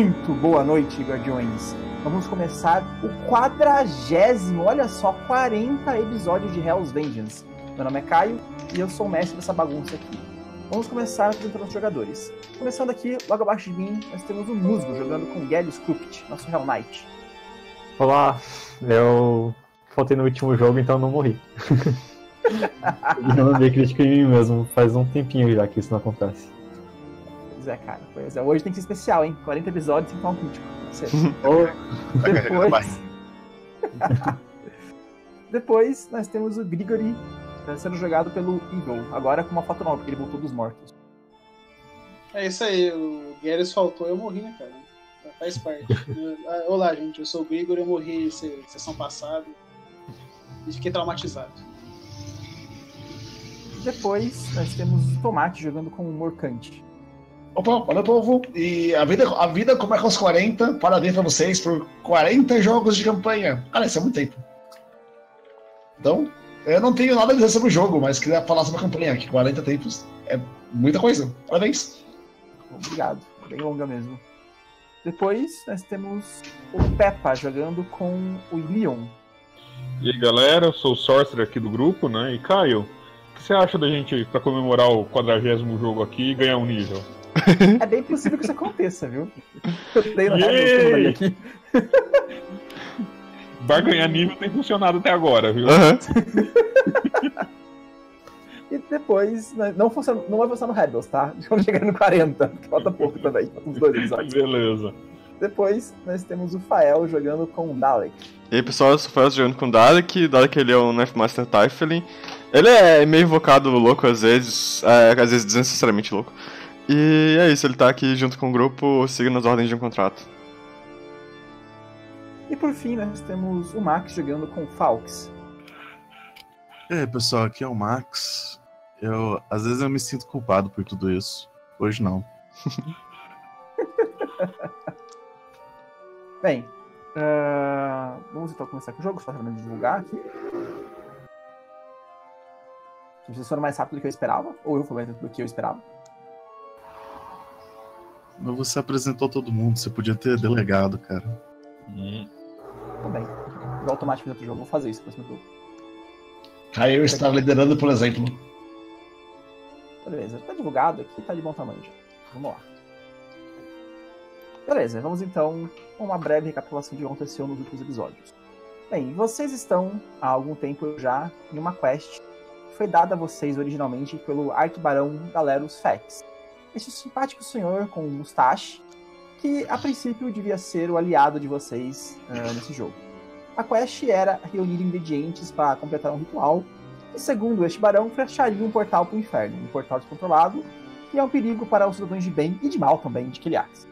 Muito boa noite, Guardiões. Vamos começar o quadragésimo, olha só, 40 episódios de Hell's Vengeance. Meu nome é Caio e eu sou o mestre dessa bagunça aqui. Vamos começar apresentando os jogadores. Começando aqui, logo abaixo de mim, nós temos o Musgo jogando com Gelius Crypt, nosso Hell Knight. Olá, eu faltei no último jogo, então não morri. eu não dei crítica em mim mesmo, faz um tempinho já que isso não acontece. Pois é, cara, pois é. Hoje tem que ser especial, hein? 40 episódios sem um crítico. Depois... Depois nós temos o Grigori sendo jogado pelo Eagle, agora com uma foto nova, porque ele voltou dos mortos. É isso aí, o Guedes faltou eu morri, né, cara? Faz parte. Olá, gente, eu sou o Grigor, eu morri sessão passada e fiquei traumatizado. Depois nós temos o Tomate jogando com o Morcante. Opa, olha povo, e a vida, a vida como é com os 40, parabéns pra vocês por 40 jogos de campanha. Cara, isso é muito tempo. Então, eu não tenho nada a dizer sobre o jogo, mas queria falar sobre a campanha, que 40 tempos é muita coisa. Parabéns. Obrigado, bem longa mesmo. Depois nós temos o Peppa jogando com o Leon. E aí galera, eu sou o Sorcerer aqui do grupo, né? E Caio, o que você acha da gente, pra comemorar o quadragésimo jogo aqui, ganhar um nível? É bem possível que isso aconteça, viu? Eu tenho na aqui. Ganhar nível tem funcionado até agora, viu? Uhum. e depois, né, não, funciona, não vai funcionar no Rebels, tá? Quando chegar no 40, falta pouco também, falta uns dois episódios. Beleza. Depois, nós temos o Fael jogando com o Dalek. E aí, pessoal, eu sou o Fael jogando com o Dalek. Dalek, ele é um Knife Master Typhoon. Ele é meio invocado louco às vezes, é, às vezes desnecessariamente louco. E é isso, ele tá aqui junto com o grupo, seguindo as ordens de um contrato. E por fim, nós temos o Max jogando com o Falks. E aí, pessoal, aqui é o Max. Eu, às vezes eu me sinto culpado por tudo isso. Hoje não. Bem, uh, vamos então começar com o jogo, só para divulgar aqui. Vocês foram mais rápido do que eu esperava, ou eu fui mais rápido do que eu esperava. Mas você apresentou todo mundo, você podia ter delegado, cara. Hum. Tudo bem. Do automático do outro jogo, vou fazer isso no próximo jogo. Caio está liderando, por exemplo. Beleza, tá divulgado aqui, tá de bom tamanho já. Vamos lá. Beleza, vamos então a uma breve recapitulação de o que aconteceu nos últimos episódios. Bem, vocês estão há algum tempo já em uma quest que foi dada a vocês originalmente pelo Arquibarão Galerus Fex esse simpático senhor com mustache, que a princípio devia ser o aliado de vocês uh, nesse jogo. A quest era reunir ingredientes para completar um ritual, e segundo este barão, fecharia um portal para o inferno, um portal descontrolado, que é um perigo para os cidadãos de bem e de mal também de Kiliax.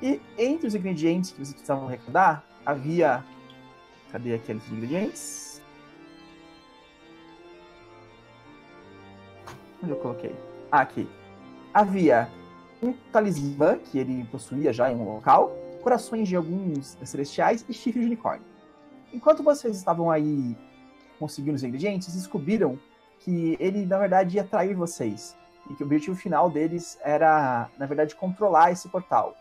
E entre os ingredientes que vocês precisavam recordar, havia. Cadê aqueles ingredientes? Onde eu coloquei? Ah, aqui havia um talismã que ele possuía já em um local, corações de alguns celestiais e chifres de unicórnio. Enquanto vocês estavam aí conseguindo os ingredientes, descobriram que ele, na verdade, ia trair vocês. E que o objetivo final deles era, na verdade, controlar esse portal.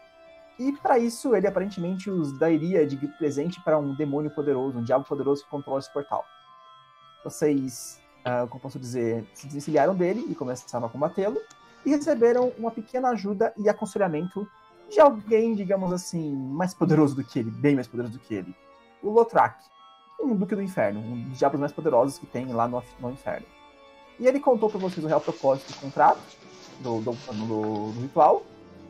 E para isso, ele aparentemente os daria de presente para um demônio poderoso, um diabo poderoso que controla esse portal. Vocês, uh, como posso dizer, se desvencilharam dele e começaram a combatê-lo e receberam uma pequena ajuda e aconselhamento de alguém, digamos assim, mais poderoso do que ele, bem mais poderoso do que ele. O Lotrak, um duque do inferno, um dos diabos mais poderosos que tem lá no, no inferno. E ele contou para vocês o real propósito do contrato, do, do, do, do ritual.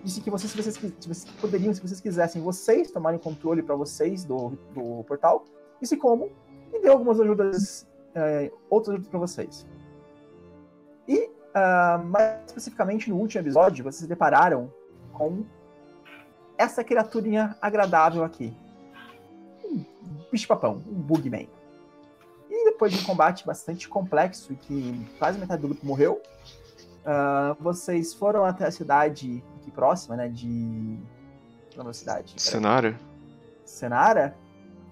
Disse que vocês, se vocês, se vocês poderiam, se vocês quisessem, vocês tomarem controle para vocês do, do portal. Disse como, e deu algumas ajudas, é, outras ajudas para vocês. Uh, mais especificamente no último episódio, vocês se depararam com essa criaturinha agradável aqui. Um bicho-papão, um bugman. E depois de um combate bastante complexo e que quase metade do grupo morreu, uh, vocês foram até a cidade aqui próxima, né, de... Qual é a cidade? Senara. Senara.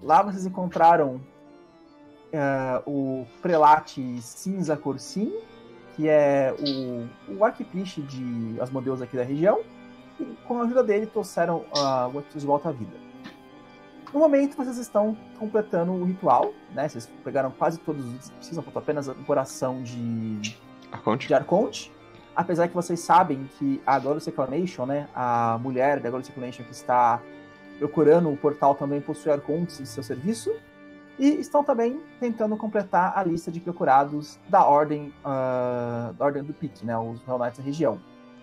Lá vocês encontraram uh, o prelate Cinza Corsin, que é o, o arquiprieste de Asmodeus aqui da região, e com a ajuda dele trouxeram o Atreus de volta à vida. No momento, vocês estão completando o ritual, né? Vocês pegaram quase todos os precisam, apenas a coração de, Arconte? de Arconte. Apesar que vocês sabem que a Glorious Reclamation, né? A mulher da Glorious Reclamation que está procurando o portal também possui Arcontes em seu serviço. E estão também tentando completar a lista de procurados da Ordem, ah, da ordem do Pique, né? Os Hell Knights da região.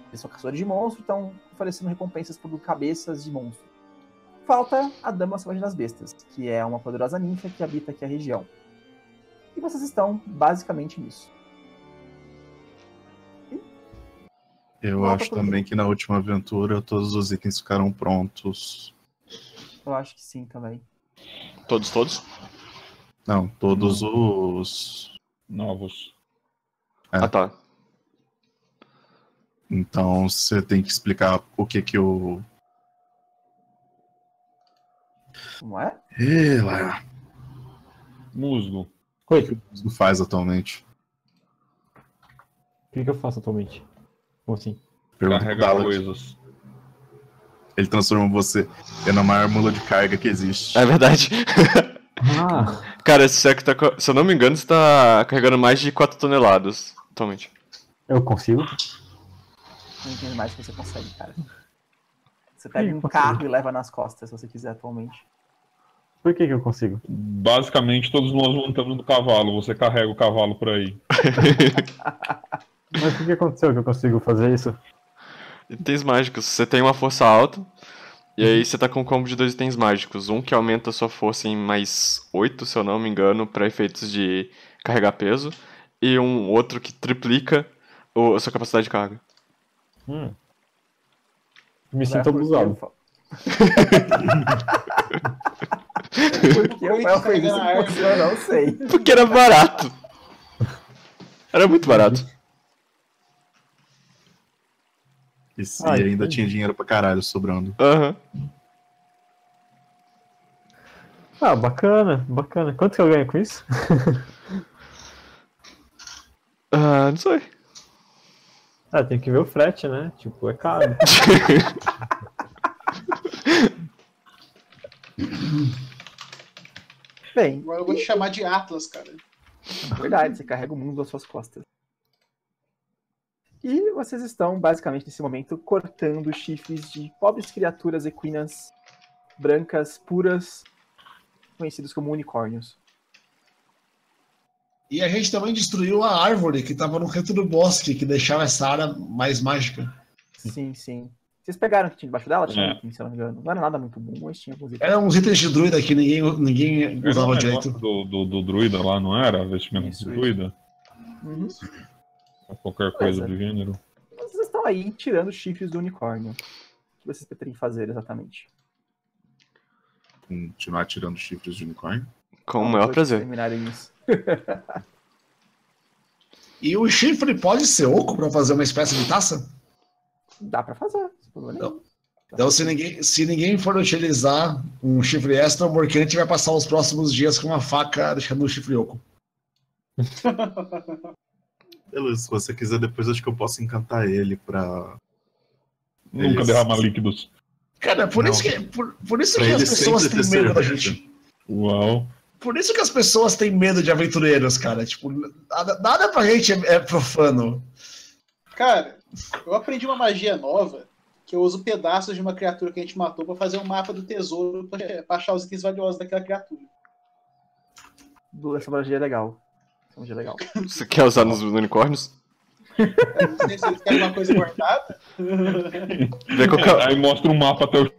Eles são caçadores de monstros, estão oferecendo recompensas por cabeças de monstro. Falta a Dama Selvagem das Bestas, que é uma poderosa ninfa que habita aqui a região. E vocês estão basicamente nisso. Eu Volta acho também que na última aventura todos os itens ficaram prontos. Eu acho que sim também. Todos, todos? Não, todos os. Novos. É. Ah, tá. Então você tem que explicar o que que o. Não é? Ih, lá, Musgo. Oi, o que o Musgo faz atualmente. o que, que eu faço atualmente? Como assim? Pergunta Carrega coisas. Ele transforma você na maior mula de carga que existe. É verdade. Ah, Cara, esse Sec tá. Se eu não me engano, você tá carregando mais de 4 toneladas atualmente. eu consigo? Não entendo mais que você consegue, cara. Você pega um carro e leva nas costas, se você quiser atualmente. Por que, que eu consigo? Basicamente, todos nós montamos no cavalo. Você carrega o cavalo por aí. Mas o que, que aconteceu que eu consigo fazer isso? Itens mágicos. Você tem uma força alta. E aí você tá com um combo de dois itens mágicos. Um que aumenta a sua força em mais 8, se eu não me engano, para efeitos de carregar peso. E um outro que triplica o- a sua capacidade de carga. Hum. Me Vai, sinto abusado. eu fa- Por que o Rafael fez isso? Eu não sei. Porque era barato. Era muito barato. E, se Ah, ainda entendi. tinha dinheiro pra caralho sobrando. Aham. Ah, bacana, bacana. Quanto que eu ganho com isso? Ah, não sei. Ah, tem que ver o frete, né? Tipo, é caro. Bem, Agora eu vou te chamar de Atlas, cara. é verdade, você carrega o mundo nas suas costas. E vocês estão, basicamente, nesse momento, cortando chifres de pobres criaturas equinas brancas, puras, conhecidos como unicórnios. E a gente também destruiu a árvore que tava no canto do bosque, que deixava essa área mais mágica. Sim, sim. Vocês pegaram o que tinha debaixo dela? Tinha É. item, se eu não me engano. Não era nada muito bom, mas tinha alguns itens. Eram uns itens de druida que ninguém, ninguém usava um direito. do, do, do druida lá, não era? Vestimento Isso, isso. druida? Uhum. Ou qualquer coisa Coisa. do gênero. Vocês estão aí tirando chifres do unicórnio. O que vocês pretendem fazer exatamente? Continuar tirando chifres de unicórnio. Com o Então, maior prazer. terminarem isso. E o chifre pode ser oco pra fazer uma espécie de taça? Dá pra fazer. nenhum. Então, se ninguém, se ninguém for utilizar um chifre extra, o Morcante vai passar os próximos dias com uma faca deixando o chifre oco. Beleza, se você quiser, depois acho que eu posso encantar ele pra. Nunca Eles- derrama líquidos. Cara, por Não. isso que, por, por isso Pra que as ele pessoas têm medo da gente. Uau. Por isso que as pessoas têm medo de aventureiros, cara. Tipo, nada, nada pra gente é, é profano. Cara, eu aprendi uma magia nova que eu uso pedaços de uma criatura que a gente matou pra fazer um mapa do tesouro pra pra achar os itens valiosos daquela criatura. Essa magia é legal. É legal. Você quer usar nos unicórnios? Eu Não sei se eles querem uma coisa guardada. Vê qual que é- Aí mostra um mapa até o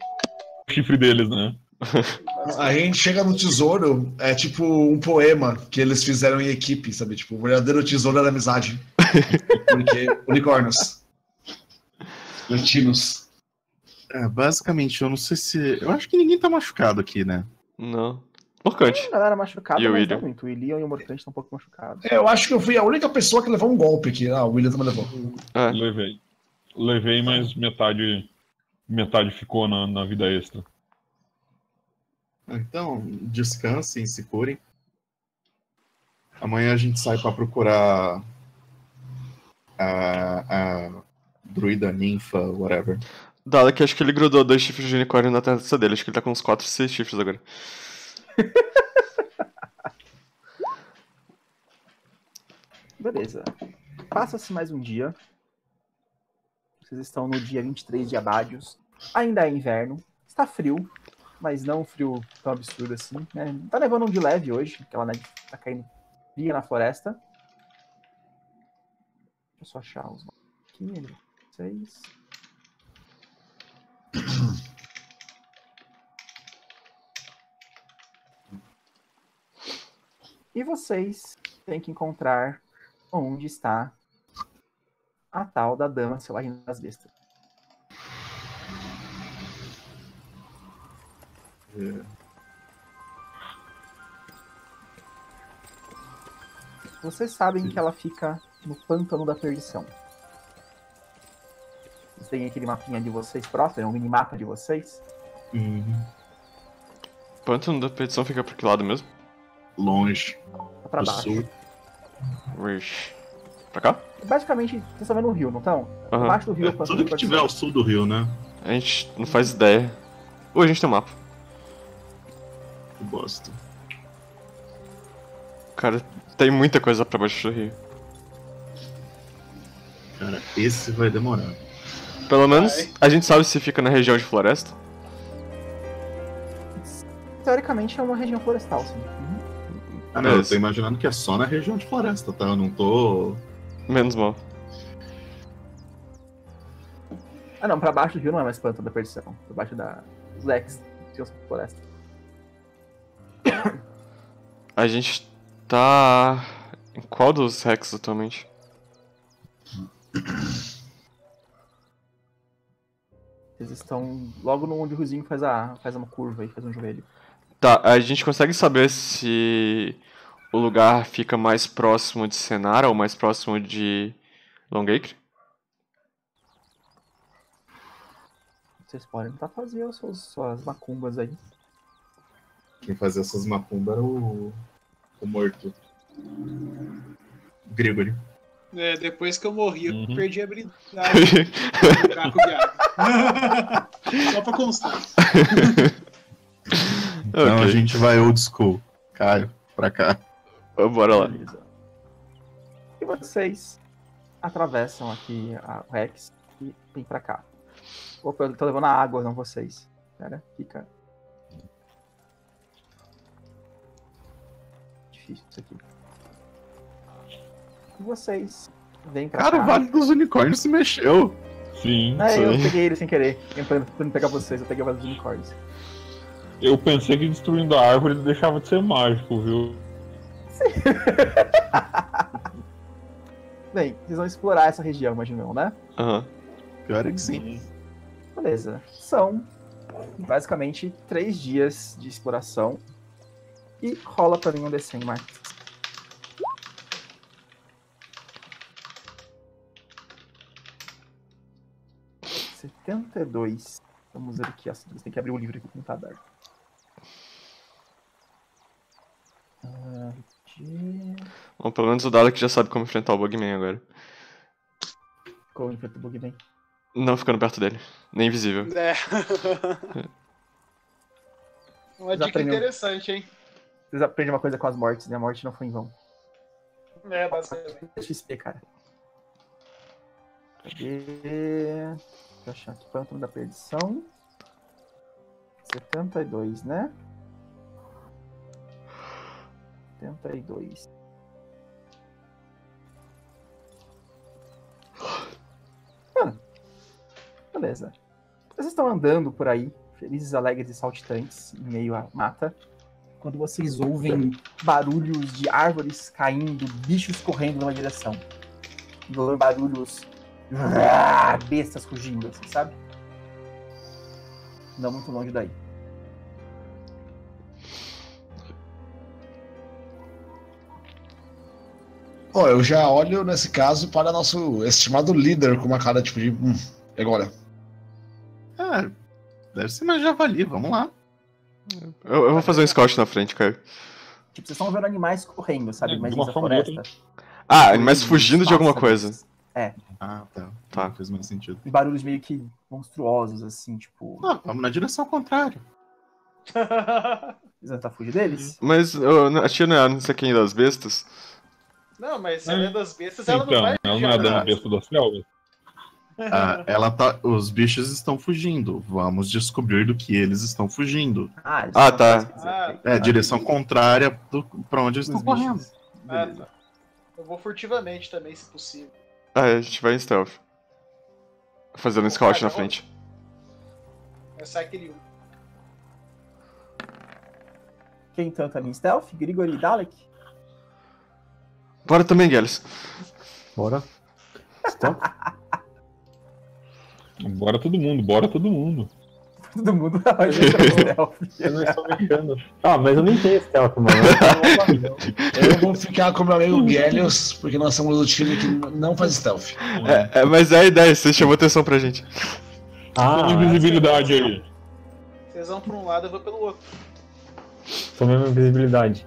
chifre deles, né? A gente chega no tesouro, é tipo um poema que eles fizeram em equipe, sabe? Tipo, o verdadeiro tesouro da amizade. Porque unicórnios. Latinos. É, basicamente, eu não sei se. Eu acho que ninguém tá machucado aqui, né? Não. Morcante. A galera machucada, E o mas William? não muito. O William e o Morcante estão um pouco machucados. Eu acho que eu fui a única pessoa que levou um golpe aqui. Ah, o William também levou. É. Levei. Levei, mas metade. Metade ficou na, na vida extra. Então, descansem, se curem. Amanhã a gente sai pra procurar a, a druida, ninfa, whatever. Dado que acho que ele grudou dois chifres de unicórnio na testa dele. Acho que ele tá com uns 4, 6 chifres agora. Beleza. Passa-se mais um dia. Vocês estão no dia 23 de Abádios. Ainda é inverno. Está frio, mas não frio tão absurdo assim. Né? Tá levando um de leve hoje, aquela neve tá caindo fria na floresta. Deixa eu só achar os aqui. Seis. E vocês têm que encontrar onde está a tal da dama selvagem das bestas. Vocês sabem que ela fica no pântano da perdição. Vocês têm aquele mapinha de vocês próximo, é um minimapa de vocês. Uhum. Pântano da petição fica por que lado mesmo? Longe. Tá pra baixo. sul. Vixe. Pra cá? Basicamente, vocês estão vendo o rio, não estão? Aham. Abaixo do rio é tudo que tiver ao sul do rio, né? A gente não faz ideia. Ou a gente tem um mapa. Que bosta. Cara, tem muita coisa pra baixo do rio. Cara, esse vai demorar. Pelo menos Vai. a gente sabe se fica na região de floresta. Teoricamente é uma região florestal, sim. Uhum. Ah, não, eu tô imaginando que é só na região de floresta, tá? Eu não tô. Menos mal. Ah não, pra baixo do rio não é mais pântano da perdição. Pra baixo da Lex, tem os floresta. A gente tá. Em qual dos Rex atualmente? Eles estão logo no onde o riozinho faz, a, faz uma curva aí, faz um joelho. Tá, a gente consegue saber se o lugar fica mais próximo de Senara ou mais próximo de Longacre? Vocês podem tentar fazer as suas, suas macumbas aí. Quem fazia essas macumbas era o. o morto. Gregory. É, depois que eu morri, eu Uhum. perdi a habilidade. Só pra constar. Então a Ok. gente vai old school. Caio, pra cá. Bora lá. Beleza. E vocês atravessam aqui a Rex e vêm pra cá. Opa, eu tô levando a água, não vocês. Pera, fica. Difícil isso aqui. E vocês vêm pra Cara, cá. o Vale dos Unicórnios se mexeu. Sim. É, eu peguei ele sem querer. Tentando tentando pegar vocês, eu peguei o Vale dos Unicórnios. Eu pensei que destruindo a árvore deixava de ser mágico, viu? Bem, vocês vão explorar essa região, imagino, né? Aham. Pior é que sim. Beleza. São basicamente três dias de exploração. E rola pra mim um D100, Marcos. Setenta e dois. Vamos ver aqui. Você tem que abrir o livro aqui que não tá aberto. Ah, de- Bom, pelo menos o Dalek já sabe como enfrentar o Bugman agora. Como enfrenta o Bugman? Não ficando perto dele. Nem invisível. É. Uma Já dica aprendeu. interessante, hein? Vocês aprendem uma coisa com as mortes, né? A morte não foi em vão. É, basicamente. XP, cara. Cadê? Deixa eu achar aqui. Pântano da Perdição. 72, né? 72. Beleza. Vocês estão andando por aí, felizes, alegres e saltitantes, em meio à mata, quando vocês ouvem barulhos de árvores caindo, bichos correndo numa direção. Barulhos. Bestas fugindo, assim, sabe? Não muito longe daí. Ó, eu já olho nesse caso para nosso estimado líder com uma cara tipo de. Hum, e agora? É, deve ser mais javali, vamos lá. Eu, eu vou fazer um scout na frente, cara. Tipo, vocês estão vendo animais correndo, sabe? É, Mas na outra, floresta. Ah, mas fugindo de alguma coisa. Ah, tá. Tá. Não fez mais sentido. E barulhos meio que monstruosos, assim, tipo. Não, vamos na direção contrária. Vocês vão tentar fugir deles? Mas eu, a tia não é a não sei quem das bestas? Não, mas ela é das bestas, ela não Então, vai ela não é viajar. da besta da selva. Ah, ela tá. Os bichos estão fugindo. Vamos descobrir do que eles estão fugindo. Ah, Ah, tá. Ah. É, direção contrária do, pra onde eles Os estão correndo. bichos. Ah, Beleza. tá. Eu vou furtivamente também, se possível. Ah, a gente vai em stealth. Fazendo um scout na frente. Vai sair aquele um. Quem tanto ali em stealth? Grigori e Dalek? Bora também, Gelles. Bora. Stop. Bora todo mundo, bora todo mundo. Todo mundo entrar em stealth. Eu não estou mexendo. Ah, mas eu nem tenho stealth, mano. Eu vou ficar com meu amigo Gellius, porque nós somos o time que não faz stealth. É, é, mas é a ideia, você chamou atenção pra gente. Ah, Tem invisibilidade aí. Vocês vão pra um lado, eu vou pelo outro. tô mesmo invisibilidade.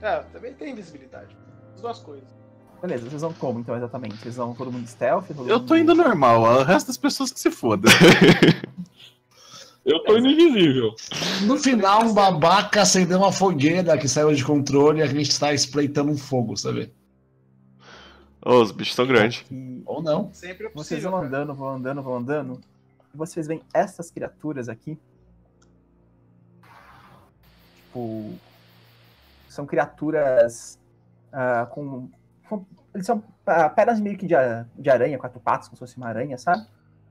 É, também tem visibilidade. As duas coisas. Beleza, vocês vão como então exatamente? Vocês vão todo mundo stealth? Todo Eu mundo... tô indo normal, o resto das pessoas que se foda. Eu tô indo invisível. No final, um babaca acendeu uma fogueira que saiu de controle e a gente está espreitando um fogo, sabe? Ô, os bichos são grandes. Ou não. Sempre é vocês possível. vão cara. andando, vão andando, vão andando. E vocês veem essas criaturas aqui. Tipo. São criaturas com, com- Eles são ah, pernas meio que de, a- de aranha, quatro patas, como se fosse uma aranha, sabe?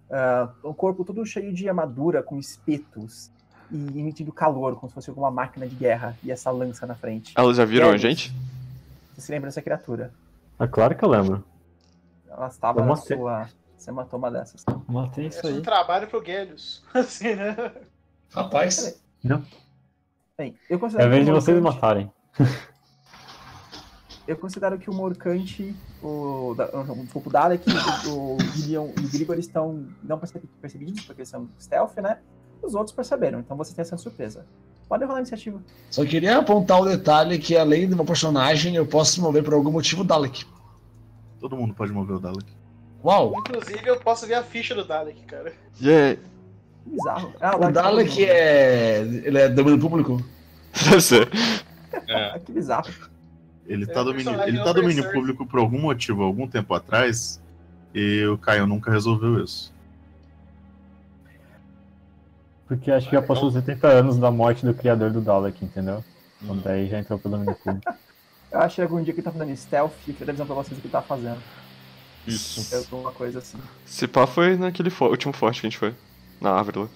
Ah, o corpo todo cheio de armadura, com espetos. E emitindo calor, como se fosse alguma máquina de guerra. E essa lança na frente. Elas já viram a Gelles, gente? Você se lembra dessa criatura? Ah, claro que eu lembro. Ela estava Eu na matei. sua. Você matou uma dessas. Matei É isso só um aí. trabalho pro Gellius. Assim, né? Rapaz, Bem, eu É considero. a vez de vocês matarem. Eu considero que o Morcante, o, da- o, desculpa, o Dalek o, o Gideon e o Grigor estão não percebi- percebidos, porque eles são stealth, né? Os outros perceberam, então você tem essa surpresa. Pode rolar a iniciativa. só queria apontar o detalhe que além do meu personagem, eu posso mover por algum motivo Dalek. Todo mundo pode mover o Dalek. Uau! Inclusive, eu posso ver a ficha do Dalek, cara. Yeah. Que bizarro. Ah, O Dalek é. Ele é domínio público? Deve ser. Ah, que bizarro. Ele É tá, domínio, ele tá domínio público por algum motivo, algum tempo atrás, e o Caio nunca resolveu isso. Porque acho que já passou 70 anos da morte do criador do Dalek, entendeu? Então daí já entrou pelo domínio público. Eu achei algum dia que ele tá fazendo stealth e queria avisar pra vocês o que ele tá fazendo. Isso. Eu tô uma coisa assim. Se pá foi naquele fo- último forte que a gente foi. Na árvore lá.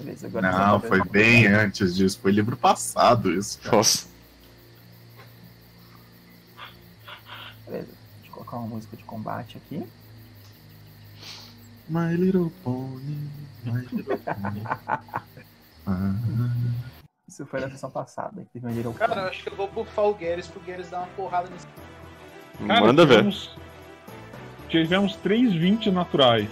Beleza, agora Não, foi bem antes disso, foi livro passado isso. cara. Nossa. Beleza. Deixa eu colocar uma música de combate aqui. My little pony, my little pony. Ah, Isso foi na sessão passada. Que teve um Little Cara, eu Pony. acho que eu vou buffar o Geras pro Geras dar uma porrada nesse. Cara, Manda ver. tivemos, tivemos 320 naturais.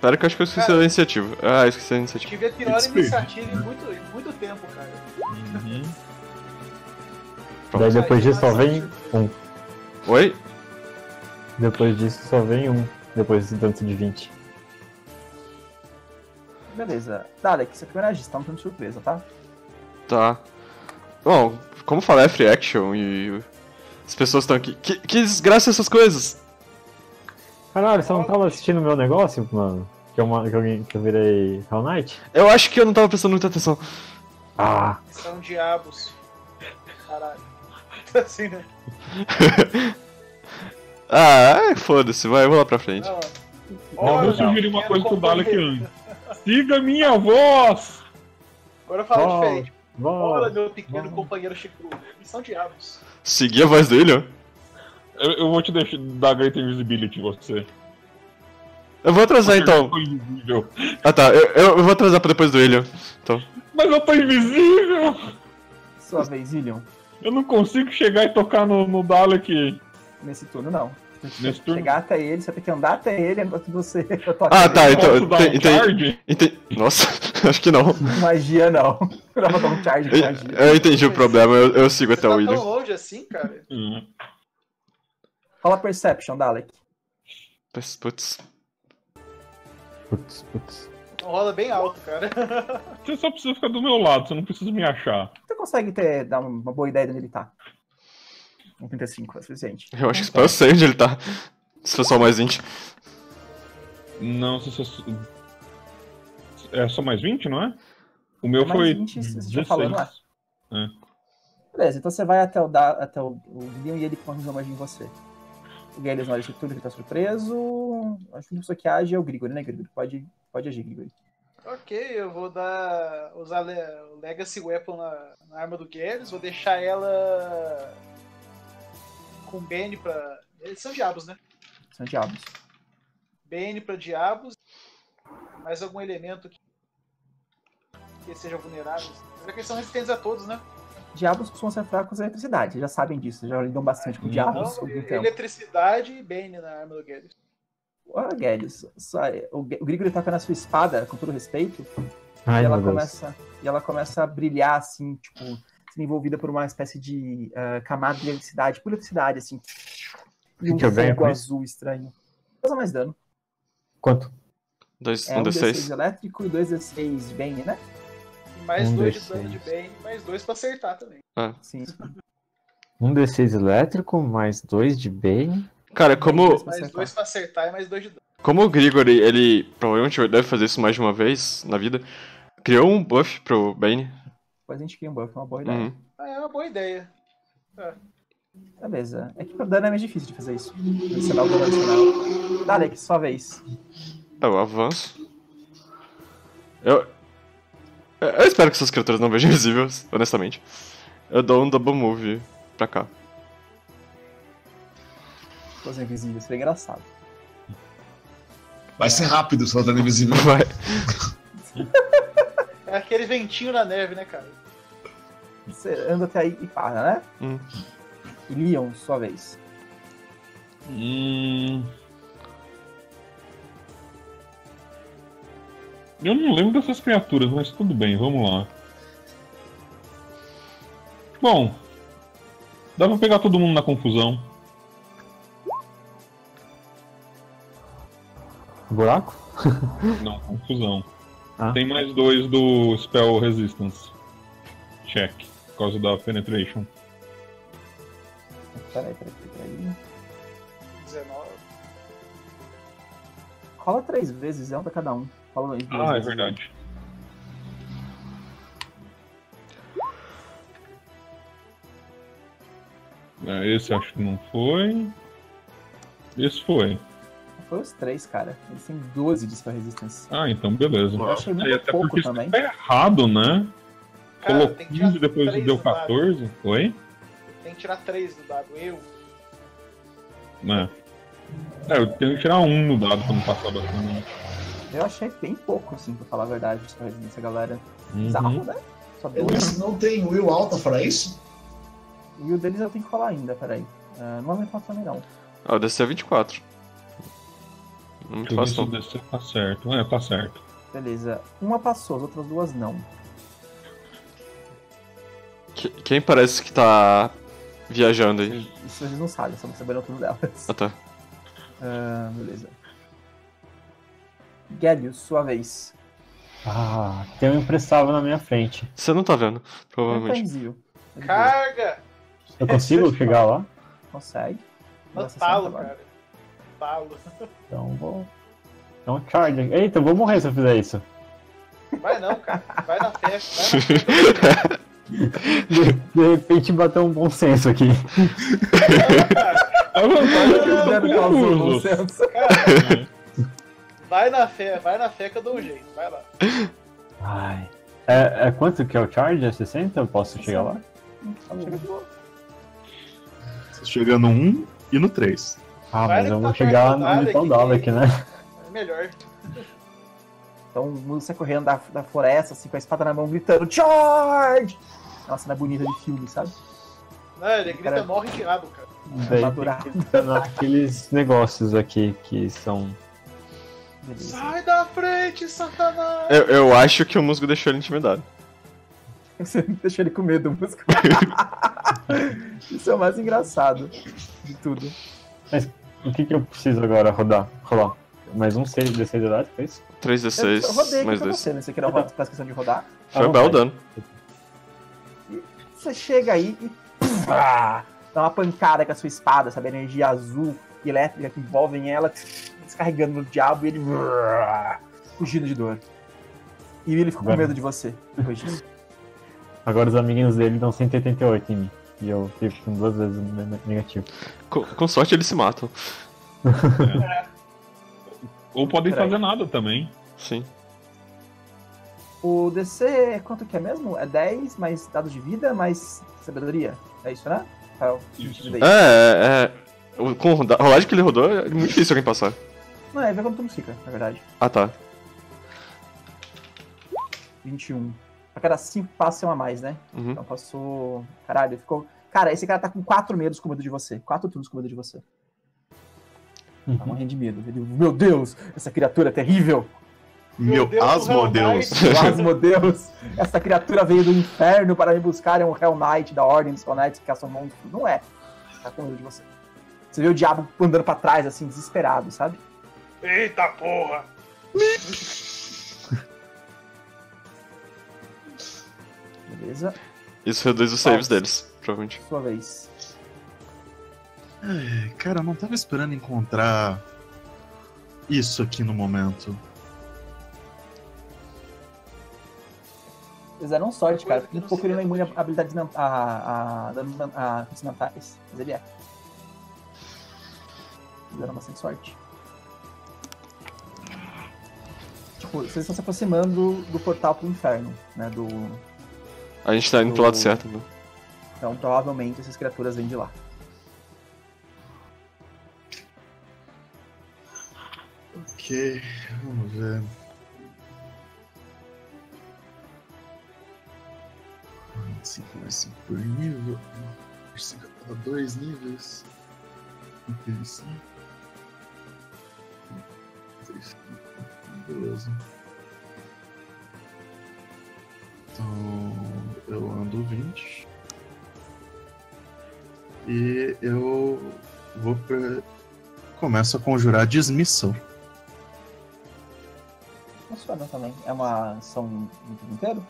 Pera que eu acho que eu esqueci Cara. a iniciativa. Ah, eu esqueci a iniciativa. Tive a pior iniciativa em muito, em muito tempo, cara. Uhum. Daí depois disso só vem um. Oi? Depois disso só vem um. Depois desse tanto de 20. Beleza. Dalek, você na gestão, tá de surpresa, tá? Tá. Bom, como falar é free action e as pessoas estão aqui. Que, que desgraça essas coisas? Caralho, você não tava assistindo o meu negócio, mano? Que eu, ma- que eu, que eu virei Hell Knight? Eu acho que eu não tava prestando muita atenção. Ah, São diabos. Caralho. Assim, né? Ah, é, foda-se, vai, eu vou lá pra frente. Não, Ora, vou sugerir uma coisa pro Dalek antes. Siga minha voz! Agora eu falo Ó, diferente. Ora, volta. meu pequeno Vamos. companheiro Chico. Eles são diabos. Seguir a voz dele, ó. Eu, eu vou te deixar dar Great Invisibility em você. Eu vou atrasar então. invisível. Ah tá, eu, eu, eu vou atrasar pra depois do William. Mas eu tô invisível! Sua vez, Ilion. Eu não consigo chegar e tocar no, no Dalek. Nesse turno, não. Você tem que Nesse turno? chegar até ele, você tem que andar até ele enquanto você toca Ah, tá, então. Posso dar um Entendi. Nossa, acho que não. Magia não. Eu vou dar um charge com magia. Eu entendi o problema, eu, eu sigo até Você o tá William. tão longe assim, cara? Hum. Rola Perception, Dalek. Putz, Putz. Putz, putz. Rola bem alto, cara. Você só precisa ficar do meu lado, você não precisa me achar. Você consegue ter, dar uma boa ideia de onde ele tá. Um 35 é suficiente. Eu acho que eu sei onde ele tá. Se for só mais 20. Não, se você. É só mais 20, não é? O meu Mais foi. 20, você já 16. falou, não é? Beleza, então você vai até o, da, até o, o Leon e ele confirma mais em você. O Gales não age tudo que tá surpreso. Acho que isso aqui age é o Grigori, né, Grigori? Pode, pode agir, Grigori. ok, eu vou dar. usar o Legacy Weapon na, na arma do Garrus, vou deixar ela com Bane pra. Eles são diabos, né? São diabos. Bane pra diabos. Mais algum elemento que, que seja vulnerável. Será que eles são resistentes a todos, né? Diabos costumam ser fracos à eletricidade, já sabem disso, já lidam bastante com Não, diabos Então, tempo. eletricidade e Bane na arma do Garrus. Olha, Gales, só- o, Grigori toca na sua espada, com todo respeito, Ai, e ela Deus. começa e ela começa a brilhar assim, tipo, sendo envolvida por uma espécie de ah, camada de eletricidade, por eletricidade assim. E um que eu ganho fogo azul estranho. Causa mais dano. Quanto? Dois, É um um D6 D6. elétrico e dois D6 de Bane, né? Mais Um dois de D6. dano de Bane, mais dois pra acertar também. Sim. Um D6 elétrico, mais dois de Bane. Cara, como, Mais dois pra acertar e mais dois de dano. como o Grigori, ele provavelmente deve fazer isso mais de uma vez na vida, criou um buff pro Bane. Depois a gente cria um buff, é uma boa ideia. Uhum. Ah, é uma boa ideia. Beleza. É que pro dano é mais difícil de fazer isso. Você dá o dano adicional. Dalek, sua vez. Eu avanço. Eu. Eu espero que essas criaturas não vejam invisíveis, honestamente. Eu dou um double move pra cá. Coisa invisível, seria engraçado. Vai ser rápido, se ela tá invisível. Vai. É aquele ventinho na neve, né, cara? Você anda até aí e para, né? Hum. E Leon, sua vez. Hum. Eu não lembro dessas criaturas, mas tudo bem, vamos lá. Bom, dá pra pegar todo mundo na confusão. Buraco? Não, confusão. Ah. Tem mais dois do Spell Resistance. Check, por causa da Penetration. Peraí, peraí, peraí. 19. Rola três vezes, é um pra cada um. Rola aí. duas Ah, é verdade. É, esse acho que não foi. Esse foi. Foi os três, cara. Eles têm 12 de spell resistance. Ah, então beleza. Eu achei É, muito até pouco porque também. isso tá errado, né? Cara, Colocou tem que tirar 15 depois três deu do dado. 14. Oi? Tem que tirar três do dado. Eu. É. É, eu tenho que tirar um no dado pra não passar bastante. Eu achei bem pouco, assim, pra falar a verdade, resistance, galera. Uhum. Bizarro, né? Eles não tem will alta pra isso? E o deles eu tenho que falar ainda, peraí. Uh, não aumentou também não. Ah, o DC é 24. Muito Deixa eu ver fácil. se o DC tá certo. É, tá certo. Beleza. Uma passou, as outras duas não. Que- Quem parece que tá viajando aí? Isso eles não sabem, só sabendo tudo delas. Ah, tá. Ah, beleza. Gelius, sua vez. Ah, tem um imprestável na minha frente. Você não tá vendo, tá provavelmente. Ele Carga! Eu consigo chegar lá? Consegue. Dá 60 Talo, agora. cara. Talo. Então vou. É um charge. Eita, eu vou morrer se eu fizer isso. Vai não, cara. Vai na fé. Vai na fé. De, de repente bateu um bom senso aqui. A vantagem é que eles Zero estão causou confusos. consenso. Vai na fé. Vai na fé que eu dou um jeito. Vai lá. Ai. É, é quanto que é o charge? É 60? Eu posso chegar lá? Chega de boa. Você chega no 1 e no 3. Ah, Vai mas eu tá vou chegar perto do onde tá o Dalek, né? É melhor. Então sai correndo da, da floresta, assim, com a espada na mão, gritando Charge! É uma cena bonita de filme, sabe? Não, ele grita Cara- morre de rabo, cara. Daí naqueles negócios aqui que são. Beleza. Sai da frente, satanás! Eu, eu acho que o musgo deixou ele intimidado. Você deixou ele com medo, música. Isso é o mais engraçado de tudo. Mas o que, que eu preciso agora rodar? Rolar? Mais um 6 d 6 de dado, foi isso? 3d6, eu rodei mais pra 2. você, né? Você quer rodar, faz questão de rodar? Foi Ah, um belo dano. Você chega aí e puf, ah, dá uma pancada com a sua espada, sabe? A energia azul e elétrica que envolvem ela, descarregando no diabo e ele fugindo de dor. E ele ficou com medo de você depois disso. Agora os amiguinhos dele dão 188 em mim. E eu fico com duas vezes negativo. Com, com sorte eles se matam. Ou podem Peraí. fazer nada também. Sim. O DC, quanto que é mesmo? É 10 mais dados de vida, mais sabedoria. É isso, né? É, é. é. o- Com a roda- a rolagem que ele rodou, é muito difícil alguém passar. Não, é ver quanto tu fica, na verdade. Ah, tá. 21. A cada 5 passos é uma a mais, né? Uhum. Então passou. Caralho, ficou. Cara, esse cara tá com 4 medos com medo de você. 4 turnos com medo de você. Tá morrendo de medo. Ele, meu Deus, essa criatura é terrível. Meu, Deus do Asmodeus. Asmodeus, essa criatura veio do inferno para me buscar. É um Hell Knight da Ordem dos Hell Knights que caçam monstros. Não é. Tá com medo de você. Você vê o diabo andando pra trás, assim, desesperado, sabe? Eita porra! Beleza. Isso reduz os saves deles, provavelmente. Sua vez. É, Cara, eu não tava esperando encontrar isso aqui no momento. Eles deram sorte, cara. Porque um pouco ele não é imune a habilidades a, a, danos a hits mentais. Mas ele é. Eles deram bastante sorte. Vocês estão se aproximando do portal pro inferno, né? Do. A gente tá indo pro lado certo, né? Então provavelmente essas criaturas vêm de lá. Ok, vamos ver. Cinco mais cinco por nível. Por cinco a cada dois níveis. Ok, sim. Beleza. Então eu ando 20. E eu vou pra... Começo a conjurar dismissão. Funciona também. É uma ação do turno inteiro?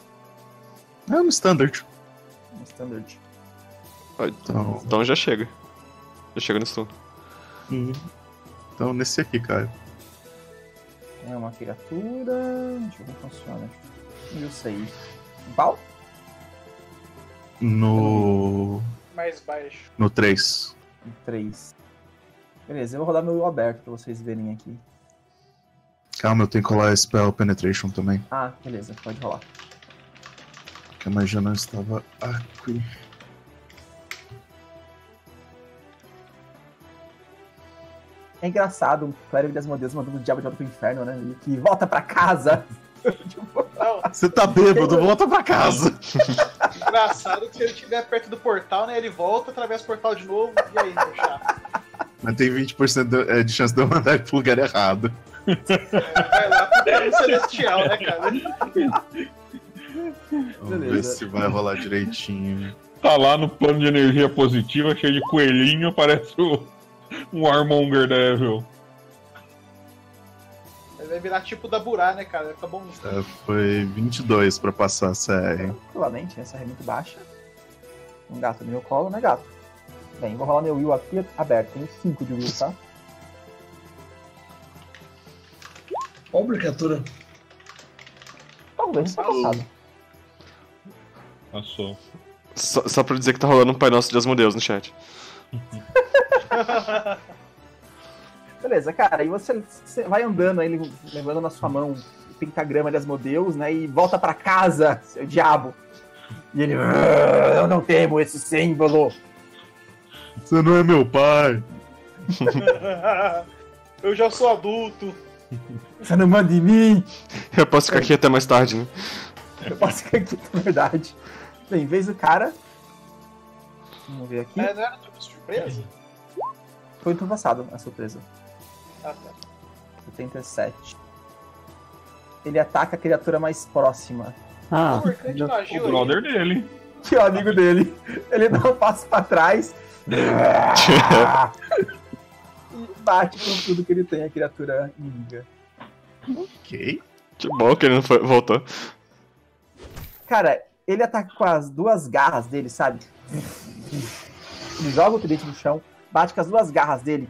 É um standard. Um standard. Então, Então já chega. Já chega nesse turno. Uhum. Então nesse aqui, cara. É uma criatura. Deixa eu ver como funciona. E eu sei. Qual? No. Mais baixo. No 3. Um Três. Beleza, eu vou rodar meu aberto pra vocês verem aqui. Calma, eu tenho que colar Spell Penetration também. Ah, beleza, pode rolar. Que a magia não estava aqui. É engraçado, um clérigo das Asmodeus mandando o diabo de volta pro inferno, né? E que volta pra casa. tipo, Você tá bêbado, volta pra casa. engraçado que se ele estiver perto do portal, né? Ele volta, atravessa o portal de novo. E aí, meu chato? Mas tem 20% de, é, de chance de eu mandar ele pro lugar errado. Vai lá pro celestial, né, cara? Vamos ver Beleza. se vai rolar direitinho. Tá lá no plano de energia positiva, cheio de coelhinho, parece o, um Armonger Devil. Ele vai virar tipo da Burá, né, cara? Ficar bom. É, foi 22 pra passar a CR. tranquilamente, essa é muito baixa. Um gato no meu colo, né, gato? Bem, vou rolar meu will aqui aberto. Tem 5 de will, tá? Pobre criatura. Talvez tenha passado. Passou. Só, só pra dizer que tá rolando um Pai Nosso de Asmodeus no chat. Beleza, cara, aí você, você vai andando aí, levando na sua mão o pentagrama de Asmodeus, né? E volta pra casa, seu diabo. E ele. "Ah, Eu não temo esse símbolo. Você não é meu pai. Eu já sou adulto. Você não manda em mim. Eu posso ficar aqui até mais tarde, né? Eu posso ficar aqui, na verdade. Bem, em vez do cara. Vamos ver aqui. É, não era tipo surpresa? Foi no turno passado a surpresa. Ah, tá. 77. Ele ataca a criatura mais próxima. Ah, O O agiu aí. brother dele. Que é o amigo dele. Ele dá um passo pra trás. bate com tudo que ele tem, a criatura inimiga. Ok. Que bom que ele não foi- voltou. Cara, ele ataca com as duas garras dele, sabe? Ele joga o tridente no chão, bate com as duas garras dele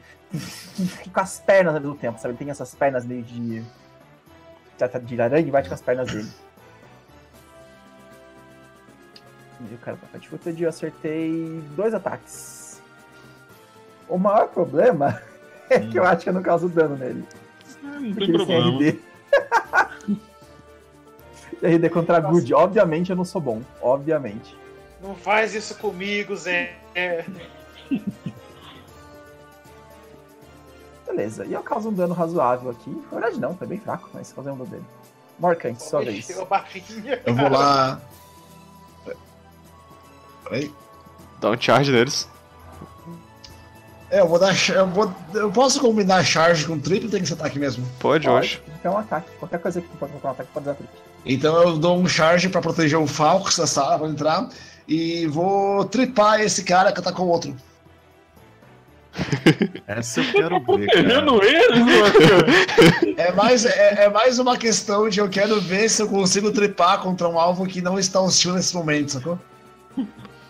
e com as pernas ao mesmo tempo, sabe? Ele tem essas pernas meio de. de, de aranha e bate com as pernas dele. E o cara tá de footage, eu acertei dois ataques. O maior problema é que eu acho que eu não causo dano nele. Ah, não Porque tem têm problema. RD. RD contra Good. Obviamente eu não sou bom. Obviamente. Não faz isso comigo, Zé. É. Beleza. E eu causo um dano razoável aqui. Na verdade não, foi bem fraco, mas causei um dano dele. Morcante, sua vez. Barrinha. Eu vou lá. Peraí. Dá um charge neles. É, eu vou dar. Eu, vou, eu posso combinar charge com triplo ou tem que ser ataque mesmo? Pode, eu acho. Então um ataque. Qualquer coisa que pode colocar um ataque pode dar. Então eu dou um charge pra proteger o Falcos da sala pra entrar. E vou tripar esse cara que atacou o outro. Essa eu quero ver, cara. Eles, mano. É mais, é, é mais uma questão de eu quero ver se eu consigo tripar contra um alvo que não está hostil nesse momento, sacou?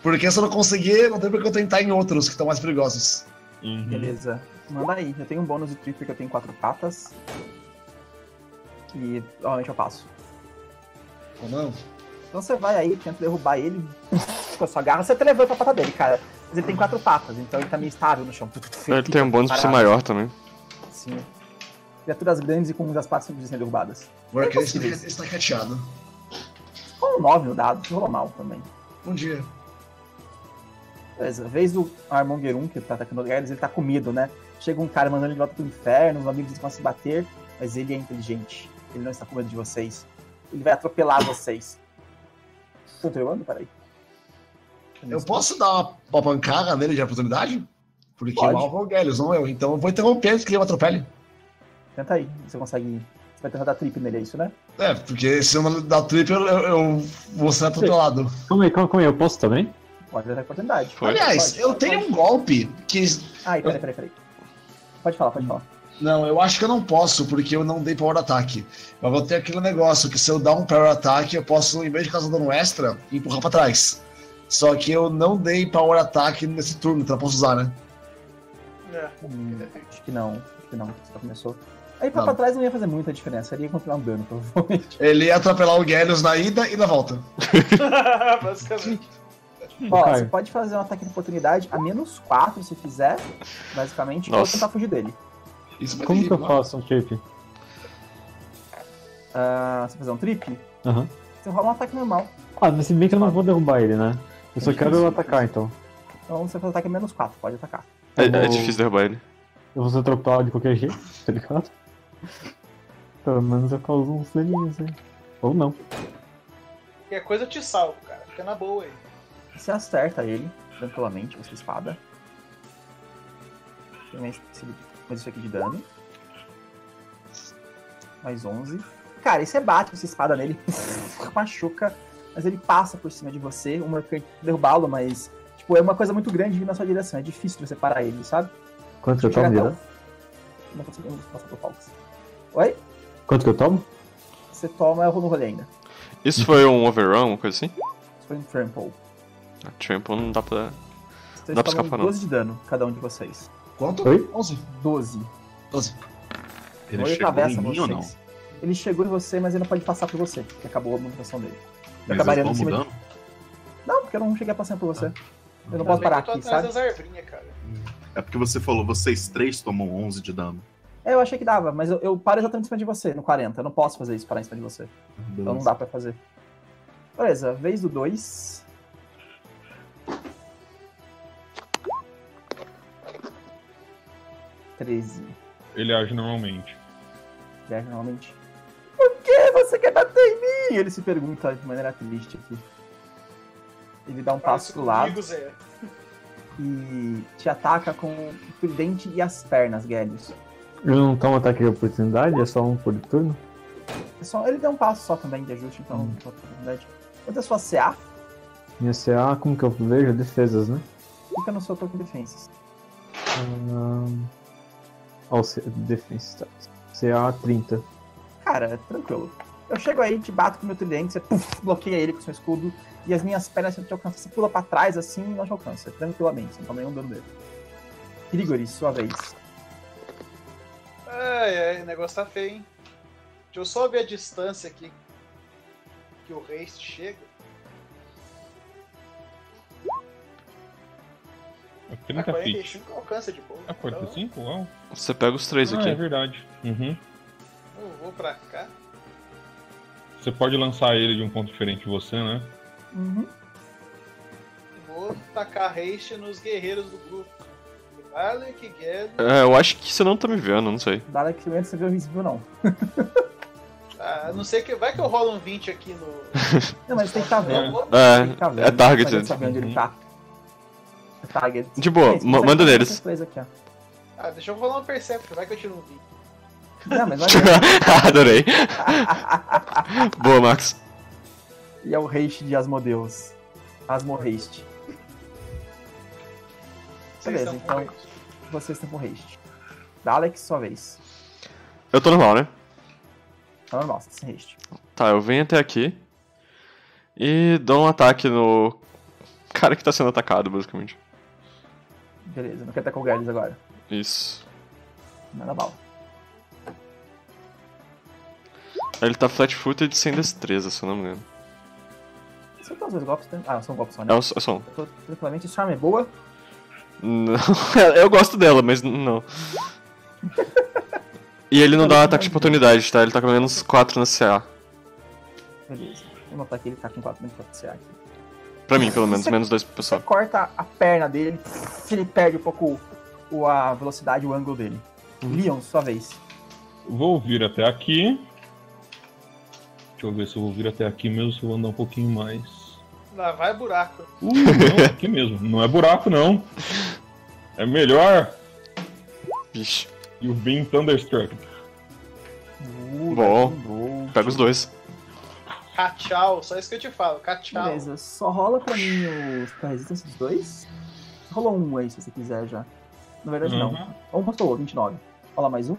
Porque se eu não conseguir, não tem por que eu tentar em outros que estão mais perigosos. Uhum. Beleza. Manda aí. Eu tenho um bônus de trip porque eu tenho quatro patas. E normalmente eu passo. Ou não? Então você vai aí, tenta derrubar ele com a sua garra. Você até levanta a pata dele, cara. Mas ele tem quatro patas, então ele tá meio estável no chão. Ele tem um bônus pra ser maior também. Sim. Criaturas grandes e com muitas patas sempre serem derrubadas. O arqueiro está, cateado. Com um 9 no dado, que rolou mal também. Bom dia. Beleza, vez do Armonger 1, que tá atacando o Gaius, ele tá com medo, né? Chega um cara mandando ele de volta pro inferno, os amigos vão se bater, mas ele é inteligente. Ele não está com medo de vocês. Ele vai atropelar vocês. Tô tremendo? Peraí. Eu posso dar uma, uma pancada nele de oportunidade? Porque Pode. o alvo é o Gelios, não eu. Então eu vou interromper antes que ele me atropele. Tenta aí, você consegue. Você vai tentar dar trip nele, é isso, né? É, porque se eu não dar trip, eu, eu, eu vou ser atropelado. Calma aí, calma, calma aí, eu posso também? Pode dar oportunidade. Foi. Aliás, Pode, eu pode, tenho pode. um golpe que. Ai, peraí, peraí, peraí. Pode falar, pode falar. Não, eu acho que eu não posso, porque eu não dei power ataque. Mas vou ter aquele negócio que se eu dar um power ataque, eu posso, em vez de causar dano extra, empurrar pra trás. Só que eu não dei power ataque nesse turno, então eu posso usar, né? É. Hum, acho que não, acho que não. Só começou. Aí pra, pra trás não ia fazer muita diferença, ele ia continuar um dano, provavelmente. Ele ia atropelar o Gelios na ida e na volta. Basicamente. Ó, você pode fazer um ataque de oportunidade a menos 4 se fizer, basicamente, ou Nossa. tentar fugir dele. Isso Como que eu faço um trip? Ah, você fazer um trip, Aham. você rola um ataque normal. Ah, mas se bem que eu não vou derrubar ele, né? Eu só É quero difícil, atacar, então. Então você faz ataque a menos 4, pode atacar. É, Eu é vou- difícil derrubar ele. Eu vou ser atropelado de qualquer jeito, tá ligado? Pelo menos eu causo uns daninhos aí. Ou não. Qualquer coisa eu te salvo, cara. Fica na boa aí. Você acerta ele, tranquilamente, com sua espada. Tem mais, mais isso aqui de dano. Mais 11. Cara, e você bate com essa espada nele, machuca, mas ele passa por cima de você. O Morcant derrubá-lo, mas, tipo, é uma coisa muito grande vir na sua direção. É difícil de você parar ele, sabe? Quanto que eu tomo, Não conseguimos passar pro Falcos. Oi? Quanto que eu tomo? Você toma, eu vou no rolê ainda. Isso foi um overrun, uma coisa assim? Isso foi um trample. A Trample não dá pra. Vocês Dá pra escapar, não. 12 de dano, cada um de vocês. Quanto? Oi? 11. 12. 12. Ele Ou chegou em mim ou não? vocês. Ele chegou em você, mas ele não pode passar por você, porque acabou a movimentação dele. Acabaria eu em tô cima de- mudando? Não, porque eu não cheguei a passar por você. Eu não posso parar eu tô aqui, atrás sabe? das cara. É porque você falou, vocês três tomam 11 de dano. É, eu achei que dava, mas eu, eu paro exatamente em cima de você, no 40. Eu não posso fazer isso, parar em cima de você. Então não dá pra fazer. Beleza, vez do 2. Treze. Ele age normalmente. Dez normalmente. Por que você quer bater em mim? Ele se pergunta de maneira triste aqui. Ele dá um passo pro lado Zé. e te ataca com o tridente e as pernas, Gélios. Eu não tomo ataque de oportunidade, é só um por turno? É só- ele deu um passo só também de ajuste, então não tem oportunidade. Quanto é a sua CA? Minha CA, como que eu vejo? Defesas, né? Fica no seu token defenses. Ahn, Ó, o C- Defense Stats. CA 30. Cara, tranquilo. Eu chego aí, te bato com o meu tridente, você puf, bloqueia ele com seu escudo, e as minhas pernas não te alcançam. Você pula pra trás assim e não te alcança, tranquilamente, sem tomar nenhum dano dele. Grigori, sua vez. Ai, ai, o negócio tá feio, hein? Deixa eu só ver a distância aqui que o Haste chega. É A 30 feet. 45 alcança de boa. É 45? Uau. Você pega os três Ah, aqui. é verdade. Uhum. Eu vou pra cá. Você pode lançar ele de um ponto diferente de você, né? Uhum. Vou tacar Haste nos guerreiros do grupo. Alec, Ged. É, eu acho que você não tá me vendo, não sei. Que antes você viu invisível, não. Ah, não sei que. Vai que eu rolo um 20 aqui no. Não, mas tem que estar vendo. É, Tem que tá vendo. é target. Mas ele sabe onde ele tá. É target. De boa, você manda neles. aqui. Ah, deixa eu rolar um Perception, vai que eu tiro um 20. Não, mas olha. Adorei. Boa, Max. e é o Haste de Asmodeus. Asmo Haste. Vocês Beleza, então- Haste. Vocês estão com Haste. Dalek, sua vez. Eu tô normal, né? Tá normal, você tá sem Haste. Tá, eu venho até aqui e dou um ataque no cara que tá sendo atacado, basicamente. Beleza, não quer atacar o Gales agora. Isso. Manda bala. Ele tá flat-footed sem destreza, se eu não me engano. Você tá os dois golpes? né? Ah, são golpes só, né? É, o- só um. Tranquilamente. Charm é boa. Não, eu gosto dela, mas não. E ele não dá um ataque de oportunidade, tá? Ele tá com menos 4 na CA. Beleza. Vou notar que ele tá com 4 menos 4 CA aqui. Pra mim, pelo menos. Você- Menos 2 pro Você pessoal. corta a perna dele, ele perde um pouco o, a velocidade, o ângulo dele. Uhum. Leon, sua vez. Vou vir até aqui. Deixa eu ver se eu vou vir até aqui mesmo, se eu vou andar um pouquinho mais. Lá vai buraco. Uh, não, aqui mesmo. Não é buraco, não. É melhor. Vixe. You've been Thunderstruck. Uh, Bom. bom. Pega os dois. Cachau, só isso que eu te falo, cachau. Beleza, só rola pra mim os, a resistência dos dois. Rola um aí se você quiser já. Na verdade, não. Uhum. Um passou, 29. Rola mais um.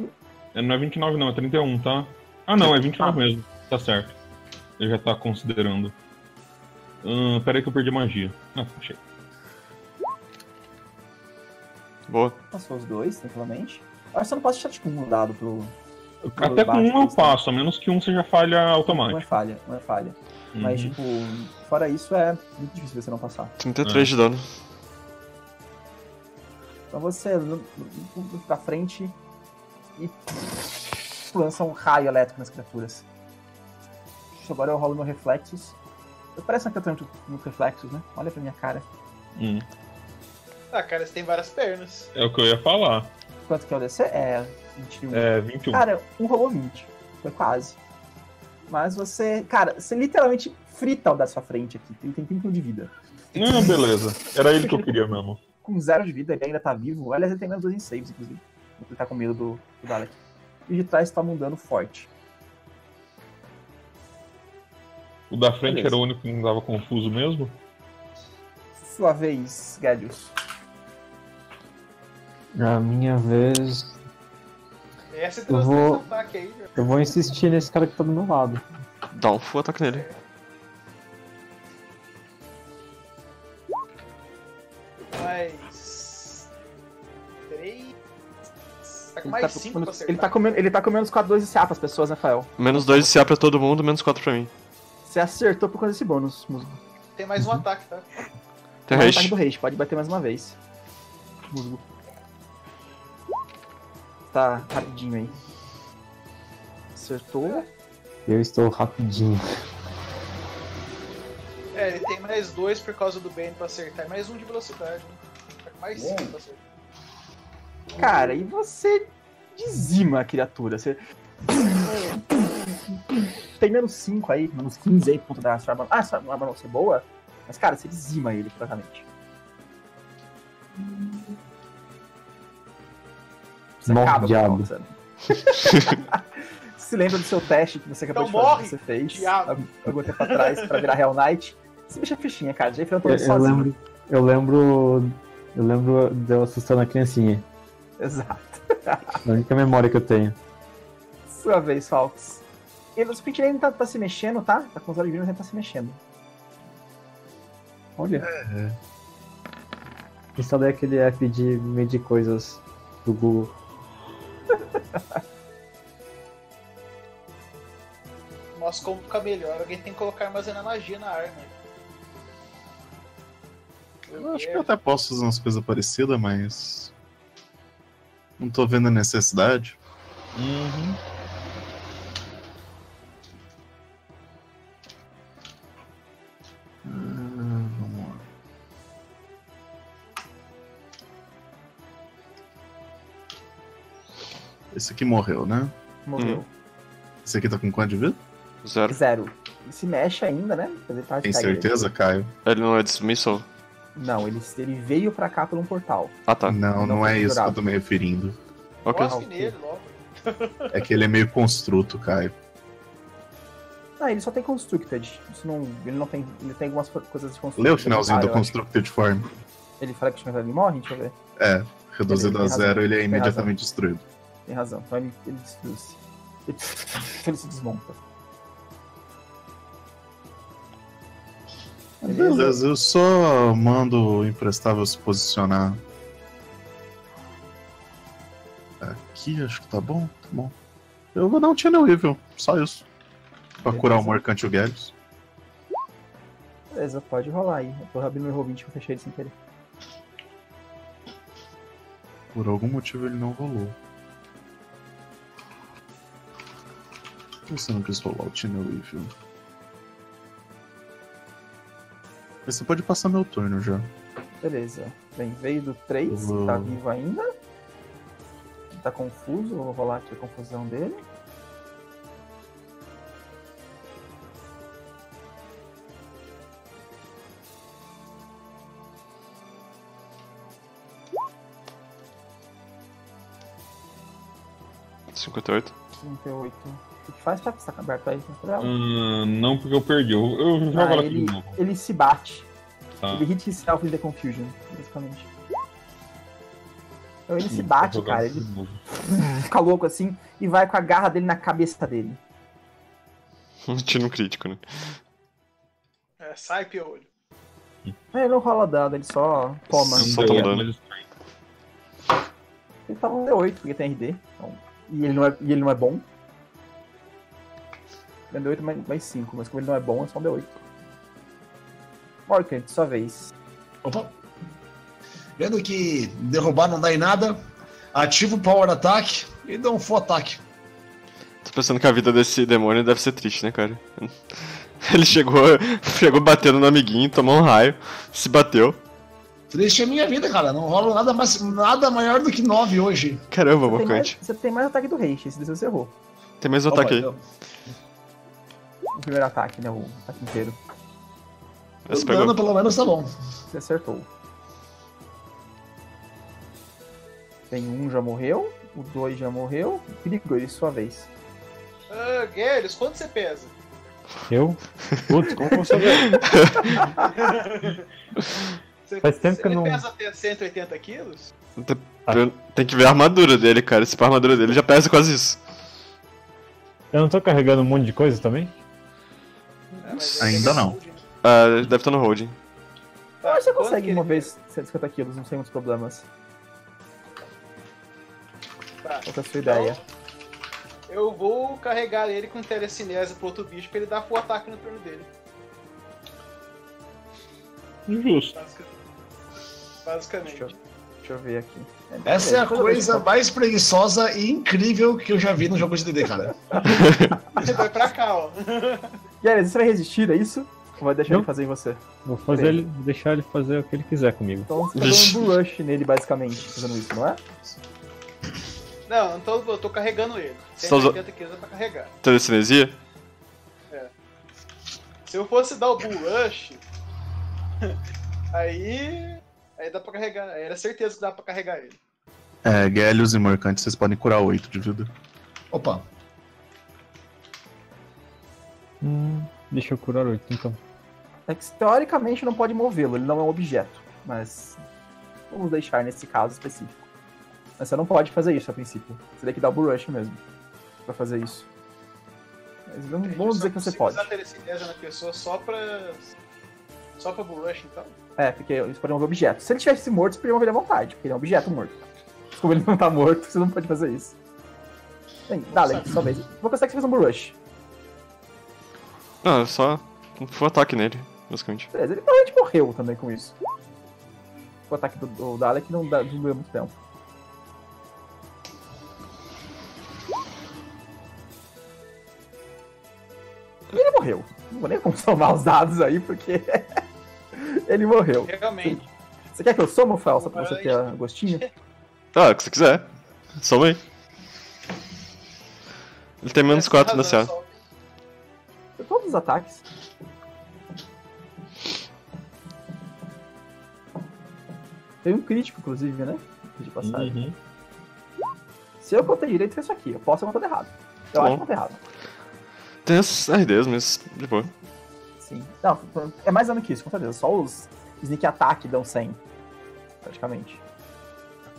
É, Não é 29 não, é 31, tá? Ah não, é 29 Ah. mesmo. Tá certo. Ele já tá considerando. Hum, pera aí que eu perdi a magia. Ah, achei. Boa. Passou os dois, tranquilamente. Acho que você não pode deixar tipo um dado pro. Até com um eu passo, a menos que um seja falha Não é automática. falha, não é falha. Mas, Uhum. tipo, fora isso é muito difícil você não passar. 33 de dano. Então você pra frente e lança um raio elétrico nas criaturas. Agora eu rolo meu reflexos. Eu pareço que eu tenho muito reflexos, né? Olha pra minha cara. Hum. Ah, cara, você tem várias pernas. É o que eu ia falar. Quanto que é o DC? É 21. É 21. Cara, um rolou 20. Foi quase. Mas você. Cara, você literalmente frita o da sua frente aqui. Ele tem 31 de vida. Não, beleza. Era ele que eu queria mesmo. Com zero de vida, ele ainda tá vivo. Aliás, ele tem menos 2 em saves, inclusive. Ele tá com medo do, do Dalek. E de trás toma um dano forte. O da frente Beleza. era o único que não dava confuso mesmo? Sua vez, Gadius. Na minha vez, Essa é Eu vou- ataque aí, velho. eu vou insistir nesse cara que tá do meu lado. Dá um full ataque nele. Mais. Três. Tá com Ele mais tá, cinco com, pra acertar. ele, tá comendo, ele tá comendo os 4 2 de CA pras pessoas, Rafael. Menos 2 de CA pra todo mundo, menos 4 pra mim. Você acertou por causa desse bônus, Musgo. Tem mais um ataque, tá? Tem haste. ataque do Rage, pode bater mais uma vez. Musgo. Tá rapidinho aí. Acertou. Eu estou rapidinho. É, ele tem mais dois por causa do Bane pra acertar. E mais um de velocidade, né? Com mais cinco pra acertar. Cara, e você dizima a criatura. Você. Tem menos 5 aí, menos 15 aí por conta da sua arma. Ah, sua arma não ser boa. Mas, cara, você dizima ele completamente. Você Morre, acaba diabo. Se lembra do seu teste que você acabou Então de fazer, morre, que você fez diabo. algum tempo atrás pra virar Hell Knight. Você bicha fichinha, cara. Já enfrentou Eu, ele eu sozinho. lembro. Eu lembro. Eu lembro de eu assustando a criancinha. Exato. A única memória que eu tenho. Sua vez, Falks. Ele, o Speed ainda tá, tá se mexendo, tá? Tá com os olhos vindo, ele tá se mexendo. Olha. Instalei aquele app de medir coisas do Google. Nossa, como ficar melhor? Alguém tem que colocar armazenar magia na arma. Eu acho que eu até posso fazer umas coisas parecidas, mas. Não tô vendo a necessidade. Uhum. Esse aqui morreu, né? Morreu. Esse aqui tá com quanto de vida? Zero. Zero. Ele se mexe ainda, né? Ele tá Tem certeza, Caio? Ele não é dismissal? Não, ele, ele veio pra cá por um portal. Ah, tá. Não, Não não é isso que eu tô me referindo. Ok. Ok. nele logo. É que ele é meio construto, Caio. Ah, ele só tem Constructed. Isso não, ele não tem. Ele tem algumas coisas de Constructed. Lê o finalzinho Ah, do acho. Constructed Form. Ele fala que o ele morre? Deixa eu ver. É, reduzido Ele a zero, razão, ele é imediatamente destruído. Tem razão. Então ele, ele destrui-se. Ele, ele se desmonta. Beleza, eu só mando o imprestável se posicionar. Aqui, acho que tá bom, tá bom. Eu vou dar um channel evil, só isso. Pra Beleza. curar o Morcante e o Gallus. Beleza, pode rolar aí. Eu tô abrindo meu roll 20 que eu fechei ele sem querer. Por algum motivo ele não rolou. Por que você não quis rolar o channel evil? Você pode passar meu turno já. Beleza. Bem, veio do 3, Uhum. tá vivo ainda. Tá confuso, vou rolar aqui a confusão dele. Tá 58. 38. O que faz pra estar aberto aí? Ah, não, porque eu perdi. Eu, eu jogo Ah, ela aqui ele, de novo. ele se bate. Tá. Ele hit himself in the confusion, basicamente. Então ele se Hum, bate, cara. Ele fica louco assim e vai com a garra dele na cabeça dele. Tiro um crítico, né? É, sai, piolho. Ele não rola dano, ele só toma. Só toma dano. Ele tá no D8, porque tem RD. Então, e, ele não é, e ele não é bom. É D8 mais, mais 5, mas como ele não é bom, é só um D8. Morkant, sua vez. Opa. Vendo que derrubar não dá em nada, ativa o Power Attack e dá um Full Attack. Tô pensando que a vida desse demônio deve ser triste, né, cara? Ele chegou, chegou batendo no amiguinho, tomou um raio, se bateu. Triste é a minha vida, cara. Não rola nada, mais, nada maior do que 9 hoje. Caramba, Mocante. você tem mais ataque do Rei, esse você errou. Tem mais um Opa, ataque aí. então, primeiro ataque, né? O ataque inteiro. O pegou. dano pelo menos tá bom. Você acertou. Tem um já morreu, o dois já morreu. Grigori, sua vez. Ah, Guedes, quanto você pesa? Eu? Putz, como você? Você, Faz tempo que eu ele não- pesa até 180 quilos? Tem- Tem que ver a armadura dele, cara. Se a armadura dele já pesa quase isso. Eu não tô carregando um monte de coisa também? É, Ainda é não. Ah, deve estar no holding. Eu acho que você consegue mover pesa? 150 quilos, não sem muitos problemas. Tá. Qual é a sua ideia? Eu vou carregar ele com telecinese pro outro bicho pra ele dar full ataque no turno dele. Injusto. Basica- Basicamente. Deixa Deixa eu ver aqui. Essa é a vez coisa mais preguiçosa e incrível que eu já vi no jogo de DD, cara. Vai pra cá, ó. Eu- Guedes, você vai resistir a isso? Ou vai deixar Não. ele fazer em você? Vou fazer ele, deixar ele fazer o que ele quiser comigo. Então você tá dando um rush nele, basicamente, fazendo isso, não é? Não, não tô, eu tô carregando ele. Você tá usa- 180 quilos é pra carregar. Telecinesia? Se eu fosse dar o Bull Rush, aí. Aí dá pra carregar. Aí era certeza que dá pra carregar ele. É, Gélios e Morcante, vocês podem curar 8 de vida. Opa, Hum, deixa eu curar 8 então. É que teoricamente não pode movê-lo, ele não é um objeto. Mas vamos deixar nesse caso específico. Mas você não pode fazer isso a princípio. Você tem que dar o Bull Rush mesmo. Pra fazer isso. Mas vamos, dizer que você pode. usar telecinese na pessoa só pra. Só pra Bull Rush, então? É, porque eles podem mover objetos. Se ele tivesse morto, você podia mover ele à vontade, porque ele é um objeto morto. Como ele não tá morto, você não pode fazer isso. Bem, Dalek, sua vez. Vou conseguir que você fez um Bull É só um full ataque nele, basicamente. Beleza, ele provavelmente morreu também com isso. O ataque do, do Dalek não, dá, não dura muito tempo. Ele morreu. Não vou nem como somar os dados aí, porque ele morreu. Realmente. Você quer que eu soma, Fel, só pra você ter a gostinho? Ah, o que você quiser. Soma aí. Ele tem menos 4 na CA. Todos os ataques. Tem um crítico, inclusive, né? De passagem. Uhum. Se eu contei direito, foi isso aqui. Eu posso ter contado errado. Eu Tá acho bom. que contei errado. Tem as RDs, mas de boa. Sim. Não, é mais dano que isso, com certeza. Só os sneak attack dão 100. Praticamente.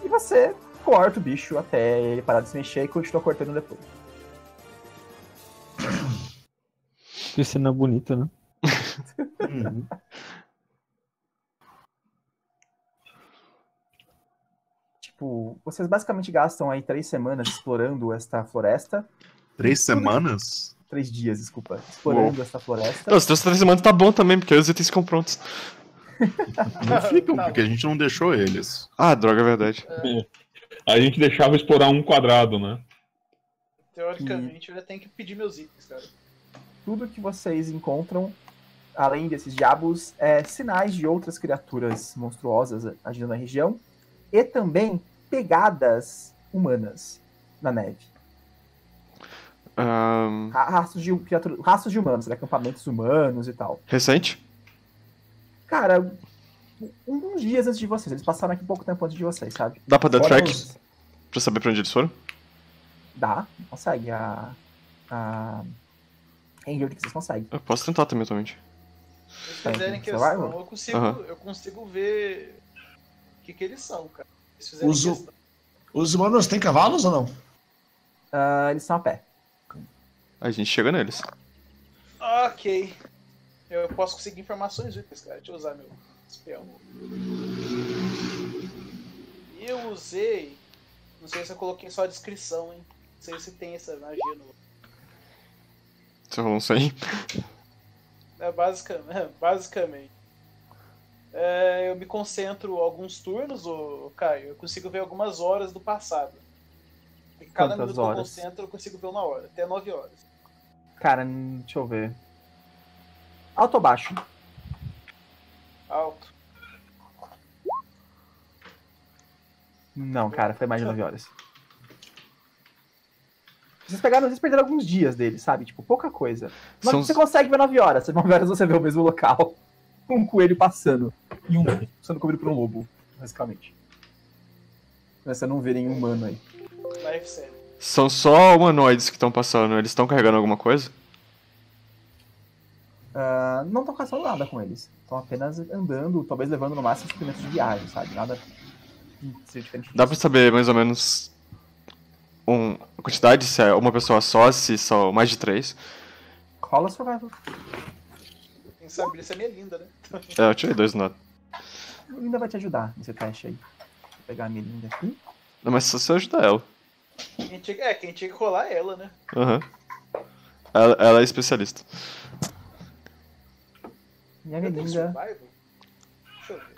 E você corta o bicho até ele parar de se mexer e continua cortando depois. Que cena bonita, né? Uhum. Tipo, vocês basicamente gastam aí três semanas explorando esta floresta. Três semanas? Três dias, desculpa. Explorando esta floresta. Não, se trouxe três semanas tá bom também, porque os itens ficam prontos. Não ficam, porque a gente não deixou eles. Ah, droga, é verdade. A gente deixava explorar um quadrado, né? Teoricamente, eu já tenho que pedir meus itens, cara. Tudo que vocês encontram, além desses diabos, é sinais de outras criaturas monstruosas agindo na região e também pegadas humanas na neve. Ahn, Ra- Rastros de, rastros de humanos, né? acampamentos humanos e tal. recente? Cara, um- uns dias antes de vocês, eles passaram aqui pouco tempo antes de vocês, sabe? Dá pra dar Fora track os- pra saber pra onde eles foram? Dá, consegue. A. A. Ranger que vocês conseguem. Eu posso tentar também, atualmente. Se fizerem questão, survival? eu consigo, Aham. eu consigo ver o que, que eles são, cara. Se fizerem Uso- questão. Os humanos têm cavalos ou não? Ah, eles estão a pé. A gente chega neles. Ok. Eu posso conseguir informações úteis, cara. Deixa eu usar meu espião. Eu usei. Não sei se eu coloquei só a descrição, hein? Não sei se tem essa magia no. Você um 100. É, basicamente. basicamente. É, eu me concentro alguns turnos, ô, Caio. Eu consigo ver algumas horas do passado. E cada Quantas minuto que eu horas? concentro, eu consigo ver uma hora. Até 9 horas. Cara, deixa eu ver. Alto ou baixo? Alto. Não, cara, foi mais de 9 horas. Vocês pegaram, vocês perderam alguns dias deles, sabe? Tipo, pouca coisa. Mas São- você consegue ver 9 horas. 9 horas você vê o mesmo local. Um coelho passando. E um sendo comido por um lobo, basicamente. Mas você não vê nenhum humano aí. São só humanoides que estão passando. Eles estão carregando alguma coisa? Ah, não estão caçando nada com eles. Estão apenas andando, talvez levando no máximo suprimentos de viagem, sabe? Nada Dá pra saber mais ou menos um, a quantidade, se é uma pessoa só, se são mais de três. Rola survival. Quem sabe isso é minha linda, né? É, eu tirei dois no nada. Ainda vai te ajudar nesse teste aí. Vou pegar a Melinda aqui. Não, mas só se eu ajudar ela. Quem tinha, é, quem tinha que rolar é ela, né? Aham. Ela, ela é especialista. E a Eu survival? Deixa eu ver.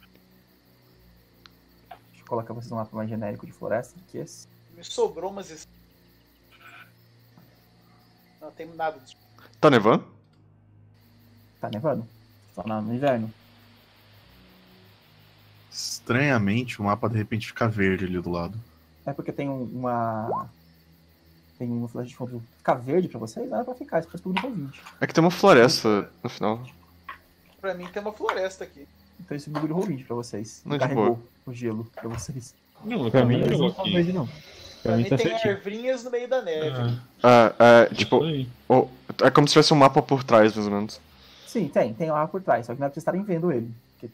Deixa eu colocar vocês num mapa mais genérico de floresta do que esse. Me sobrou umas. Não tem nada disso. Tá nevando? Tá nevando? Só no no inverno. Estranhamente, o mapa de repente fica verde ali do lado. É porque tem um- uma. Tem uma floresta de fundo. Ficar verde pra vocês? Não era pra ficar, isso faz tudo no 20. É que tem uma floresta no final. Pra mim tem uma floresta aqui. Então esse roll 20 pra vocês. Não, de Carregou o gelo pra vocês. Não, Pra pra mim, não aqui. verde, não. Pra Pra mim mim tá tem certinho. arvinhas no meio da neve. Ah, É, é, isso tipo, aí. o- é como se tivesse um mapa por trás, mais ou menos. Sim, tem. Tem lá por trás. Só que não é pra vocês estarem vendo ele. Porque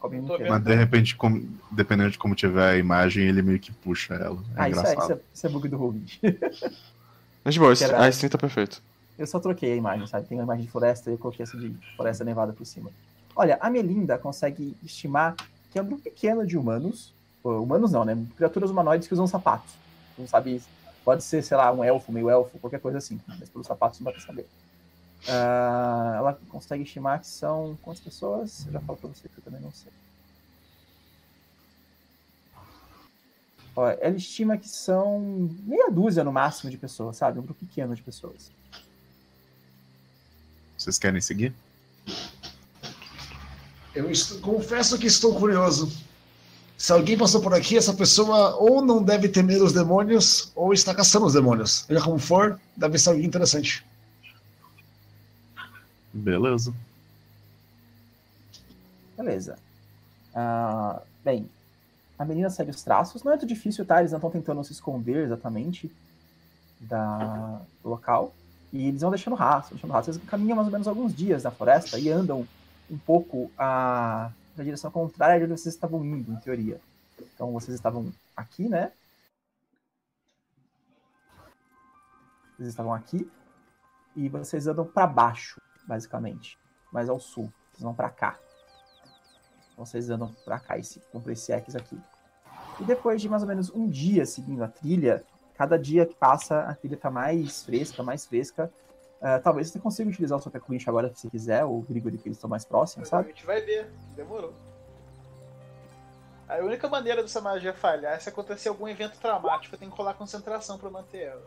cobre Tô inteiro. Mas de repente, como- dependendo de como tiver a imagem, ele meio que puxa ela. É Ah, isso é, engraçado. isso, é, isso é bug do Roll20. Mas de boa, esse- Era- a stream tá perfeito. Eu só troquei a imagem, sabe? Tem uma imagem de floresta e eu coloquei essa de floresta nevada por cima. Olha, a Melinda consegue estimar que é um grupo pequeno de humanos. Humanos não, né? Criaturas humanoides que usam sapatos. Não sabe. Pode ser, sei lá, um elfo, meio elfo, qualquer coisa assim. Mas pelos sapatos não dá pra saber. Ah, ela consegue estimar que são quantas pessoas? Eu já falo pra você que eu também não sei. Ó, ela estima que são meia dúzia no máximo de pessoas, sabe? Um grupo pequeno de pessoas. Vocês querem seguir? Eu estou- confesso que estou curioso. Se alguém passou por aqui, essa pessoa ou não deve temer os demônios, ou está caçando os demônios. Seja como for, deve ser alguém interessante. Beleza. Beleza. Ah, bem, a menina segue os traços. Não é muito difícil, tá? Eles não estão tentando se esconder exatamente da, do local. E eles vão deixando rastro, deixando rastro. Eles caminham mais ou menos alguns dias na floresta e andam um pouco a, na direção contrária de onde vocês estavam indo, em teoria. Então vocês estavam aqui, né? Vocês estavam aqui. E vocês andam para baixo, basicamente. Mais ao sul. Vocês vão para cá. Vocês andam pra cá, esse, cumprir esse X aqui. E depois de mais ou menos um dia seguindo a trilha, cada dia que passa, a trilha tá mais fresca, mais fresca. Ah, talvez você consiga utilizar o seu Pecunich agora se quiser, ou o Grigori, que eles estão mais próximos, A sabe? gente vai ver. Demorou. A única maneira dessa magia falhar é se acontecer algum evento traumático. Eu tenho que colar concentração pra manter ela.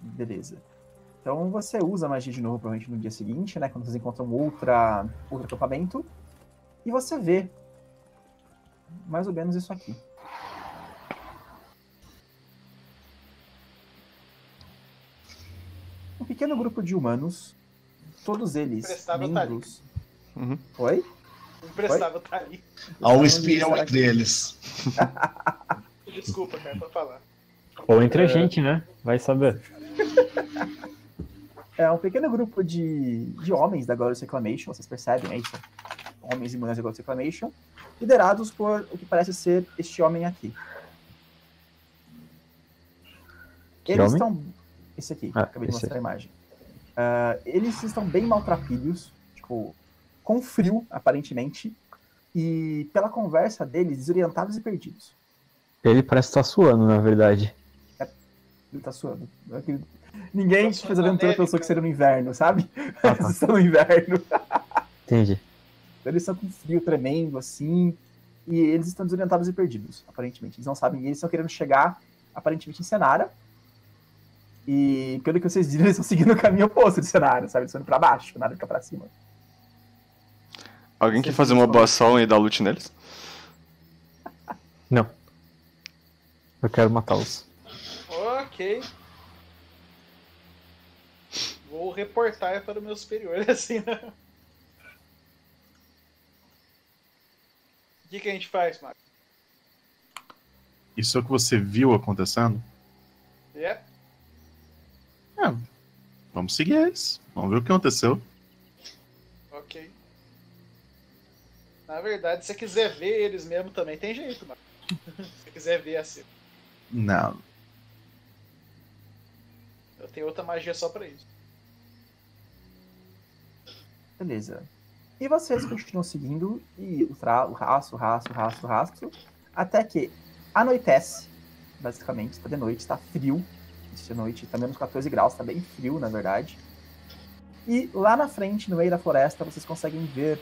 Beleza. Então você usa a magia de novo, provavelmente no dia seguinte, né? Quando vocês encontram outra, outro acampamento. E você vê mais ou menos isso aqui. Um pequeno grupo de humanos, todos eles tá membros. Uhum. Oi? O emprestável tá ali. Há um espião entre eles. Desculpa, cara, pra falar. Ou entre a gente, né? Vai saber. É um pequeno grupo de, de homens da Glorious Reclamation, vocês percebem, né? Isso. Homens e mulheres da Glorious Reclamation, liderados por o que parece ser este homem aqui. Que Eles homem? estão. Esse aqui, Ah, acabei de mostrar a imagem. Ah, eles estão bem maltrapilhos, tipo, com frio, aparentemente, e pela conversa deles, desorientados e perdidos. Ele parece estar suando, na verdade. Ele tá suando. Acredito- Ninguém Tá que fez aventura pensou que seria no inverno, sabe? Ah, tá. Eles estão no inverno. Entendi. Eles estão com frio tremendo, assim, e eles estão desorientados e perdidos, aparentemente. Eles não sabem, e eles estão querendo chegar, aparentemente, em Senara. E pelo que vocês viram, eles estão seguindo o caminho oposto de Senara, sabe? Eles estão indo pra baixo, nada fica pra cima. Alguém quer fazer uma boa ação e dar loot neles? Não. Eu quero matá-los. Ok. Vou reportar para o meu superior, assim, né? O que, que a gente faz, Marco? Isso é o que você viu acontecendo? É? Vamos seguir eles. Vamos ver o que aconteceu. Ok. Na verdade, se você quiser ver eles mesmo também tem jeito, mano. se você quiser ver assim. Não. Eu tenho outra magia só pra isso. Beleza. E vocês continuam seguindo, e o, tra- o rastro, o rastro, o rastro, o rastro, até que anoitece, basicamente, está de noite, está frio. Esta noite está menos 14 graus, está bem frio, na verdade. E lá na frente, no meio da floresta, vocês conseguem ver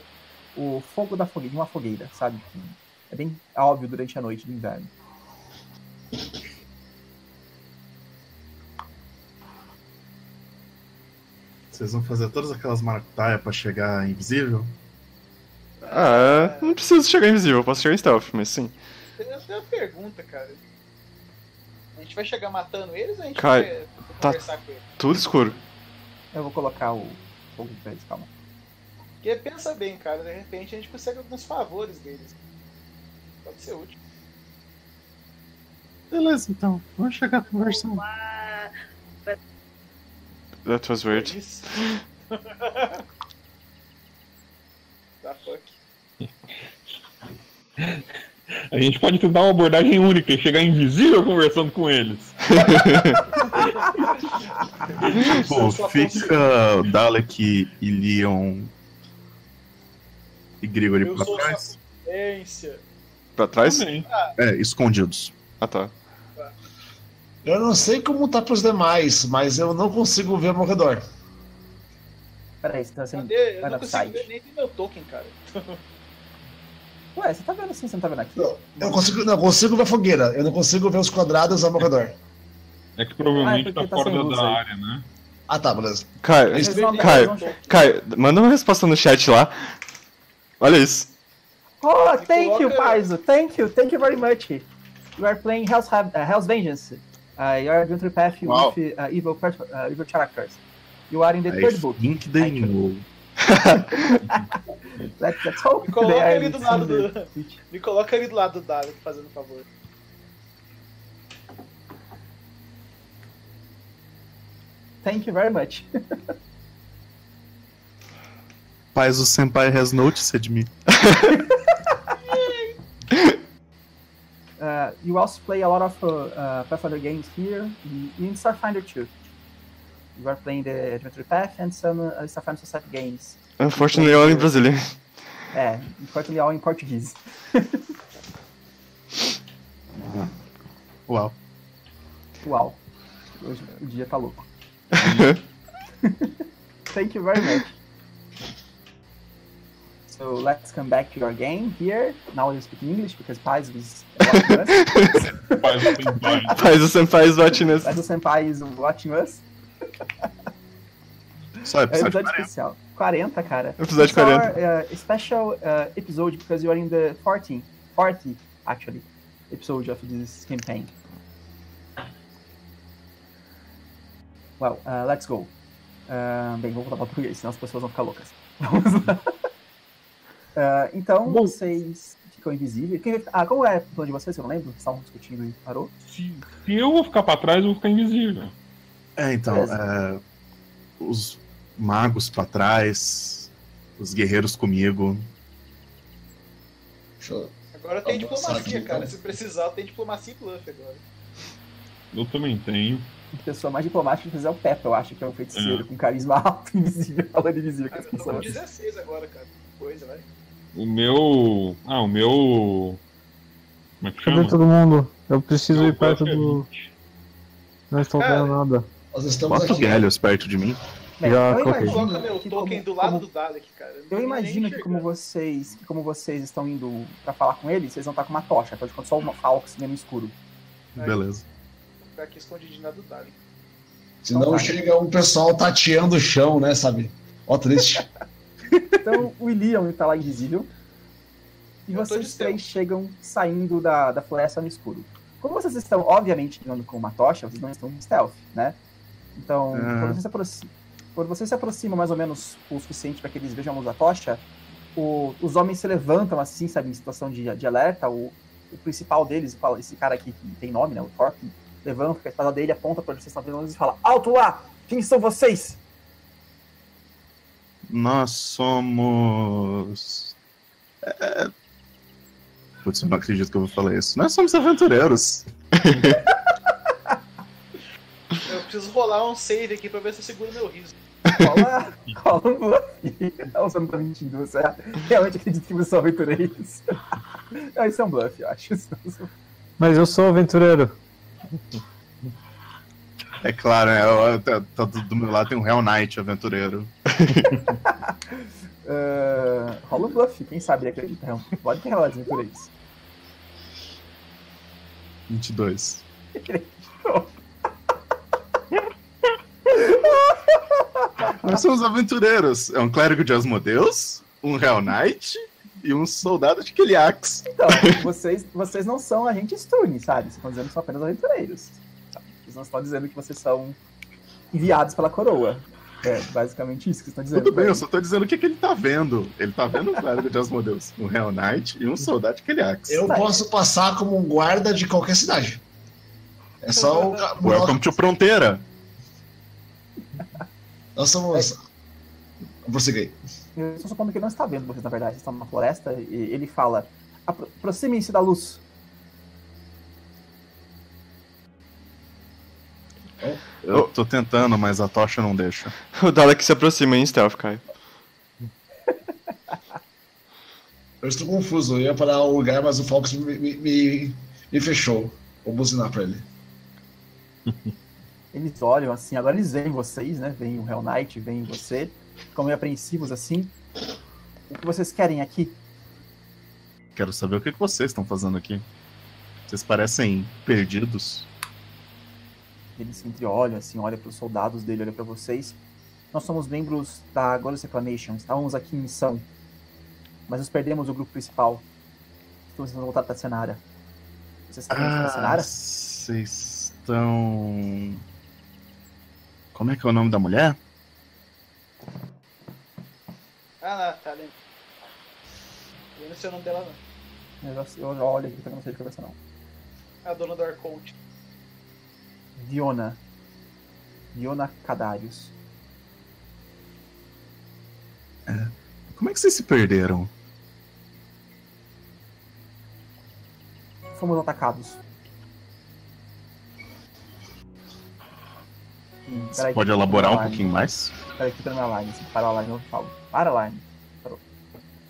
o fogo da fogueira, uma fogueira, sabe? É bem óbvio durante a noite do inverno. Vocês vão fazer todas aquelas maracutaias pra chegar invisível? Ah, não preciso chegar invisível, eu posso chegar em stealth, mas sim. Eu tenho uma pergunta, cara. A gente vai chegar matando eles ou a gente Cara, vai tá- conversar com eles? Tudo escuro. Eu vou colocar o fogo pra eles, calma. Porque pensa bem, cara, de repente a gente consegue alguns favores deles. Pode ser útil. Beleza, então. Vamos chegar conversando. Ah, That was weird. Isso. tá fuck. A gente pode tentar uma abordagem única e chegar invisível conversando com eles. Pô, Só fica Dalek e Leon e Grigori pra trás. Pra trás? Também. É, escondidos. Ah, tá. Eu não sei como tá pros demais, mas eu não consigo ver ao meu redor. Peraí, você tá sendo. Cadê? Eu não consigo ver nem meu token, cara. Ué, você tá vendo assim, você não tá vendo aqui? Não, eu consigo, não, consigo ver a fogueira, eu não consigo ver os quadrados ao meu redor. É que provavelmente Ah, é tá tá fora da, aí. área, né? Ah tá, beleza. Caio, vão- Caio, Caio, manda uma resposta no chat lá. Olha isso. Oh, thank you, Paizo. Thank you, thank you very much. You are playing Hell's, uh, Hell's Vengeance. Uh, you are adventure path Wow. with uh, evil, uh, evil characters. You are in the Aí, third book. Link de novo. Let's, let's hope Me coloca ele do lado do-. Me coloca ali do lado do Dalek, fazendo favor. Thank you very much. Paz, o Senpai has noticed me. Uh, you also play a lot of uh, uh, Pathfinder games here in in Starfinder 2. You are playing the Adventure Path and some uh, Starfinder Society games. Unfortunately, all in Brazilian. É, importantly all in português. Uau. Uau. Hoje o dia tá louco. Thank you very much. So let's come back to your game here. Now you speak English because Paz is watching us. O Senpai watching us. Senpai is watching us. Só É um episódio episódio 40. especial. 40, cara. Episódio It's our, 40. uh, special uh, episode because you are in the 14, 40 actually, episode of this campaign. Well, uh, let's go. Uh, bem, vou voltar para português, senão as pessoas vão ficar loucas. Vamos lá. Uh, então, Bom. vocês ficam invisíveis. Quem- ah, como é o plano de vocês? Eu não lembro. Estavam discutindo e parou. Se, se eu vou ficar pra trás, eu vou ficar invisível. É, então, é, os magos pra trás, os guerreiros comigo. Eu... Agora tem passar diplomacia, aqui, cara. então. Se precisar, tem diplomacia e bluff agora. Eu também tenho. A pessoa mais diplomática que fizer é o Pepe, eu acho, que é um feiticeiro com carisma alto, invisível, falando invisível as eu tô com pessoas. 16 agora, cara. Que Coisa, vai. O meu. Ah, o meu. Como é que Cadê chama? todo mundo? Eu preciso Meu ir perto é do. 20. Não estou Cara, vendo nada. Nós estamos Bota aqui. Galhos perto de mim. Bem, Já eu coloquei. imagino meu que token como- do lado como- do Dalek, cara. Eu imagino que como vocês, que como vocês estão indo pra falar com ele, vocês vão estar com uma tocha, afinal de contas só uma Falx no escuro. Aí. Beleza. Vou ficar aqui escondidinho do Dalek. Senão Então, chega um pessoal tateando o chão, né, sabe? Ó, triste. Então o William tá lá invisível. E Eu vocês três chegam saindo da, da floresta no escuro. Como vocês estão, obviamente, andando com uma tocha, vocês não estão em stealth, né? Então, Ah. quando, você se aproxima, quando você se aproxima mais ou menos o suficiente para que eles vejam a luz da tocha, o- os homens se levantam assim, sabe, em situação de, de alerta. O, o principal deles, esse cara aqui que tem nome, né? O Thorpe, levanta a espada dele, aponta para onde vocês estão vendo e fala: Alto lá! Quem são vocês? Nós somos. É... Putz, eu não acredito que eu vou falar isso. Nós somos aventureiros. Eu preciso rolar um save aqui pra ver se eu seguro meu riso. Rola, rola um bluff. Não, você não tá mentindo, você realmente acredita que vocês são aventureiros. Não, isso é um bluff, eu acho. Mas eu sou aventureiro. É claro, né? Eu- tá- do do meu lado tem um Hell Knight aventureiro. Ah, rola um bluff, quem sabe ele acredita. Pode ter relatos aventureiros. 22. Nós somos aventureiros. É um clérigo de Asmodeus, um Hell Knight e um soldado de Keliax. Então, vocês, vocês não são agentes Tune, sabe? Vocês estão dizendo que são apenas aventureiros. Vocês não estão dizendo que vocês são enviados pela coroa. É basicamente isso que vocês estão dizendo. Tudo bem, eu só tô dizendo o que, que ele tá vendo. Ele tá vendo um clérigo de Asmodeus, um Hell Knight e um soldado de Keliax. Eu Tá. posso passar como um guarda de qualquer cidade. É só o. Welcome to Fronteira. Nós somos. Eu prossegui. Eu estou supondo que ele não está vendo vocês, na verdade. Vocês estão numa floresta e ele fala: "Apro- aproximem-se da luz. Eu tô tentando, mas a tocha não deixa. O Dalek se aproxima em stealth, Caio. Eu estou confuso. Eu ia parar o lugar, mas o Fox me, me, me, me fechou. Vou buzinar pra ele. Eles olham assim, agora eles veem vocês, né? Vem o Hell Knight, vem você. Ficam meio apreensivos assim. O que vocês querem aqui? Quero saber o que que vocês estão fazendo aqui. Vocês parecem perdidos. Eles se entreolham, assim, olham para os soldados dele, olham para vocês. Nós somos membros da Goddess Reclamation, estávamos aqui em missão. Mas nós perdemos o grupo principal. Estamos tentando voltar para Senara. Vocês sabem onde Ah, está Senara? vocês estão. Como é que é o nome da mulher? Ah, lá, tá lembro. Eu não sei o nome dela, não. Eu já, eu já olho aqui, porque eu não sei de cabeça não. É a dona do Arconte. Diona. Diona Cadarius. Como é que vocês se perderam? Fomos atacados. Hum, Você pode elaborar um pouquinho mais? Peraí que tá no alarme. Se para o alarme, eu falo. Para alarme. Parou.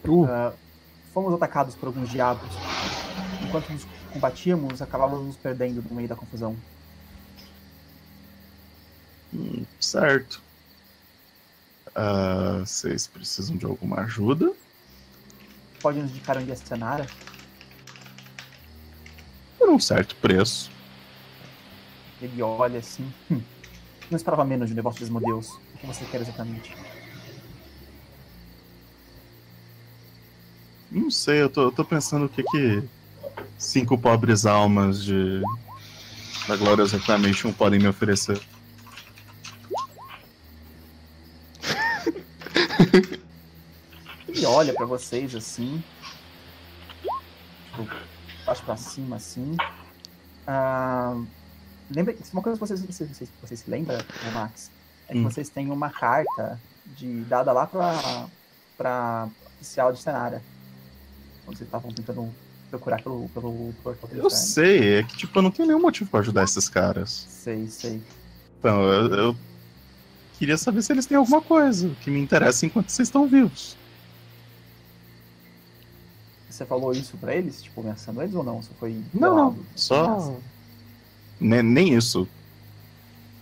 Uh. Ah, fomos atacados por alguns diabos. Enquanto nos combatíamos, acabávamos nos perdendo no meio da confusão. Hum, certo. Ah, vocês precisam de alguma ajuda? Pode nos indicar onde é Senara? Por um certo preço. Ele olha assim. "Hum, não esperava menos de um negócio de Asmodeus. O que você quer exatamente? Não sei, eu tô, eu tô pensando o que que cinco pobres almas de da Glorious Reclamation podem me oferecer. Ele olha pra vocês assim. Tipo, baixo pra cima assim. Ah, lembra, uma coisa que vocês, vocês, vocês, se lembram, ô Max? É que Hum. vocês têm uma carta de, dada lá pra, pra oficial de Senara. Quando vocês estavam tentando procurar pelo, pelo portal Eu sei, é que tipo, eu não tenho nenhum motivo pra ajudar esses caras. Sei, sei. Então, eu, eu queria saber se eles têm alguma coisa que me interessa enquanto vocês estão vivos. Você falou isso pra eles? Tipo, ameaçando eles ou não? Você foi. Não, não, só. Ameaça. Ne- nem isso.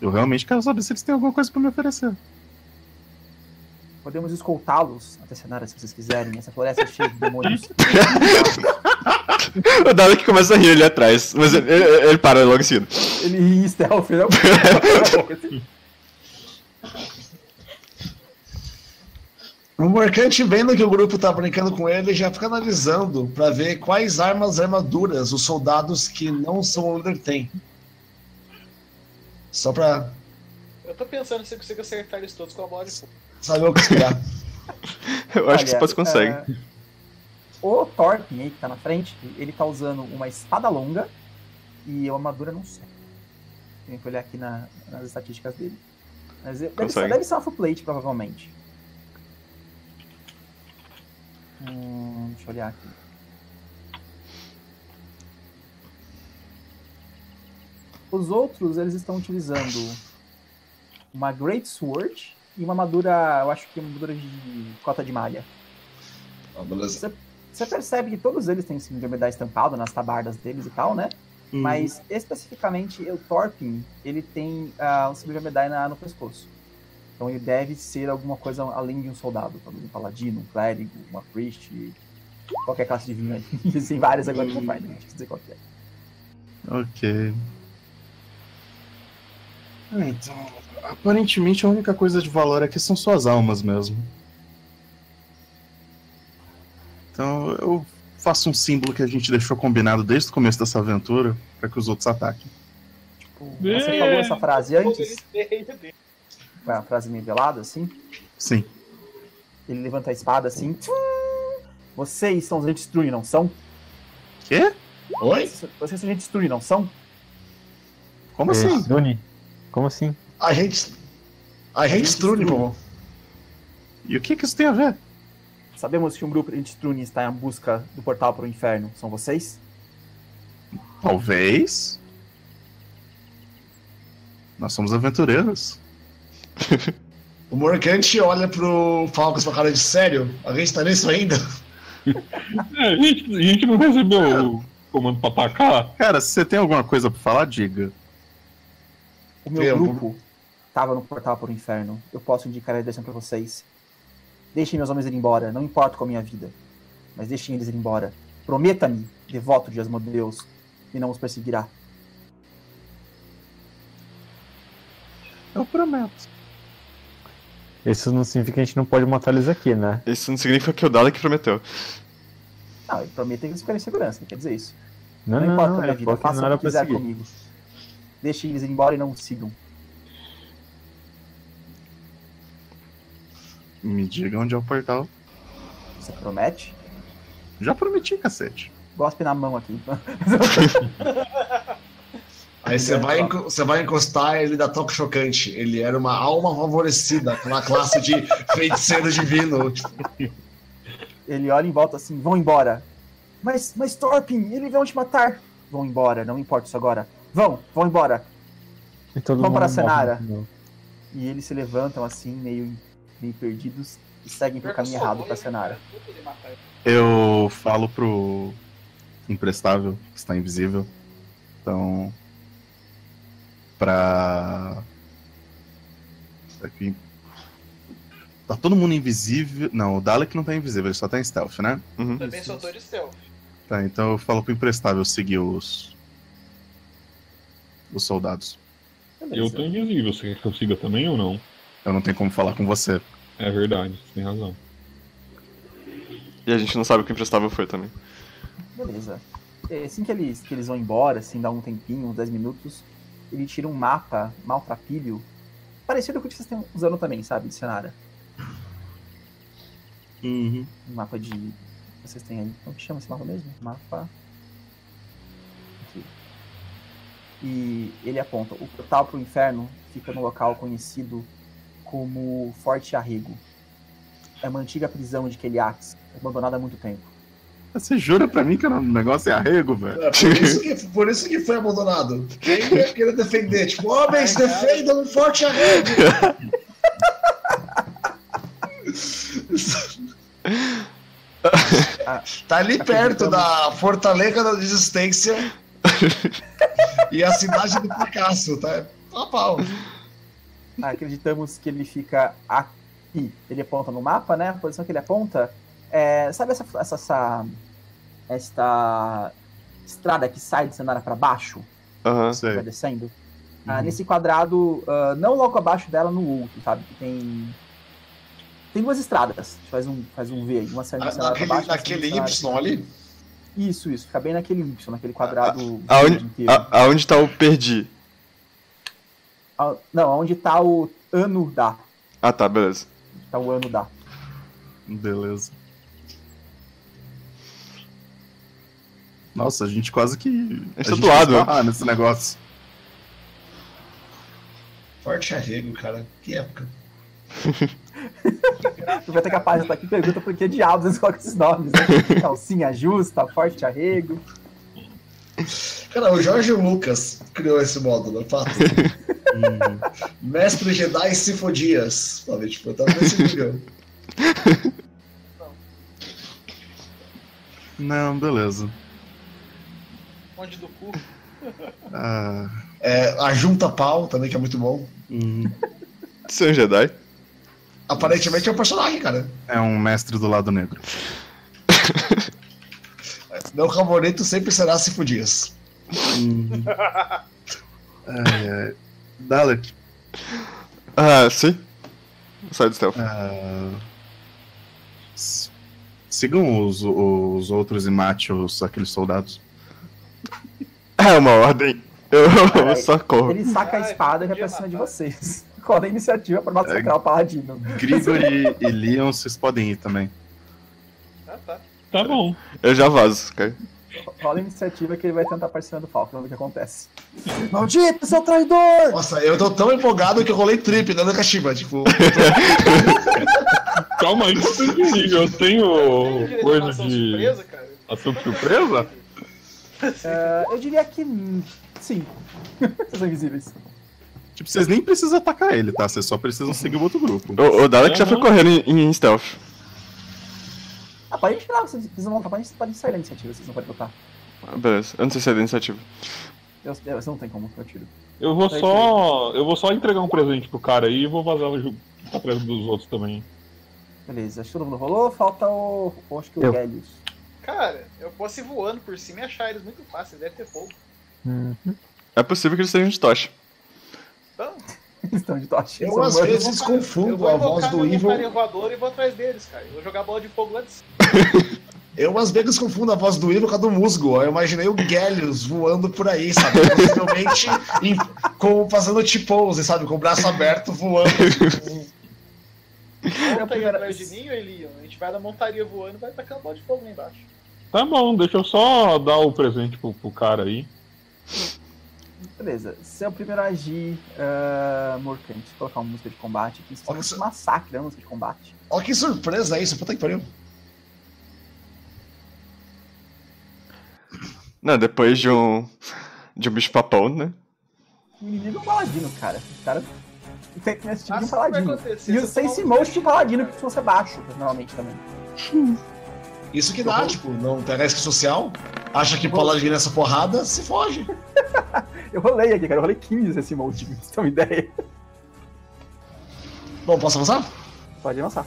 Eu realmente quero saber se eles têm alguma coisa pra me oferecer. Podemos escoltá-los até Senara se vocês quiserem. Essa floresta é cheia de demônios. O Dalek começa a rir ali atrás, mas ele, ele- ele para logo em seguida. Ele ri em stealth, né? O Mercante, vendo que o grupo tá brincando com ele, já fica analisando pra ver quais armas e armaduras os soldados que não são o líder têm. Só pra Eu tô pensando se eu consigo acertar eles todos com a bola de fogo. saber o que esperar. Eu acho que você consegue. é, o Thorpin aí, que tá na frente, ele tá usando uma espada longa e uma armadura não sei. Tem que olhar aqui na- nas estatísticas dele. Mas deve ser, deve ser uma full plate, provavelmente. Hum, deixa eu olhar aqui. Os outros, eles estão utilizando uma Great Sword e uma armadura, eu acho que uma armadura de cota de malha. Ah, beleza. Você, você percebe que todos eles têm de umidade estampado nas tabardas deles e tal, né? Mas especificamente o Thorpin, ele tem ah, um umidade na- no pescoço. Então ele deve ser alguma coisa além de um soldado, talvez um paladino, um clérigo, uma priest, qualquer classe de vinho aí. Existem várias agora que não faz, não dizer qual que é. Ok. Ah, Então, aparentemente a única coisa de valor aqui são suas almas mesmo. Então eu faço um símbolo que a gente deixou combinado desde o começo dessa aventura para que os outros ataquem. Tipo, você falou essa frase antes, Ele uma frase meio velada, assim. Sim. Ele levanta a espada assim. tchum! Vocês são os gente destruir, não são? Quê? Oi? Vocês são gente destruir, não são? Como assim? Duni, como assim? A gente. A gente Strune, pô. E o que, que isso tem a ver? Sabemos que um grupo de Struni está em busca do portal para o inferno. São vocês? Talvez. Nós somos aventureiros. O Morcante olha pro Falcons com a cara de sério. Alguém está nisso ainda? É, a, gente, a gente não recebeu o comando pra atacar? Cara, se você tem alguma coisa pra falar, diga. O meu Tempo. grupo estava no portal para o inferno. Eu posso indicar a direção para vocês. Deixem meus homens ir embora. Não importa com a minha vida. Mas deixem eles ir embora. Prometa-me, devoto de Asmodeus, que não os perseguirá. Eu prometo. Isso não significa que a gente não pode matar eles aqui, né? Isso não significa que o Dalek prometeu. Não, ele promete que eles ficarem em segurança. Não quer dizer isso. Não, Não, não, importa não, com a minha vida. não o era que quiser seguir. comigo. Deixem eles ir embora e não sigam. Me diga onde é o portal. Você promete? Já prometi, cacete. Gospe na mão aqui. Aí você vai, você vai encostar ele dá toque chocante. Ele era uma alma favorecida, uma classe de feiticeiro divino. Ele olha em volta assim, vão embora. Mas, mas Torpin, eles vão te matar. Vão embora, não importa isso agora. Vão, vão embora. E mundo pra morre Senara. E eles se levantam assim, meio, meio perdidos, e seguem pro caminho errado pra Senara. Eu falo pro imprestável, que está invisível. Então. Pra. Aqui. Tá todo mundo invisível. Não, o Dalek não tá invisível, ele só tá em stealth, né? Uhum. Também soltou de stealth. Tá, então eu falo pro imprestável seguir os. Os soldados. Eu Beleza. tô invisível, você quer que eu siga também ou não? Eu não tenho como falar com você. É verdade, você tem razão. E a gente não sabe o que o imprestável foi também. Beleza. É, Assim que eles, que eles vão embora, assim, dá um tempinho, uns 10 minutos, ele tira um mapa maltrapilho, parecido com o que vocês estão usando também, sabe, Senara. Uhum. Um mapa de. Vocês têm aí. Como que chama esse mapa mesmo? Mapa. Aqui. E ele aponta: o portal pro inferno fica no local conhecido como Forte Arrego. É uma antiga prisão de Keliax, abandonada há muito tempo. Você jura pra mim que o negócio é arrego, velho? é por, isso que, por isso que foi abandonado. Quem ia querer defender? Tipo, homens, defendam um forte arrego! tá ali perto da Fortaleza da Desistência e a cidade do Picasso, tá? Tá pau. Acreditamos que ele fica aqui. Ele aponta no mapa, né? A posição que ele aponta. É, sabe essa, essa, essa, esta estrada que sai de Senara para baixo? Aham. que vai Sei. descendo? Ah, nesse quadrado, ah, não logo abaixo dela, no outro, sabe? Que tem. Tem duas estradas. A gente faz um, faz um V aí. Uma Senara pra Naquele, baixo. naquele Y ali? Isso, isso. Fica bem naquele Y, naquele quadrado. Aonde, verde inteiro. a- aonde tá o perdi? Ah, Não, onde tá o ano da. Ah tá, beleza. Tá o ano da. Beleza. Nossa, a gente quase que. A gente tá gente do lado. esbarrar nesse negócio. Forte arrego, cara. Que época. Tu vai ter que a página tá aqui pergunta por que diabos eles colocam esses nomes. Né? Calcinha justa, forte arrego. Cara, o Jorge Lucas criou esse módulo, é fato. Hum, Mestre Jedi Sifodias. Sabe, tipo, eu tava nesse nível. Não, beleza. Onde do cu? Ah, É, a Junta Pau também, que é muito bom. hum, é um Jedi? Aparentemente é um personagem, cara. é um mestre do lado negro. Meu favorito sempre será Sifodias. Hum. Ai, ai. Dalek, Ah, sim. Sai do stealth. s- sigam os, os outros e mate os, aqueles soldados. É uma ordem. Eu Peraí. só corro. Ele saca a espada e vai pra cima de vocês. É a iniciativa pra É. massacrar o paladino? Grigori e Leon, vocês podem ir também. Ah, tá. Tá bom. Eu já vazo, cara. Rola a iniciativa que ele vai tentar aparecer do Falcon, vamos ver o que acontece. Maldito, seu traidor! Nossa, eu tô tão empolgado que eu rolei trip na Nakashiba. Tipo, Calma aí, eu tenho coisa Ação de. surpresa, cara. Ação surpresa? Ah, eu diria que hum, sim. Vocês são invisíveis. Tipo, vocês nem precisam atacar ele, tá? Vocês só precisam seguir o outro grupo. O, o Dalek já foi Uhum. correndo em, em stealth. Ah, podem tirar, vocês, não podem, podem sair da iniciativa, vocês não podem botar. Ah, Beleza, eu não sei se é da iniciativa. Eu, eu, você não tem como, eu tiro. Eu vou só. Eu vou só entregar um presente pro cara aí e vou vazar o jogo atrás dos outros também. Beleza, acho que todo mundo rolou, falta o. o- acho que o Eu. Gélios. Cara, eu posso ir voando por cima e achar eles muito fácil, deve ter fogo. É possível que eles estejam de tocha. Então, estão de tocha. Eu às vezes eu confundo vou a voz do Evil. montaria voadora e vou atrás deles, cara. Eu vou jogar bola de fogo lá de cima. Eu às vezes confundo a voz do Evil com a do Musgo. Eu imaginei o Gellius voando por aí, sabe? Possivelmente em- com, fazendo T-pose, sabe? Com o braço aberto voando. Volta aí atrás de mim, Elion. A gente vai na montaria voando e vai tacando bola de fogo lá embaixo. Tá bom, deixa eu só dar o presente pro, pro cara aí. Beleza, seu primeiro agir, uh, Morcante, vou colocar uma música de combate aqui. Isso é Olha só. um massacre, é uma música de combate. Olha que surpresa é isso, puta que pariu. Não, depois de um. de um bicho papão, né? O inimigo é um paladino, cara. O cara tem que esse tipo de um Assim vai paladino. E o Sense Motion de paladino que fosse baixo, normalmente também. Isso que dá, tipo, não pegar isso social, acha que paladino nessa porrada, se foge. Eu rolei aqui, cara. Eu rolei 15 Sense Motion, pra você ter uma ideia. Bom, posso avançar? Pode avançar.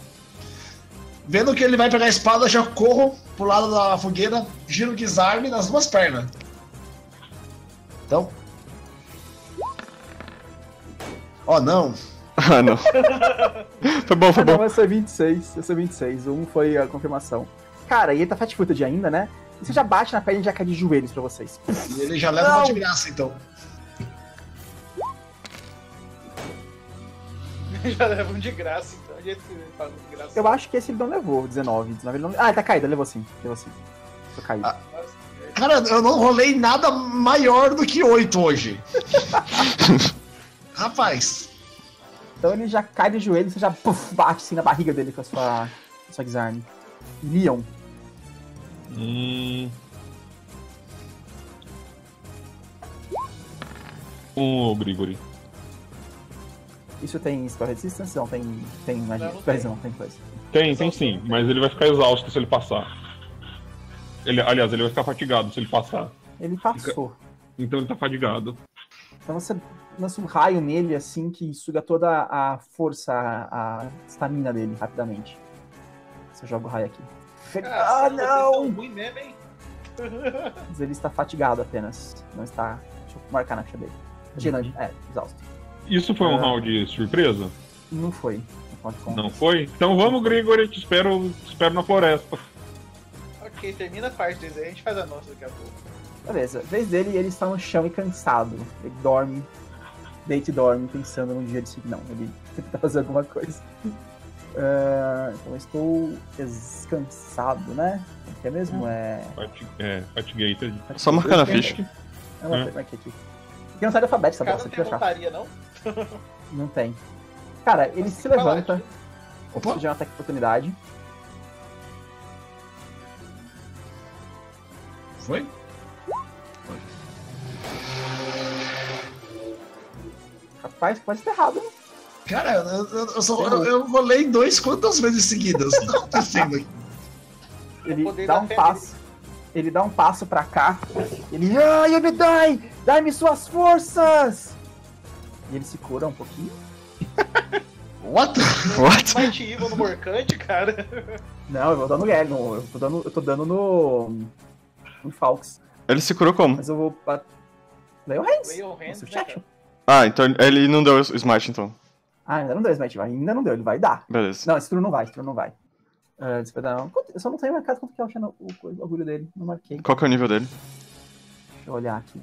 Vendo que ele vai pegar a espada, já corro pro lado da fogueira, giro o guisarme nas duas pernas. Então. Oh, não. Ah, não. foi bom, foi Ah, não, bom. esse é 26. Esse é 26. Um foi a confirmação. Cara, e ele tá fat footed ainda, né? E você já bate na perna e já cai de joelhos pra vocês. E ele já leva Não. uma de graça, então. Já levam de graça, então. A gente paga de graça. Eu acho que esse ele não levou, 19. 19 ele não... Ah, ele tá caído, ele levou sim. Levou sim. Tô caído. Ah. Cara, eu não rolei nada maior do que oito hoje. Rapaz, Então ele já cai de joelho, você já puf, bate assim na barriga dele com a sua, sua Gizarm. Leon. Hum. Um Grigori. Isso tem spell resistance? Não, tem, tem magia. Não, tem. resistance, não, tem coisa. Tem, tem sim, mas ele vai ficar exausto se ele passar. Ele, aliás, ele vai ficar fatigado se ele passar. Ele passou. Então ele tá fadigado. Então você lança um raio nele, assim, que suga toda a força, a a estamina dele, rapidamente. Você joga o raio aqui. Ah, tão não! ruim mesmo, hein? Mas ele está fatigado apenas. Não está... Deixa eu marcar na ficha dele. Achei, não, É, exausto. Isso foi um Ah. round de surpresa? Não foi. Não foi? Então vamos, Grigori, te espero, te espero na floresta. Ok, termina a parte deles aí, a gente faz a nossa daqui a pouco. Beleza, vez dele, ele está no chão e cansado. Ele dorme, deita e dorme, pensando num dia de seguir. Não, ele tenta fazer alguma coisa. Ah, então eu estou descansado, né? O que é mesmo? É. Fati- É, Fatigated. Só marcar na ficha. Eu não É. sei como é que é aqui. Aqui não sai do alfabeto essa bosta, não aqui tem vai achar. montaria, não? Não tem. Cara, ele se Vai lá, levanta, opa, surge um ataque de oportunidade. foi? Rapaz, pode ter errado, né? Cara, eu, eu, eu, só, eu, eu rolei dois quantas vezes seguidas? O que tá acontecendo aqui? Ele dá um passo. Ele dá um passo pra cá. Ele. Ai, Yomidai! Dá-me suas forças! E ele se cura um pouquinho. What? What? Fight Evil no Morcante, cara. Não, eu vou dando Gag, não, eu tô dando, eu tô dando no. no Falx. Ele se curou como? Mas eu vou. On Hands. Lay on Hands, né? Ah, então ele não deu o smite então. Ah, ainda não deu Smite, vai. Ainda não deu, ele vai dar. Beleza. Não, esse turno não vai, esse turno não vai. Quanto- Eu só não tenho marcado quanto que é o, chano- o, o bagulho dele. Não marquei. Qual que é o nível dele? Deixa eu olhar aqui.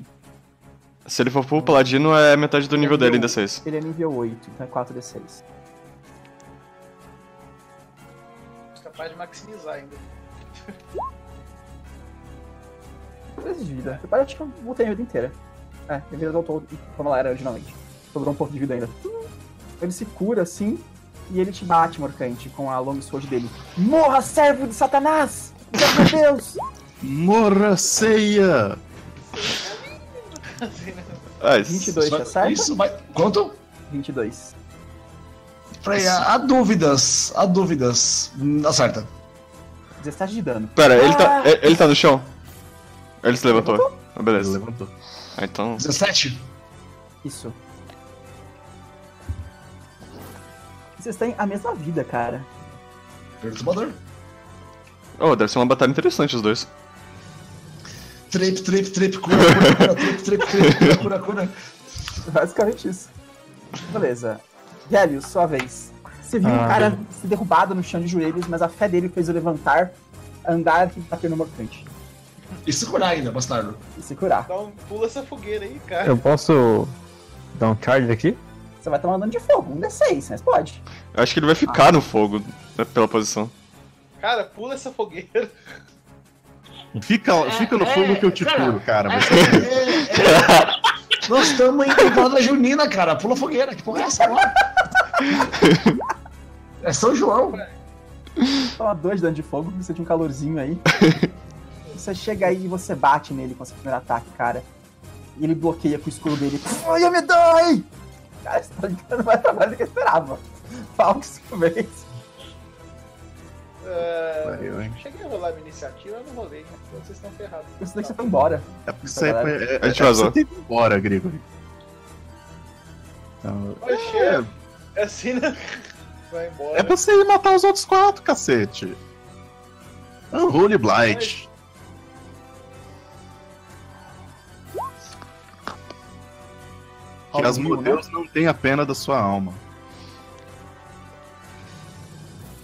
Se ele for full paladino, é metade do nível dele em D6. Ele é nível 8, então é 4d6. Capaz de maximizar ainda. 13 de vida. Eu acho que eu voltei a vida inteira. É, minha vida voltou como ela era originalmente. Sobrou um pouco de vida ainda. Ele se cura assim e ele te bate, Morcante, com a long sword dele. Morra, servo de Satanás! Meu Deus! Morra ceia! Ah, isso- 22, tá certo? Isso vai. Quanto? 22. Freya, há dúvidas. Há dúvidas. Acerta. 17 de dano. Pera, ele tá, Ah! ele ele tá no chão? Ele se levantou? Ah, Ele beleza. levantou. Ah, então. 17. Isso. Vocês têm a mesma vida, cara. Perturbador. Oh, deve ser uma batalha interessante os dois. Trip, trip, trip, cura, cura, cura, trip, trip, trip, cura, cura, cura. Basicamente isso. Beleza. Gélios, sua vez. Você viu Ah, o cara beleza. se derrubado no chão de joelhos, mas a fé dele fez o levantar, andar e bater no Morcante. E se curar ainda, bastardo. E se curar. Então pula essa fogueira aí, cara. Eu posso dar um charge aqui? Você vai tomar dano de fogo, um D6, mas pode. Eu acho que ele vai ficar no fogo né, pela posição. Cara, pula essa fogueira. Fica, fica no fogo que eu te cara, curo, cara. Mas É, é. Nós estamos em temporada junina, cara. Pula fogueira. Que porra é essa? É São João. Toma dois de dano de fogo, você tinha um calorzinho aí. Você chega aí e você bate nele com esse primeiro ataque, cara. E ele bloqueia com o escudo dele. Ai, eu me dói! Cara, você tá dando mais trabalho do que eu esperava. Falks, sua vez. É, Valeu, hein? cheguei a rolar minha iniciativa, eu não rolei. Então vocês estão ferrados. Sei que você foi embora. é porque você é, é, A gente é, vazou. você tem que ir embora, Grigori. Então, Oxê, é, é assim, né? Vai embora. é pra você ir matar os outros quatro, cacete. Unholy Blight. Que um, né? modelos não têm a pena da sua alma.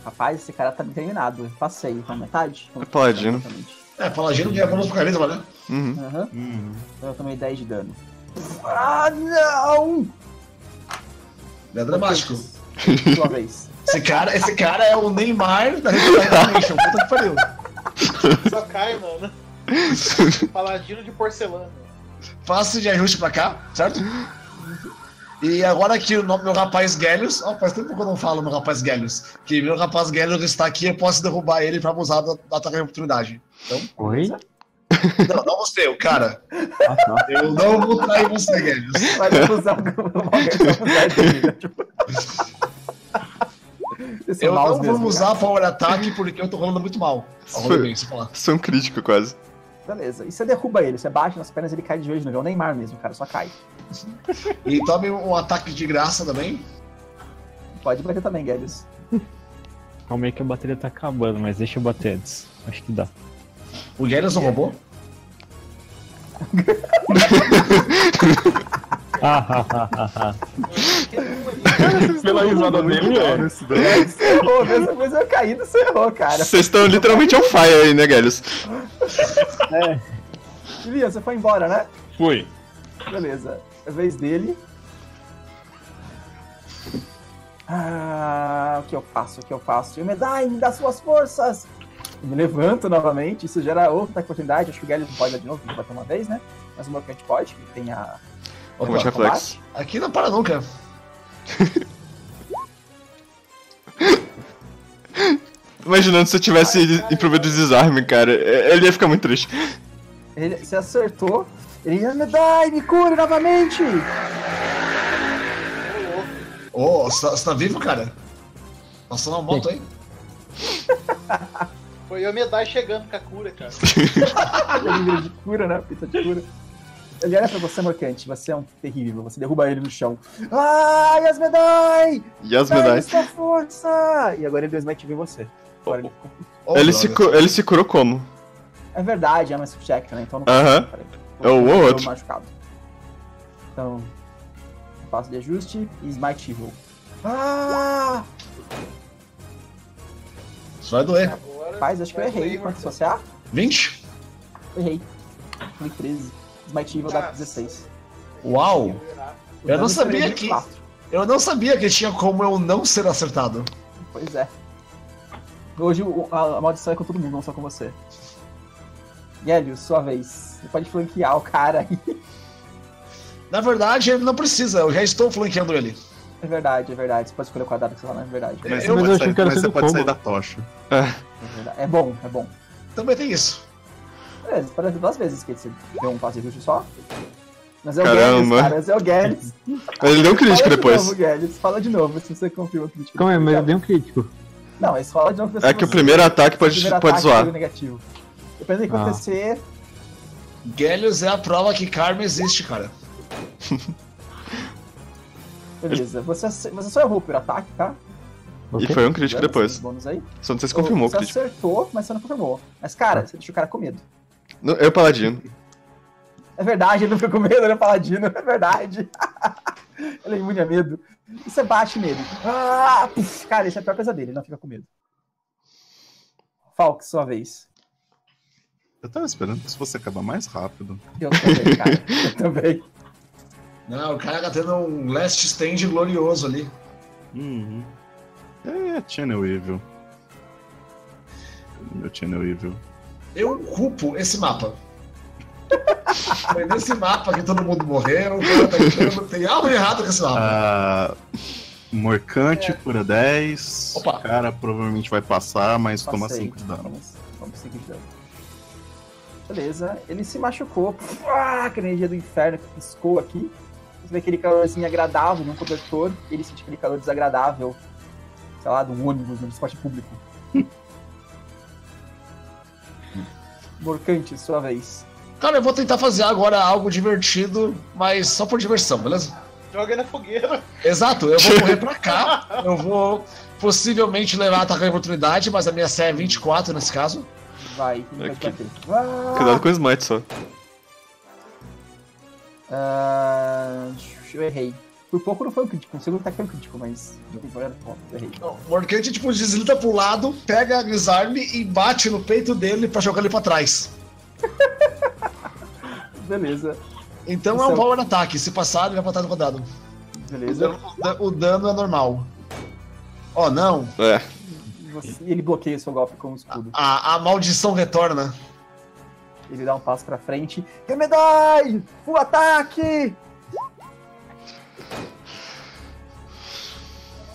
Rapaz, esse cara tá determinado. Passei com a metade. É paladino. É, Paladino ganha bônus pro carisma, né? Uhum. Aham. Uhum. Eu tomei 10 de dano. Ah, não! É dramático. Sua vez. Esse cara, esse cara é o Neymar da Revolution. Puta que pariu. Só cai, mano. Paladino de porcelana. Faço de ajuste pra cá, certo? E agora que o meu rapaz Gellius. Ó, faz tempo que eu não falo meu rapaz Gellius. Que meu rapaz Gellius está aqui, eu posso derrubar ele pra abusar da, da ataque de oportunidade. Oi? Não, não você, o cara. Eu não vou trair você, Gellius. Vai usar o tipo. Esse Eu não mesmo, vou usar Power Attack porque eu tô rolando muito mal. Isso é um crítico quase. Beleza. E você derruba ele, você bate nas pernas ele cai de joelhos no chão. É o Neymar mesmo, cara, só cai. E tome um ataque de graça também. Pode bater também, Guedes. Calma aí que a bateria tá acabando, mas deixa eu bater antes. Acho que dá. O Gellius não roubou? Ah, ah, ah, ah, ah. Pela risada dele, é. Você errou, mesmo coisa eu caí, você errou, cara. Vocês estão literalmente on fire aí, né, Galhos? É, Julian, você foi embora, né? Fui. Beleza. É vez dele. Ah, o que eu faço? O que eu faço? Medai, me dá suas forças! Eu me levanto novamente, isso gera outra oportunidade. Acho que o Gallus pode dar de novo, bater uma vez, né? Mas o Morcante pode, que tem a. Combate o reflexo. Aqui não para nunca. Imaginando se eu tivesse improviso desarme, cara. Ele ia ficar muito triste. Ele se acertou. Ele Medai, me cure novamente! Ô, você tá- você tá vivo, cara? Passou na moto aí? Foi eu medai chegando com a cura, cara. Ele de cura, né? Pita de cura. Ele olha pra você, Morcante. Você é um terrível. Você derruba ele no chão. Ah, Yasmedai! Yas Dai-me Medai. sua força! E agora ele deu smite em você. Agora ele Ô, Ele se, cu- ele se curou como? É verdade, é uma check, né? Então não Aham. Peraí. É o Vou- outro. machucado. Então, passo de ajuste e smite evil. Ah! Isso vai doer. Agora. Rapaz, acho que eu errei. Quanto você acha? 20? Errei. Foi 13. Smite evil dá Nossa. 16. Uau! O Eu não sabia que- 24. Eu não sabia que tinha como eu não ser acertado. Pois é. Hoje a, a maldição é com todo mundo, não só com você. Gelius, sua vez. Você pode flanquear o cara aí. Na verdade, ele não precisa, eu já estou flanqueando ele. É verdade, é verdade. Você pode escolher o quadrado que você fala, é verdade. Mas, Eu- mas eu sair, que você pode sair combo. da tocha. É, verdade. É bom, é bom. Também tem isso. Beleza, pode duas vezes que você deu um passe justo só. Mas é o Caramba. Guedes, cara. Esse é o Guedes. Mas ele deu um crítico Fala depois. De novo, Guedes. Fala de novo, se você confirma o crítico. Calma aí, mas eu dei um crítico. Não, mas fala de novo. É que o primeiro ataque pode, primeiro pode ataque zoar. negativo. Depende do que Ah. acontecer. Gélios é a prova que karma existe, cara. Beleza. Você, você só errou por ataque, tá? E foi um crítico depois. Bônus aí? Só não sei se confirmou o Você crítico. acertou, mas você não confirmou. Mas, cara, você deixou o cara com medo. No- Eu, paladino. É verdade, ele não fica com medo, ele é paladino, é verdade. ele é imune a medo. E você bate nele. Ah, puf, cara, esse é a pior coisa dele, ele não fica com medo. Falk, sua vez. Eu tava esperando que isso fosse acabar mais rápido. Eu também, cara. Eu também. Não, o cara tá tendo um last stand glorioso ali. Uhum. É, Channel Evil. Meu Channel Evil. Eu culpo esse mapa. Foi nesse mapa que todo mundo morreu. o cara tá entrando, Tem algo errado com esse mapa. Ah, Morcante, cura 10. Opa. O cara provavelmente vai passar, mas toma Passei. 5 de dano. Vamos 5 de dano. Beleza, ele se machucou. Ah, que energia do inferno que piscou aqui. Você vê aquele calorzinho agradável num cobertor. Ele sente aquele calor desagradável, sei lá, de um ônibus no transporte público. Morcante, sua vez. Cara, eu vou tentar fazer agora algo divertido, mas só por diversão, beleza? Joga na fogueira. Exato, eu vou correr pra cá. Eu vou possivelmente levar ataque de oportunidade, mas a minha CE é 24 nesse caso. Vai, vai Aqui. Ah, Cuidado com o smite só. ah, eu errei. Por pouco não foi um crítico. O segundo ataque foi um crítico, mas. O Morcante, tipo, desliza pro lado, pega a Grisarme e bate no peito dele pra jogar ele pra trás. Beleza, Então Isso é um é o- power ataque. Se passar, ele vai botar no rodado. O beleza. dano, o dan- o dano é normal. Oh, não. É. Você- ele bloqueia o seu golpe com o escudo. A, a maldição retorna. Ele dá um passo pra frente. Remedai! Full ataque!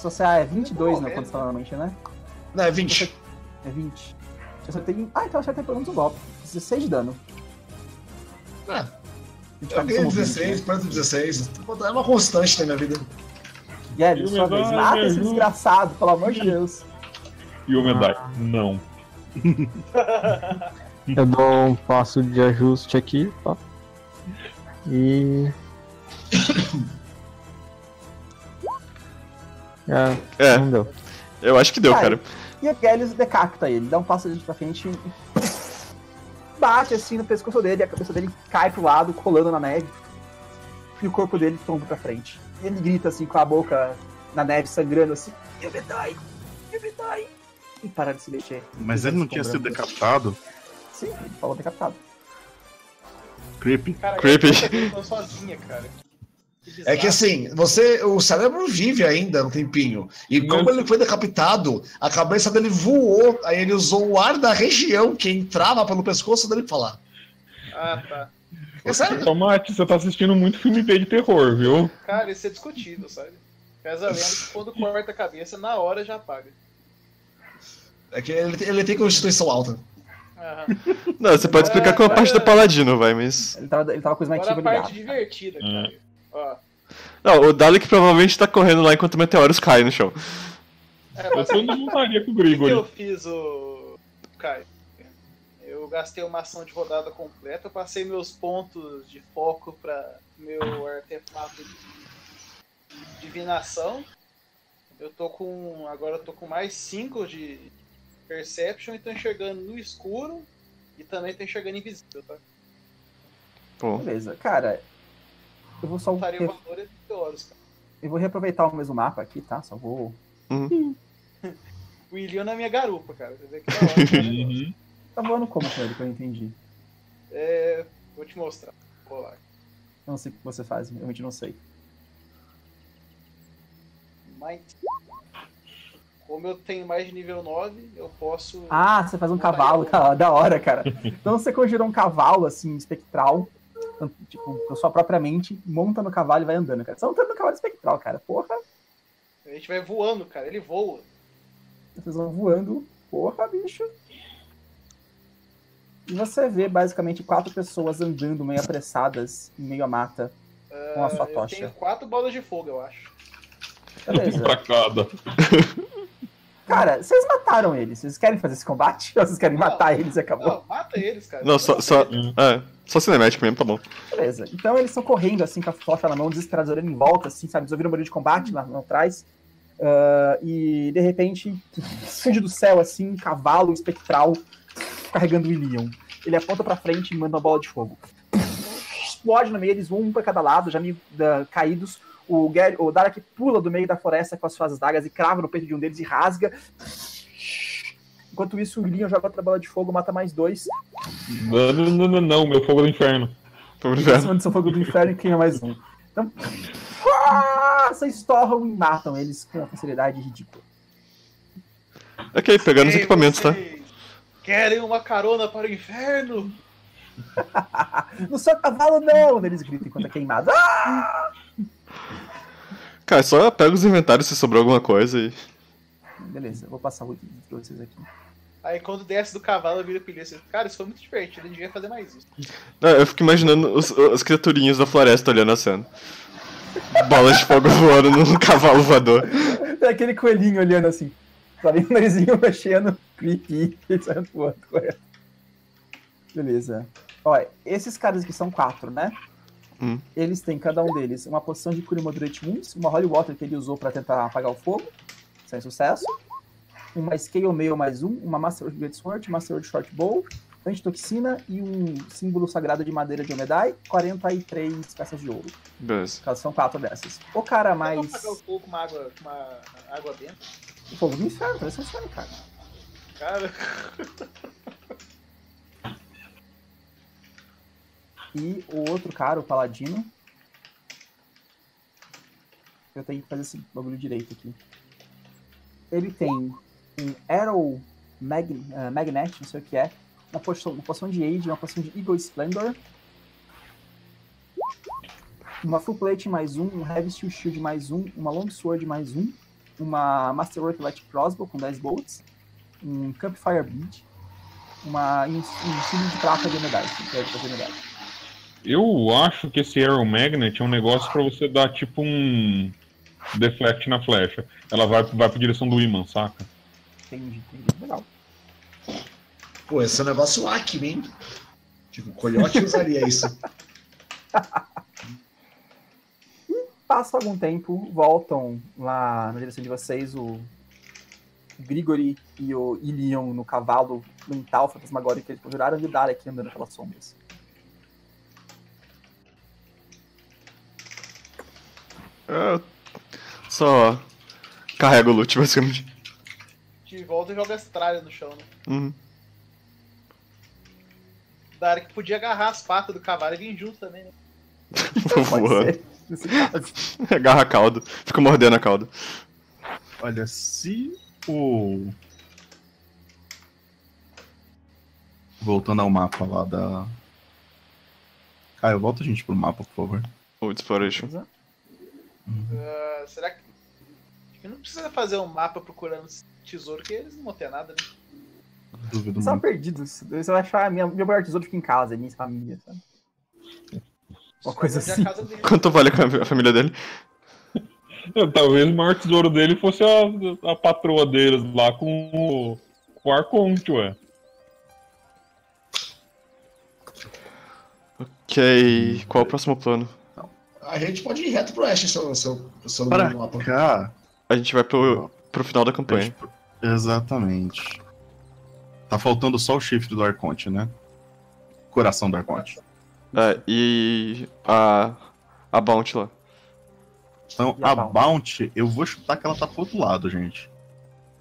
Se você é 22 na condição normalmente, né? Não, é 20. É 20. Eu acertei... Ah, então eu acertei pelo menos um golpe. 16 de dano. É, 24 eu ganhei são 16, 20, perto de 16. É uma constante na minha vida. né? Guedes, sua vez. Remedai, Mata esse desgraçado, pelo amor de Deus. E o Medai, não. Eu dou um passo de ajuste aqui, tá? E. É, É, não deu. eu acho que deu, Cara, cara. E o Guedes decapita ele, dá um passo de pra frente e bate assim no pescoço dele, e a cabeça dele cai pro lado, colando na neve. E o corpo dele tomba pra frente. E ele grita assim com a boca na neve, sangrando assim: Eu me dai! Eu me dai! E para de se mexer. Mas ele não tinha sido decapitado? Sim, ele falou decapitado. Creepy. Cara, Creepy. eu tô sozinha, cara. É que assim, você, o cérebro vive ainda um tempinho. E como ele foi decapitado, a cabeça dele voou, aí ele usou o ar da região que entrava pelo pescoço dele falar. Ah, tá. É sério? Tomate, você tá assistindo muito filme B de terror, viu? Cara, isso é discutível, sabe? Reza a lenda que quando corta a cabeça, na hora já apaga. É que ele, ele tem constituição alta. Aham. Não, você pode explicar com a parte do paladino, vai, mas. Ele tava, ele tava com o Agora smite a parte ligado. divertida, cara. Ó. Não, o Dalek provavelmente tá correndo lá enquanto o meteoros cai no chão. É, Eu só não montaria com o o que, eu fiz, o Caio? Eu gastei uma ação de rodada completa, eu passei meus pontos de foco para meu artefato de divinação. Eu tô com. Agora eu tô com mais 5 de Perception e tô enxergando no escuro e também tô enxergando invisível, tá? Pô. Beleza, cara. Eu vou só. Faria o valor é de horas, cara. Eu vou reaproveitar o mesmo mapa aqui, tá? Só vou. O Ilion na minha garupa, cara. Você vê que da hora, cara. Uhum. Tá voando como, Fred, que eu não entendi. É, vou te mostrar. Vou lá. Não sei o que você faz, eu realmente não sei. Might. Como eu tenho mais de nível 9, eu posso. Ah, você faz um cavalo, cara, da hora, cara. Então você conjura um cavalo, assim, espectral, tipo, com sua própria mente, monta no cavalo e vai andando, cara. Você tá montando no cavalo espectral, cara. Porra, A gente vai voando, cara. Ele voa. Vocês vão voando. Porra, bicho. E você vê basicamente quatro pessoas andando meio apressadas em meio à mata com a sua Ah, eu tocha. tenho quatro bolas de fogo, eu acho. Beleza. pra cada. Cara, vocês mataram eles. Vocês querem fazer esse combate? Ou vocês querem Não. matar eles e acabou? Não, mata eles, cara. Não, só, só, é, só cinemática mesmo, tá bom. Beleza. Então eles estão correndo assim com a tocha na mão, desesperados, olhando em volta, assim, sabe? Eles ouviram um barulho de combate lá, lá atrás. Ah, e de repente, surge do céu assim, um cavalo espectral carregando o Ilion. Ele aponta pra frente e manda uma bola de fogo. Explode no meio, eles vão um pra cada lado, já meio da- caídos. O, Ger- o pula do meio da floresta com as suas adagas e crava no peito de um deles e rasga. Enquanto isso, o Ilion joga outra bola de fogo, mata mais dois. Não, não, não, não, não, meu fogo do inferno. Vamos Em ver. cima do seu fogo do inferno e queima mais um. Então, ah, vocês torram e matam eles com uma facilidade ridícula. Ok, pegando os equipamentos, tá? Querem uma carona para o inferno? No seu cavalo, não! Eles gritam enquanto é queimado. Ah! Cara, só pega os inventários se sobrou alguma coisa e. Beleza, eu vou passar o item pra vocês aqui. Aí quando desce do cavalo, eu viro Ilha assim, cara, isso foi muito divertido, a gente devia fazer mais isso. Não, eu fico imaginando os, as criaturinhas da floresta olhando a cena. Bolas de fogo voando num cavalo voador. Tem aquele coelhinho olhando assim. Sabe, o narizinho mexendo, creepy, e saindo voando, correndo. Beleza. Olha, esses caras aqui são quatro, né? Hum. Eles têm, cada um deles, uma poção de cura moderate wounds, uma holy water que ele usou pra tentar apagar o fogo, sem sucesso. Uma scale mail mais um, uma master great sword, master Sword short bow, antitoxina e um símbolo sagrado de madeira de Omedai, 43 peças de ouro. Beleza. São quatro dessas. O cara mais... apagar o fogo com uma água, com uma água benta. O fogo do inferno, parece um inferno, cara. Cara, E o outro cara, o paladino. Eu tenho que fazer esse bagulho direito aqui. Ele tem um Arrow Mag, ah, Magnet, não sei o que é. Uma poção, uma poção de Age, uma poção de Eagle Splendor. Uma Full Plate mais um, um Heavy Steel Shield mais um, uma Long Sword mais um, uma Masterwork Light Crossbow com 10 bolts, um Campfire Bead, uma, um, um de prata de umidade, que é de umidade. Eu acho que esse Arrow Magnet é um negócio pra você dar tipo um deflect na flecha. Ela vai, vai pra direção do imã, saca? Entendi, entendi. Legal. Pô, esse é um negócio Acme, hein? Tipo, o Coyote usaria isso. Passa algum tempo, voltam lá na direção de vocês, o Grigori e o Ilion no cavalo mental fantasmagórico que eles conjuraram e o Darek andando pelas sombras. Eu só carrego o loot, basicamente. de volta e joga as tralhas no chão, né? Uhum. Darek podia agarrar as patas do cavalo e vir junto também, né? Voando. Agarra a cauda. Fica mordendo a cauda. Olha, se o. Voltando ao mapa lá da. Caio, volta a gente pro mapa, por favor. O Exploration. Ah, será que. Acho que não precisa fazer um mapa procurando tesouro, que eles não vão ter nada, né? Duvido Eles são muito. perdidos. Você vai achar, minha, meu maior tesouro fica em casa, minha família, sabe? Uma coisa assim. Quanto vale a a família dele? É, Talvez o maior tesouro dele fosse a, a patroa deles lá com o, com o Arconte, ué. Ok. Qual é o próximo plano? A gente pode ir reto pro oeste, se eu, se eu, se eu não Para mapa. cá. A gente vai pro, pro final da campanha. Exatamente. Tá faltando só o chifre do Arconte, né? Coração do Arconte. É, e a. A Bounty lá. Então, a a Bounty? Bounty, eu vou chutar que ela tá pro outro lado, gente.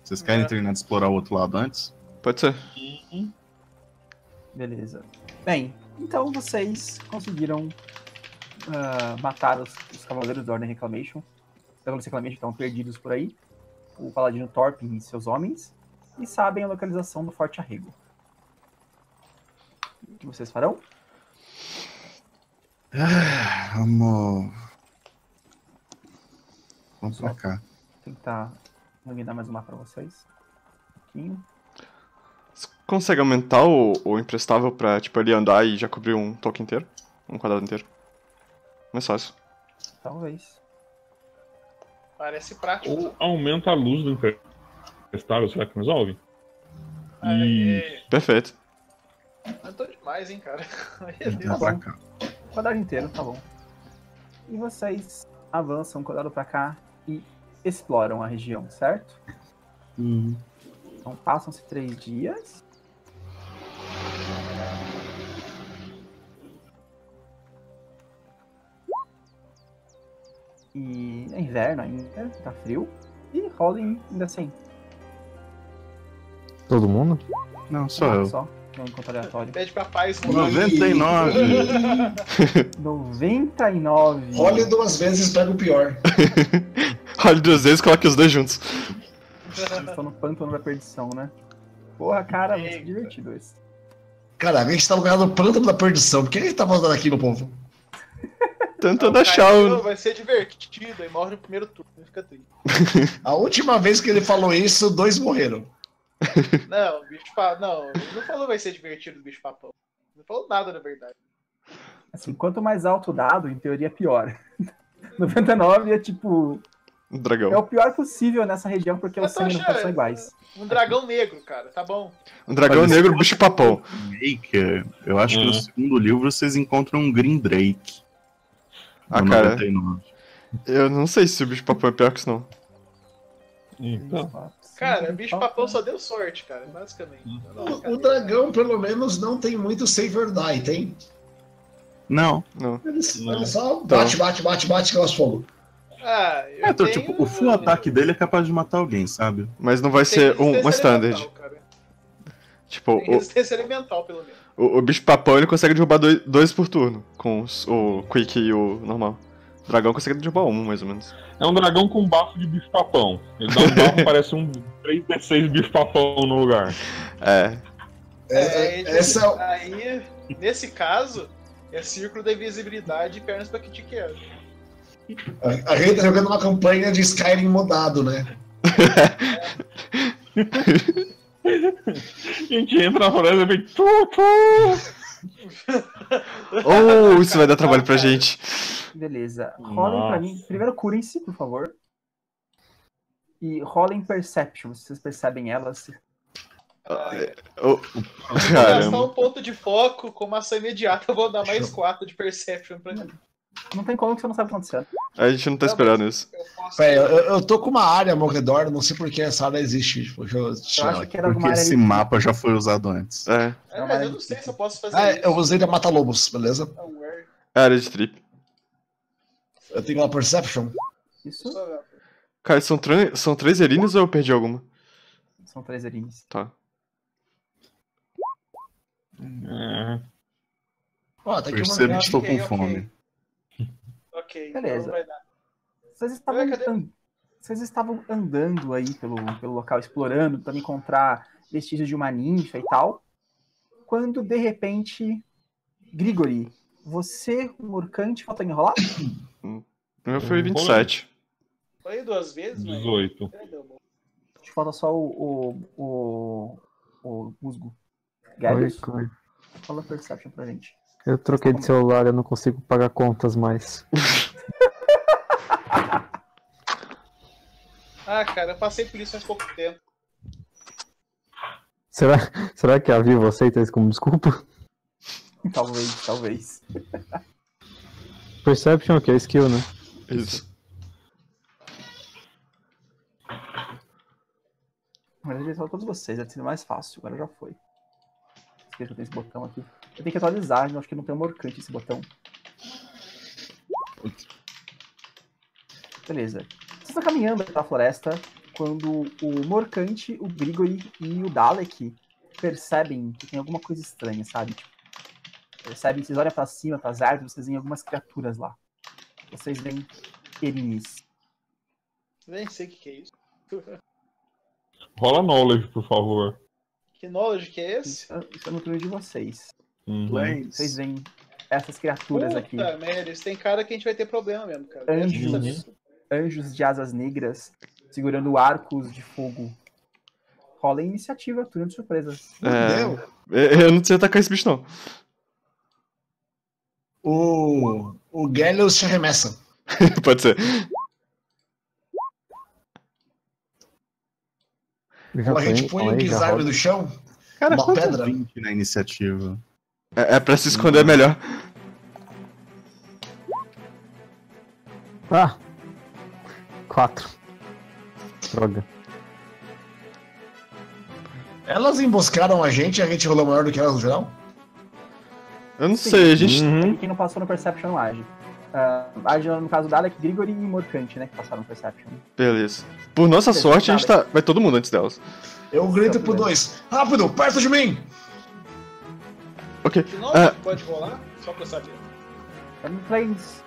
Vocês querem É. terminar de explorar o outro lado antes? Pode ser. Beleza. Bem, então vocês conseguiram ah, matar os, os cavaleiros da Ordem Reclamation. Os cavaleiros Reclamation estão perdidos por aí. O Paladino Thorpin e seus homens. E sabem a localização do Forte Arrego. O que vocês farão? Ah, Vamos. Vamos pra cá. tentar iluminar mais um mapa pra vocês. Um pouquinho. Você consegue aumentar o, o imprestável pra, tipo, ele andar e já cobrir um toque inteiro? Um quadrado inteiro? Mais fácil. Talvez. Parece prático. Ou aumenta a luz do emprestável, será que resolve? Aí, Perfeito. eu tô demais, hein, cara. Tá cá. Quadrado inteiro, tá bom. E vocês avançam um quadrado pra cá e exploram a região, certo? Uhum. Então passam-se três dias. E é inverno ainda, tá frio. E rolem ainda assim. Todo mundo? Não, só eu. Só, não encontro aleatório. Pede pra paz. 99. 99. Role duas vezes, pega o pior. Olha duas vezes e coloque os dois juntos. Estão no pântano da perdição, né? Porra, cara, vai ser Eita. divertido esse. Cara, a gente tá no lugar do pântano da perdição. Por que a gente tá mandando aqui no povo? Tentando achar o. Vai ser divertido, aí morre no primeiro turno, fica triste. A última vez que ele falou isso, dois morreram. Não, o bicho pa... Não, ele não falou vai ser divertido o bicho papão. Não falou nada, na verdade. Assim, quanto mais alto o dado, em teoria, pior. 99 é tipo. um É dragão. o pior possível nessa região porque os sangue não são iguais. Um dragão negro, cara, tá bom. Um dragão Olha, negro, bicho papão. Maker, eu acho que no Uhum. segundo livro vocês encontram um Green Drake. Ah, cara. 99. Eu não sei se o bicho papão é pior que isso, não. Então, Cara, bicho papão só deu sorte, cara, basicamente. Não, O, o dragão, pelo menos, não tem muito save or die, tem? Não. Não. Ele, Não. ele só bate, bate, bate, bate, que fogo. Ah, eu É, então, tenho- tipo, o full ataque dele é capaz de matar alguém, sabe? Mas não vai tem ser um, uma standard. Tipo, Tem o, resistência elemental, pelo menos. O, o bicho papão ele consegue derrubar dois, dois por turno. Com os- o Quick e o normal. O dragão consegue derrubar um, mais ou menos. é um dragão com bafo de bicho papão. Ele dá um bafo, parece um 3d6 bicho papão no lugar. É. É, Aí, é, essa é aí, nesse caso, é círculo da invisibilidade e pernas pra Kitiqueiro. a, a gente tá jogando uma campanha de Skyrim mudado, né? A gente entra na floresta e vem. Tu, tu. Oh, isso vai dar trabalho pra gente. Beleza. Rolem pra Nossa. mim. Primeiro curem-se, por favor. E rolem Perception, se vocês percebem elas. Oh, Gastar caramba. um ponto de foco com maçã imediata, eu vou dar mais 4 de Perception pra mim. Não tem como que você não sabe o que tá acontecendo. A gente não tá esperando isso. Pera, eu, eu tô com uma área ao meu redor, não sei por que essa área existe. Tipo, eu Eu acho que era Porque área esse ali- mapa já foi usado antes. É. É, mas eu não sei se eu posso fazer Ah, isso. eu usei da Mata Lobos, beleza? Where? É área de trip. Eu tenho uma Perception. Isso Cara, são, são três erines ou eu perdi alguma? são três erines. Tá. É. Ó, tem que Percebo uma... que estou com fome. Ok, Beleza. então vai dar. Vocês estavam, cadê? an- vocês estavam andando aí pelo, pelo local, explorando, tentando encontrar vestígios de uma ninfa e tal. Quando, de repente, Grigori, você, o Murcante, falta enrolar? O meu foi Eu vou 27. Foi duas vezes, mas... 18. É, falta só o, o, o, o musgo. Gabriel, fala Perception pra gente. Eu troquei de celular, eu não consigo pagar contas mais. Ah, cara, eu passei por isso faz pouco tempo. Será, será que a Vivo aceita isso como desculpa? Talvez, talvez. Perception, que é skill, né? Isso. Mas eu só todos vocês, deve ser mais fácil, agora já foi. Que eu tenho esse botão aqui. Eu tenho que atualizar, eu acho que não tem um Morcante esse botão. Beleza. Vocês estão caminhando pela floresta quando o Morcante, o Grigori e o Dalek percebem que tem alguma coisa estranha, sabe? Tipo, percebem, vocês olham pra cima, pras árvores, vocês veem algumas criaturas lá. Vocês veem Erinis. Nem sei o que, que é isso. Rola knowledge, por favor. Que knowledge que é esse? Isso é- isso é no turno de vocês. Uhum. Vocês veem essas criaturas aqui. Puta merda, isso tem cara que a gente vai ter problema mesmo, cara. Anjos. Essa- Anjos de asas negras segurando arcos de fogo. Rola a iniciativa, turno de surpresa. É, eu não sei atacar esse bicho, não. O, o Gallows te arremessa. Pode ser. Já Ou a gente põe- um guisarme do chão, Cara, Uma pedra. 20 na iniciativa? É, é pra se esconder melhor. Ah! Quatro. Droga. elas emboscaram a gente e a gente rolou maior do que elas no geral? Eu não sei, a gente. Uhum. Quem não passou no Perception age. Ah, age no caso dado é que Grigori e Morcante, né? Que passaram Perception. Beleza. Por nossa sorte, a gente tá. Vai todo mundo antes delas. Eu grito pro dois: Rápido, perto de mim! Ok. Que pode rolar? Só pra saber. Planes.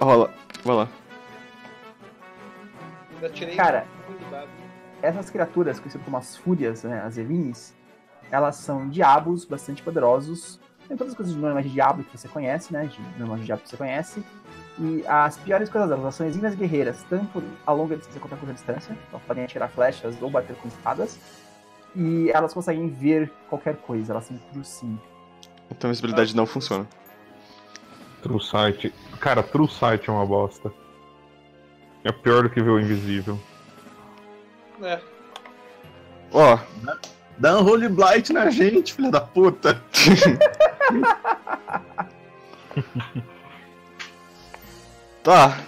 Rola. Vai lá. Ainda tirei Cara. Essas criaturas, conhecidas como as Fúrias, né, as Elines, elas são diabos bastante poderosos. Tem todas as coisas de normais de diabo que você conhece, né? De normais de diabo que você conhece. E as piores coisas delas, elas são exímias guerreiras, tanto a longa distância quanto a curta distância. Então podem atirar flechas ou bater com espadas. E elas conseguem ver qualquer coisa, elas têm true sim. Então a visibilidade não funciona. True Sight. Cara, True Sight é uma bosta. É pior do que ver o invisível. É, Ó, Dá um Holy Blight na gente, filha da puta. tá.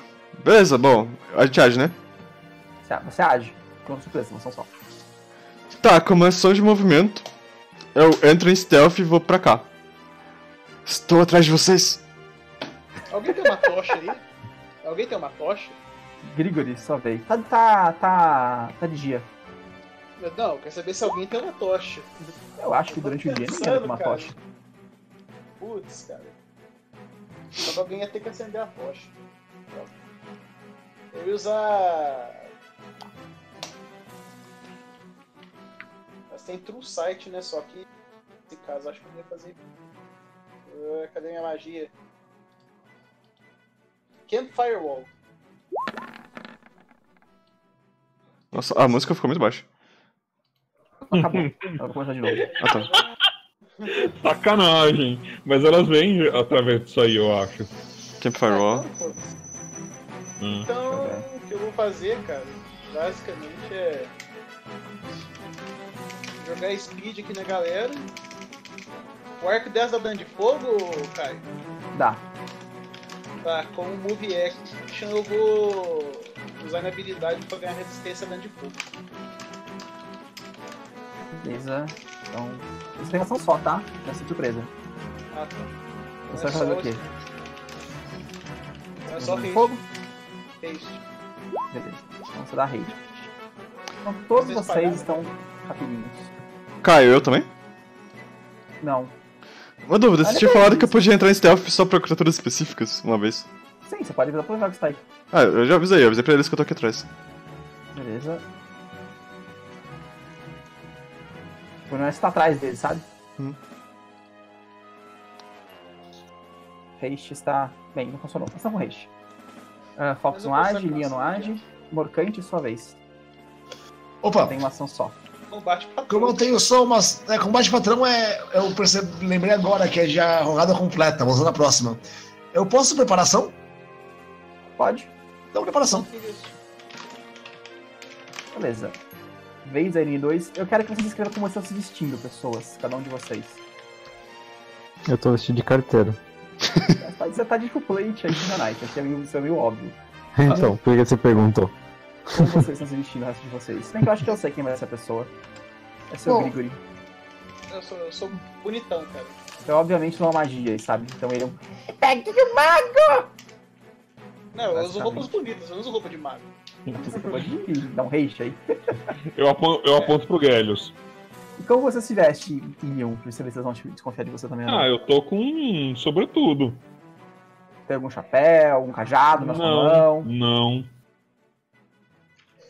Beleza, bom. A gente age, né? Você, age. Com surpresa, não são só. Tá, como ação de movimento, eu entro em stealth e vou pra cá. Estou atrás de vocês. Alguém tem uma tocha aí? Alguém tem uma tocha? Grigori, só vez. Tá, tá, tá, tá de dia. Não, eu quero saber se alguém tem uma tocha. Eu acho que durante o dia ninguém com uma Pensando, tocha. Putz, cara. Só que alguém ia ter que acender a tocha. Eu ia usar. Mas tem True Sight, né? Só que nesse caso acho que eu ia fazer. Ah, cadê minha magia? Campfirewall. Nossa, a música ficou muito baixa. Acabou. Vou começar de novo. Ah, tá. Sacanagem. Mas elas vêm através disso aí, eu acho. Campfire Wall. Então, foda-se. Hum. Então, Ok. o que eu vou fazer, cara, basicamente é jogar speed aqui na galera. O arco 10 da dano de fogo, Caio? Dá. Tá, com o Move Action eu vou usar minha habilidade pra ganhar resistência a dano de fogo. Beleza. Então. Tem ação só, tá? Não é surpresa. Ah, tá. Você vai fazer o quê? É só. Fogo? haste. Beleza. Então você dá raid. Então todos Vocês estão rapidinhos. Caio, eu também? Não. Uma dúvida, você tinha falado isso. que eu podia entrar em stealth só pra criaturas específicas, uma vez. Sim, você pode avisar pro aí. Ah, eu já avisei, eu avisei pra eles que eu tô aqui atrás. Beleza. O problema é tá atrás dele, sabe? Hum. Está. Bem, não funcionou. Tá com Haste. Uh, Fox Mas eu não age, Lian não age. Morcante, sua vez. Opa, Tem uma ação só. Combate pra como eu tenho só umas. É, combate patrão é. Eu percebi, lembrei agora que é já rodada completa, vou usar na próxima. Eu posso preparação? Pode. Não, preparação. Beleza. Vez da N2. Eu quero que vocês escrevam como estão se vestindo, pessoas. Cada um de vocês. Eu tô vestido de carteiro. Você tá de full plate aí de Night. Aqui é meio, isso é meio óbvio. Então, por que você perguntou? Como vocês estão se vestindo, o resto de vocês? Bem que eu acho que eu sei quem vai ser a pessoa. Ser o Bom. Grigori. Eu sou, eu sou bonitão, cara. Então, obviamente, não é uma magia, sabe? Então ele é um. Pegue de mago! Não, eu uso roupas bonitas, eu não uso roupa de mago. Você pode dar um haste aí. Eu aponto, eu aponto pro Gellius. E como você se veste, Ian? Pra saber se eles vão te desconfiar de você também. não? Ah, eu tô com um sobretudo. Tem algum chapéu, algum cajado na sua Não, mão? não.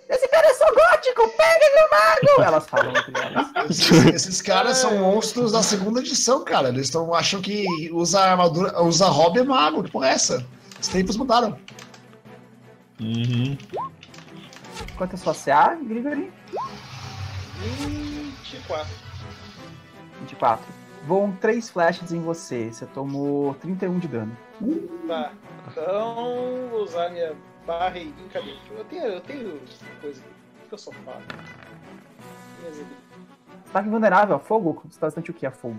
Esse cara é só gótico! Pegue de mago! Elas falam entre elas. Esses, esses caras são monstros da segunda edição, cara. Eles tão, acham que usa armadura, usa hobby é mago. Que porra é essa? Os tempos mudaram. Uhum. Quanto é sua CA, Grigori? 24. 24. Voam três flashes em você. Você tomou 31 de dano. Tá. Então, vou usar minha barra e cadê? Eu tenho, eu tenho coisa aqui. O que eu só falo? Ataque vulnerável, a fogo? Você tá bastante o que a fogo?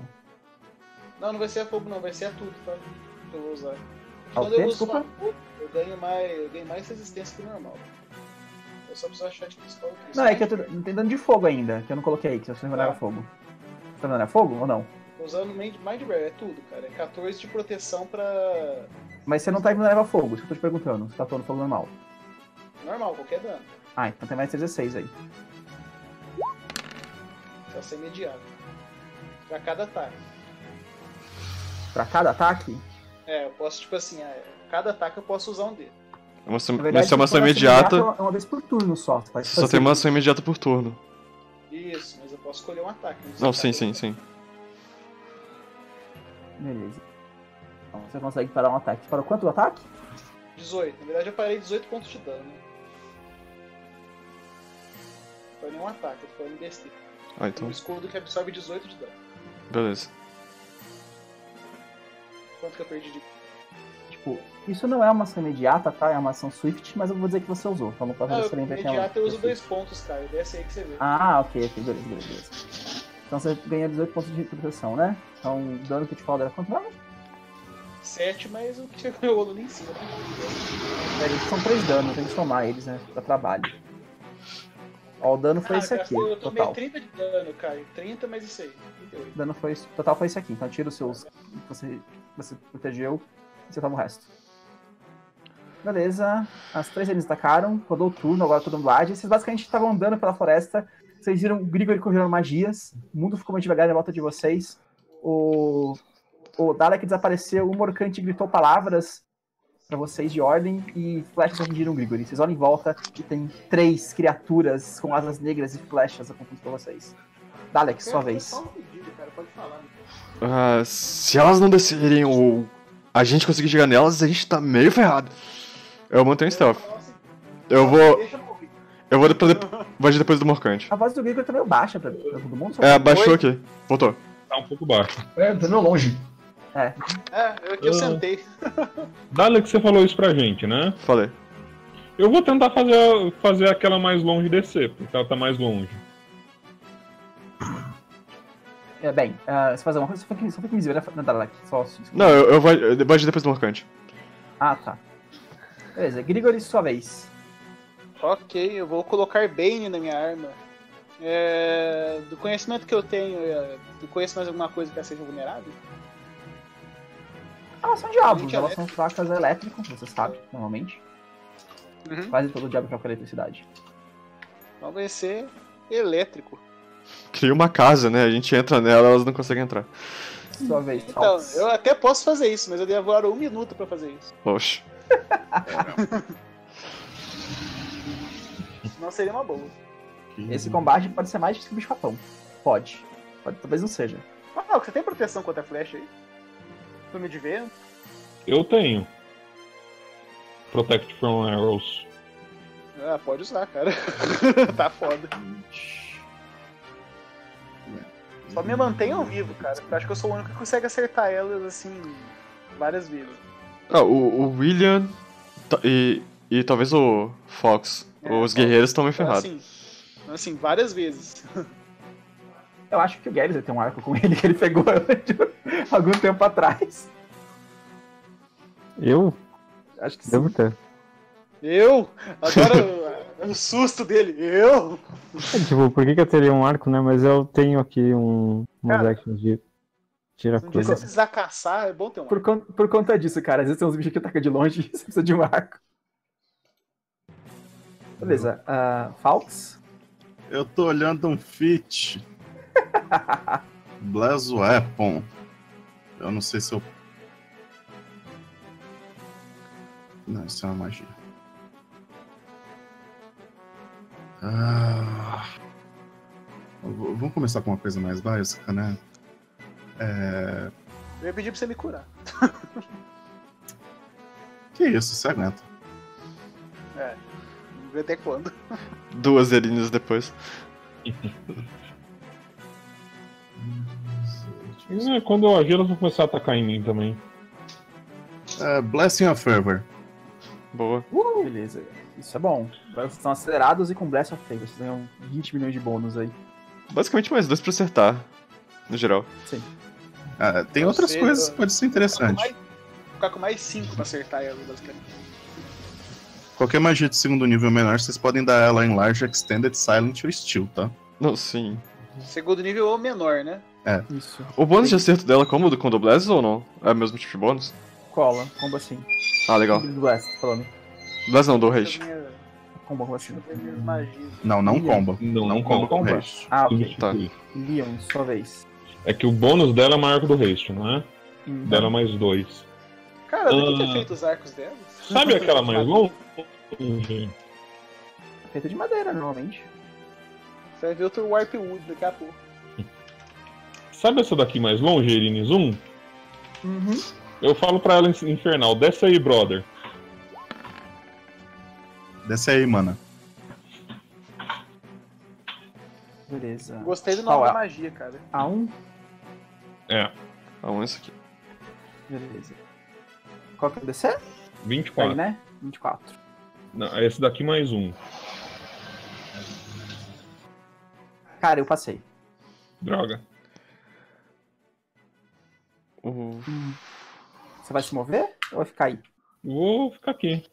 Não, não vai ser a fogo, não. Vai ser a tudo, tá? Que eu vou usar. Quando eu uso Desculpa? fogo, eu ganho mais, eu ganho mais resistência que o normal. Eu só preciso achar de cristal aqui. Não, é que eu tô, não tem dano de fogo ainda, que eu não coloquei, que você vulnerável a fogo. Você tá a fogo ou não? Tô usando Mind Bear, é tudo, cara. É 14 de proteção pra. Mas você não tá vulnerável a fogo, isso que eu tô te perguntando. Você tá todo fogo normal. Normal, qualquer dano. Ah, então tem mais 16 aí. Só ser imediato. Pra cada ataque. Pra cada ataque, É, eu posso, tipo assim, é, cada ataque eu posso usar um dedo. É uma ação- na Mas verdade, se é uma ação imediata, É uma vez por turno só. Faz só tem uma ação imediata por turno. Isso, mas eu posso escolher um ataque. Não, sim, sim, sim. Beleza. Então você consegue parar um ataque. Parou quanto o ataque? 18. Na verdade eu parei 18 pontos de dano. Não foi nenhum ataque, eu tô falando besteira. Ah, então. um escudo que absorve 18 de dano. Beleza. Quanto que eu perdi de. Tipo, isso não é uma ação imediata, tá? É uma ação swift, mas eu vou dizer que você usou. Então não Ah, você eu, lembra que é imediato eu uso dois pontos, cara. Desce aí que você vê. Ah, ok, ok, beleza, beleza. Então você ganha 18 pontos de proteção, né? Então o dano que eu te falo era quanto mesmo? 7, mas o que você rolou ali em cima. É, eles são 3 danos, tem que somar eles, né? Pra trabalho. Ó, o dano foi ah, esse aqui, eu tomei total. 30 de dano, Caio. 30 mais isso aí. 38. O dano foi. Total foi esse aqui. Então tira os seus. Você, você protegeu e você toma o resto. Beleza. As três eles atacaram. Rodou o turno, agora todo mundo age. Vocês basicamente estavam andando pela floresta. Vocês viram o Grigor conjurando magias. O mundo ficou mais devagar em volta de vocês. O. O Dalek desapareceu. O Morcante gritou palavras pra vocês de ordem. E flechas atingiram o Grigor. Vocês olham em volta e tem três criaturas com asas negras e flechas apontando pra vocês. Dalek, sua vez. Só um pedido, cara. Pode falar. né? Ah, se elas não descerem ou a gente conseguir chegar nelas, a gente tá meio ferrado. Eu mantenho stealth. Eu vou. Deixa eu vou, depois, vou agir depois do Morcante. A voz do Grigor tá meio baixa pra, pra todo mundo. só É, Oi? aqui. Voltou. Tá um pouco baixo. É, tá meio longe. É, eu aqui eu Ah. sentei. Dale que você falou isso pra gente, né? Falei. Eu vou tentar fazer, fazer aquela mais longe descer, porque ela tá mais longe. É, bem, ah, você fazer uma coisa, só fica, só fica invisível, né, né, Dalek? Só, Não, eu, eu vou, eu vou agir depois do Morcante. Ah, tá. Beleza, Grigor, sua vez. Ok, eu vou colocar Bane na minha arma. É, do conhecimento que eu tenho, é, tu conhece mais alguma coisa que ela seja vulnerável? Elas são diabos, elas elétrico. são fracas elétricas, você sabe, normalmente. Uhum. Quase todo diabo troca eletricidade. Então vai ser elétrico. Cria uma casa, né? A gente entra nela, elas não conseguem entrar. Sua vez, Então, eu até posso fazer isso, mas eu demoro um minuto pra fazer isso. Oxe. Senão seria uma boa. Esse combate pode ser mais difícil que o bicho papão. Pode. Pode, talvez não seja. Ah, você tem proteção contra a flecha aí? Turno de vento? Eu tenho. Protect from arrows. Ah, pode usar, cara. tá foda. Só me mantenham vivo, cara. porque Eu acho que eu sou o único que consegue acertar elas assim várias vezes. Ah, o, o William e, e talvez o Fox. É, Os guerreiros estão meio Então, ferrados. assim, assim, várias vezes. Eu acho que o Garrus tem um arco com ele que ele pegou algum tempo atrás. Eu? Acho que sim. Devo ter. Eu? Agora o, o susto dele. Eu? É, tipo, por que, que eu teria um arco, né? Mas eu tenho aqui um, actions de tirar Se você coisa. precisar caçar, é bom ter um. Por, con- por conta disso, cara. Às vezes tem uns bichos que atacam de longe e você precisa de um arco. Beleza. Uh, Falks? Eu tô olhando um fit. Blast Weapon. Eu não sei se eu. Não, isso é uma magia. Ah. Vamos começar com uma coisa mais básica, né? É... Eu ia pedir pra você me curar. Que isso, você aguenta. É. Até quando. Duas Erinas depois. É, quando eu agir, elas vão começar a atacar em mim também. É, Blessing of Fervor. Boa. Beleza. Isso é bom. Agora vocês estão acelerados e com Blast of Fate. Vocês ganham 20 milhões de bônus aí. Basicamente mais dois pra acertar. No geral. Ah, tem Ou outras coisas que pode ser Ficar com interessante. mais- Ficar com mais 5 pra acertar ela, basicamente. Qualquer magia de segundo nível menor, vocês podem dar ela em Large, Extended, Silent ou Steel, tá? Não, sim. Segundo nível ou menor, né? Isso. O bônus de acerto dela como o do Condo Blast ou não? É o mesmo tipo de bônus? Cola. Combo assim. Ah, legal. Do Blast, tô falando. Blast não, do Rage. Combo com assim. Não, não Ih, comba. Não, Não comba com resto. Ah, ok. Substituir. Leon, sua vez. É que o bônus dela é maior que o do haste, não é? Hum. Dela mais dois. Cara, eu devia Ah. ter feito os arcos dela. Sabe aquela mais longa? Feita de madeira, normalmente. Você vai ver outro Warp Wood daqui a pouco. Sabe essa daqui mais longe, Irine Zoom? Uhum. Eu falo pra ela infernal, desce aí, brother. Desce aí, mana. Beleza. Gostei do nome Qual é? da magia, cara. A1? É, Aonde isso aqui? Beleza. Qual que é o DC? Aí, 24. né? 24. Não, esse daqui mais um. Cara, eu passei. Droga. O... Você vai se mover ou vai ficar aí? Vou ficar aqui.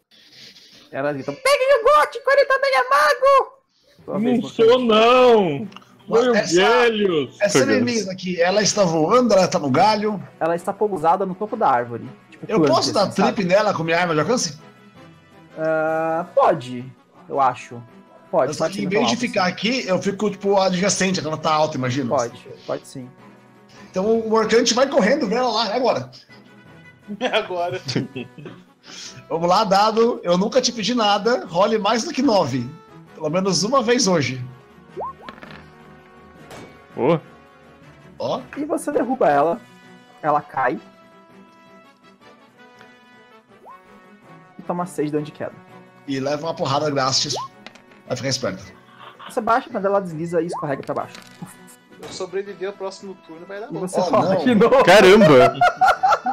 Elas gritam, peguem o Gote, 40 mega mago! Não sou, não! Foi o Essa- Gellios! Essa inimiga aqui, ela está voando, ela está no galho. Ela está pousada no topo da árvore. Tipo, Eu posso dar assim, sabe? trip nela com minha arma de alcance? Ah, pode, eu acho. Pode, só que em vez de alto, ficar aqui, eu fico, tipo, adjacente, ela tá alta, imagina. Pode, pode sim. Então o Morcante vai correndo, vê ela lá, é agora. Agora. Vamos lá, dado. Eu nunca te pedi nada, role mais do que nove. Pelo menos uma vez hoje. Boa. Ó, E você derruba ela, ela cai. E toma 6 de dano de queda. e leva uma porrada grátis. Vai ficar esperto. Você baixa, mas ela desliza e escorrega pra baixo. Eu sobreviver ao próximo turno vai dar E bom. você Oh, não. de novo. Caramba!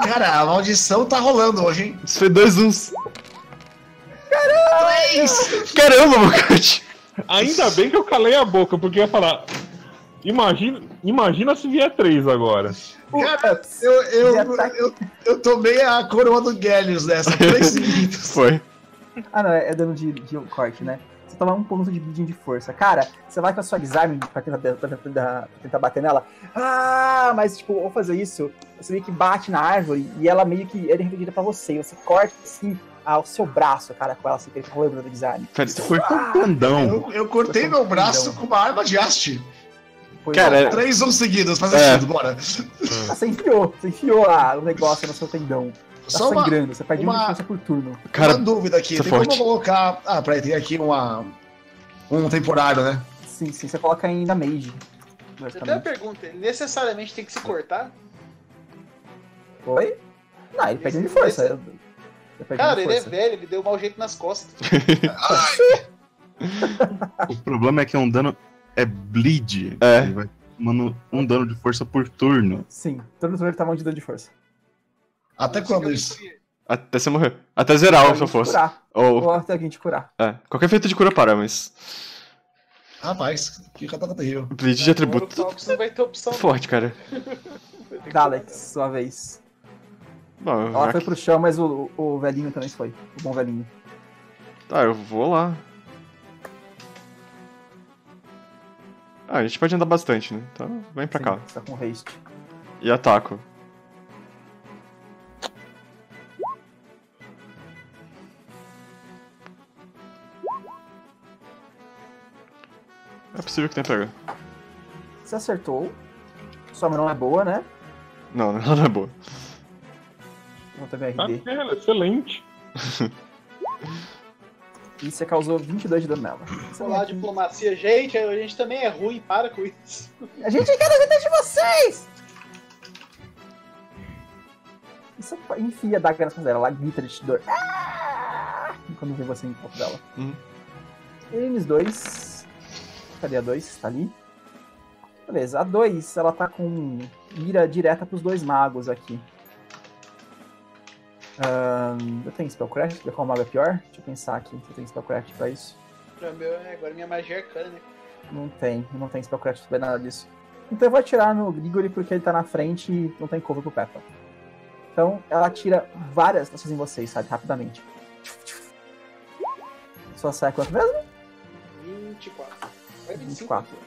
Cara, a maldição tá rolando hoje, hein? Isso foi dois uns. Três! Caramba, Bocate! Ainda bem que eu calei a boca, porque eu ia falar. Imagina, imagina se vier três agora. Cara, eu, eu, tá- eu, eu tomei a coroa do Gellius dessa, três seguidos. Foi. Ah, não, é é dano de, de corte, né? Você toma um ponto de bleeding de força. Cara, você vai com a sua desarme pra tentar, pra, pra- pra tentar bater nela. Ah, mas, tipo, ao fazer isso, você meio que bate na árvore e ela meio que é derretida pra você. E você corta, assim, ao seu braço, cara, com ela, assim, que ele rolando do desarme. Pera, Você foi com tendão. Eu, eu cortei meu braço com uma arma de haste. Foi Cara, é- Três um seguidos, faz É. sentido, bora. Ah, Você enfiou, você enfiou lá o negócio no seu tendão. Tá Só uma, sangrando, você perde uma- uma força por turno. Cara, uma dúvida aqui. é Tem como forte. eu colocar. Ah, peraí, tem aqui uma. Um temporário, né? Sim, sim, você coloca ainda mage. Eu tenho uma pergunta, ele necessariamente tem que se cortar? Oi? Não, ele perde um de força. Perdi um Cara, ele é força. velho, ele deu mau jeito nas costas. O problema é que é um dano. É bleed. É. Ele vai tomando um dano de força por turno. Sim, todo turno ele tá de dano de força. Até quando isso? Até você morrer. Até zerar Pra a sua gente força. Curar, Ou. ou até alguém te curar. É. Qualquer efeito de cura para, mas. Rapaz, que catata terrível. Bleed de atributo. O não vai ter opção. Forte, cara. Dalek, sua vez. Bom, Ela foi que- pro chão, mas o, o velhinho também foi. O bom velhinho. Tá, eu vou lá. Ah, a gente pode andar bastante, né? Então, vem pra Sim, cá. Você tá com haste. E ataco. É possível que tenha pego. Você acertou. Sua mão não é boa, né? Não, ela não é boa. Vou ter Tá RD. bela, excelente. E você causou 22 de dano nela. Você Vamos lá, vem aqui. diplomacia. Gente, a gente também é ruim, para com isso. A gente quer a vida de vocês! E você enfia a daga nas costas dela, ela grita de dor. Ah! quando vê você em volta dela. Uhum. Eles dois. Cadê a 2? Tá ali. Beleza, a 2 ela tá com mira direta pros dois magos aqui. Ahn, eu tenho Spellcraft, ver qual mago é pior? Deixa eu pensar aqui se eu tenho Spellcraft pra isso. Pra meu, é, agora minha magia é arcana, né? Não tem, não tem Spellcraft pra nada disso. Então eu vou atirar no Grigori porque ele tá na frente e não tem cover pro Peppa. Então ela atira várias dessas em vocês, sabe? Rapidamente. Só sai quanto mesmo? 24. É 25. 24.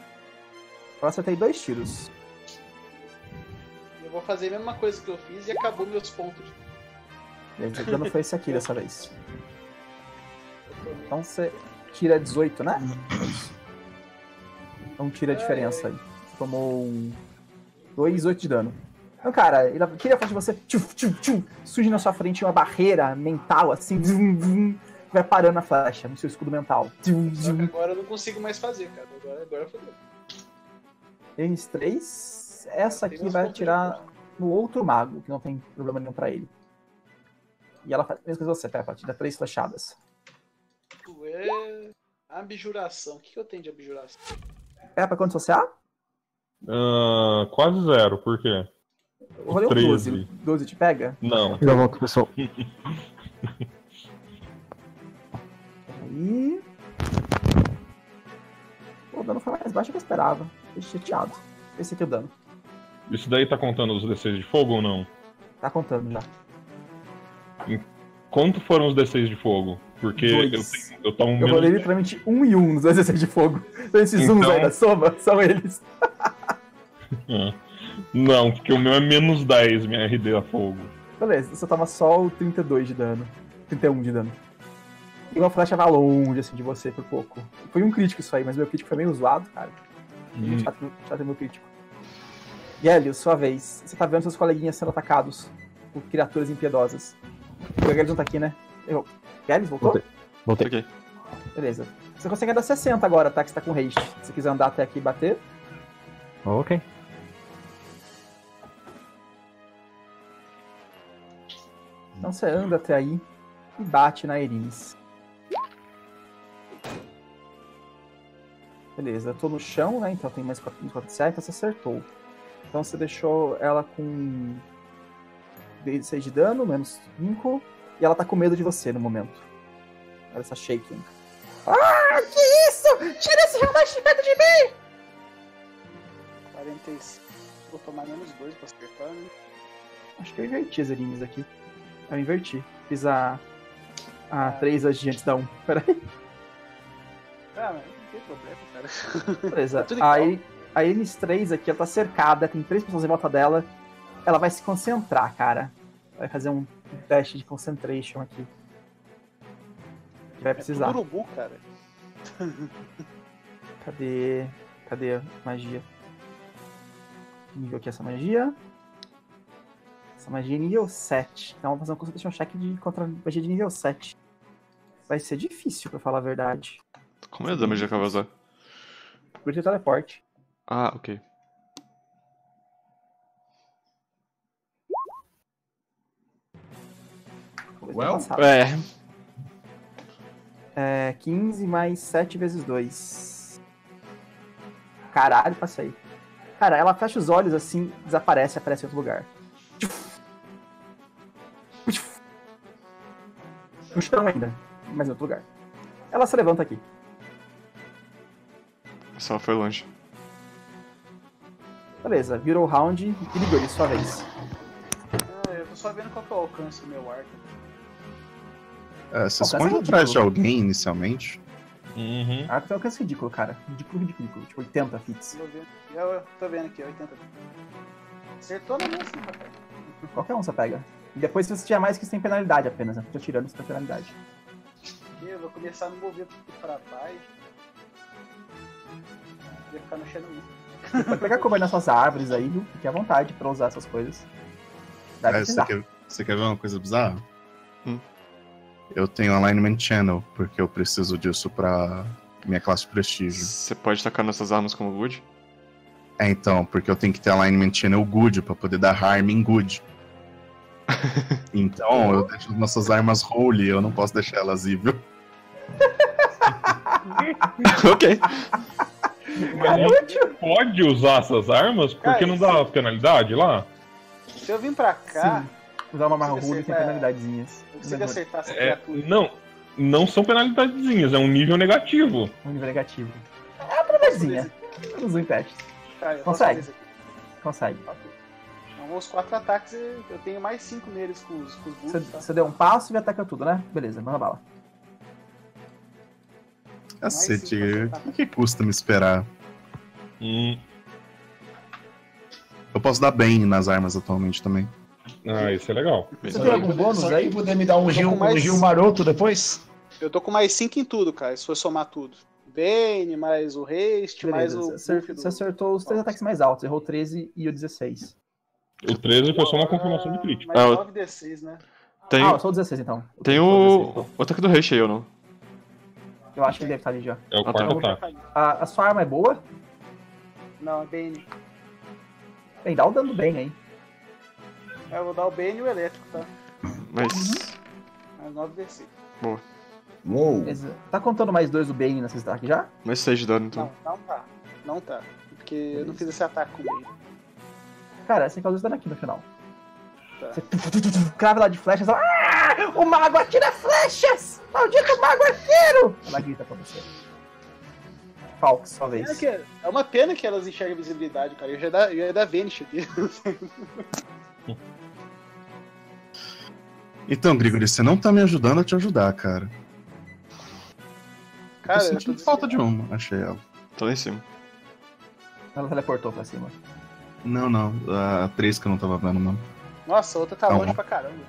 Eu acertei dois tiros. Eu vou fazer a mesma coisa que eu fiz e acabou meus pontos. Beleza, o dano foi esse aqui dessa vez. Então você tira 18, né? Então tira a diferença aí. Você tomou um 2, 8 de dano. Então, cara, ele tira a frente de você, tchuf, tchuf, tchuf, surge na sua frente uma barreira mental, assim, zum, zum, vai parando a flecha no seu escudo mental. Zum, zum. agora eu não consigo mais fazer, cara. Agora, agora fodeu. Eles três, essa Tem aqui vai atirar força. no outro mago, que não tem problema nenhum pra ele. E ela faz a mesma coisa que você, Peppa, tira três flechadas. Tu é. Abjuração. O que, que eu tenho de abjuração? Peppa, quanto você há? Ah, quase zero, por quê? Eu rolei um 13. 12. 12 te pega? Não. Já volto, pessoal. Aí. Pô, o dano foi mais baixo do que eu esperava. Fiquei chateado. Esse aqui é o dano. Isso daí tá contando os D6 de fogo ou não? Tá contando já. Quanto foram os D6 de fogo? Porque eu, Dois. eu tomo Eu menos. rolei literalmente um e um nos 16 de fogo. Então esses uns Então- aí da soma são eles. Ah. Não, porque o meu é menos 10, minha RD a fogo. Beleza, você toma só o 32 de dano. 31 de dano. E uma flecha vai longe, assim, de você por pouco. Foi um crítico isso aí, mas meu crítico foi meio zoado, cara. Hum. Já, já tem meu crítico. Gelio, sua vez. Você tá vendo seus coleguinhas sendo atacados por criaturas impiedosas. O não tá aqui, né? Eu... Gelio, voltou? Voltei. Voltei. Ok. Beleza. Você consegue andar 60 agora, tá? Que você tá com haste. Se você quiser andar até aqui e bater. Ok. Então você anda até aí e bate na Erinis. Beleza, eu tô no chão, né? Então tem mais 4 de CA, então você acertou. Então você deixou ela com 6 de dano, menos 5. E ela tá com medo de você no momento. Ela está shaking. Ah, que isso? Tira esse relógio de perto de mim! 46. Vou tomar menos 2 pra acertar, né? Acho que eu inverti as Erinis aqui. Eu inverti. Fiz a. A 3 antes de antes da 1. Peraí. Ah, mas não tem problema, cara. Beleza. Igual. Aí, a Enis 3 aqui, ela tá cercada, tem três pessoas em volta dela. Ela vai se concentrar, cara. Vai fazer um teste de concentration aqui. Que vai É precisar. tudo urubu, cara. Cadê. Cadê a magia? Que nível aqui é essa magia? Essa magia é nível 7. Então vamos fazer um concentration check de contra magia de nível 7. Vai ser difícil, pra falar a verdade. Como é a damage que eu vou usar? Por teleporte. Ah, ok. Well. passar. É, É 15 mais 7 vezes 2. Caralho, passei. Cara, ela fecha os olhos assim, desaparece, aparece em outro lugar. No chão ainda, mas em outro lugar. Ela se levanta aqui. só foi longe. Beleza, virou o round. Grigori, sua vez. Ah, eu tô só vendo qual que é o alcance do meu arco. É, você Alcance esconde é atrás de alguém inicialmente. Uhum. Ah, tem um alcance ridículo, cara. Ridículo, ridículo, ridículo. Tipo 80 fits. Vendo. Eu tô vendo aqui, 80. Acertou na minha sim, rapaz. Qualquer um você pega. E depois, se você tiver mais que isso tem penalidade apenas, né? Tô tirando isso tem penalidade. Eu vou começar a me mover pra trás. Ia ficar no chão mesmo. Pode pegar cover nas suas árvores aí, viu? Fique à vontade pra usar essas coisas. Deve É, você, quer, você quer ver uma coisa bizarra? Hum. Eu tenho Alignment Channel, porque eu preciso disso pra minha classe prestígio. Você pode tacar nossas armas como good? É, então, porque eu tenho que ter Alignment Channel Good pra poder dar harm em Good. Então, eu deixo nossas armas holy, eu não posso deixar elas evil. ok. Mas você pode usar essas armas porque Cara, não dá penalidade lá? Se eu vim pra cá, Sim. Usar uma marrulha tem penalidadezinhas. eu consigo acertar essa É, criatura. não, não são penalidadezinhas, é um nível negativo. Um nível negativo. É uma penalidadezinha. Vamos em teste. Tá, Consegue. Consegue. Ok. Então, os quatro ataques, eu tenho mais cinco neles com os, com os Você, tá? deu um passo e ataca tudo, né? Beleza, manda bala. Cacete, o que, que custa me esperar? Hum, Eu posso dar bem nas armas atualmente também. Ah, isso é legal. Você tem algum bônus Só aí? poder me dar um Gil, mais- um Gil maroto depois? Eu tô com mais cinco em tudo, cara, se for somar tudo. Bane, mais o haste, mais o Você, do... você acertou os três ataques mais altos. Errou 13 e o 16. O 13 foi só uma confirmação de crítico. Mais Ah, o- 9d6, né? Tem, Ah, eu sou o 16 então. tem Eu sou o 16, o, então. o ataque do Rei cheio, não? Eu acho que ele deve estar ali já. É o Ah, quarto tá. ataque. A, a sua arma é boa? Não, é Bane. Bem, dá o dano bem aí. É, Eu vou dar o Bane e o elétrico, tá? Mas. Mais 9d6. Uou. Beleza. Tá contando mais dois do Bane nesse ataque já? Mais 6 de dano, então. Não, não tá. Não tá. Porque eu não fiz esse ataque com o Bane. Cara, você causa dano aqui no final. Tá. Você tu, tu, tu, tu, crava lá de flechas. Ela, ah, o mago atira flechas! Maldito mago arqueiro! Ela grita pra você. Falks, sua vez. É, que é é uma pena que elas enxergam visibilidade, cara. Eu já ia dar, eu ia dar Vanish aqui. Então, Grigori, você não tá me ajudando a te ajudar, cara. Cara, tô eu tô falta de uma, achei ela. Tá lá em cima. Ela teleportou pra cima. Não, não, a três que eu não tava vendo, não. Nossa, a outra tá Calma. longe pra caramba.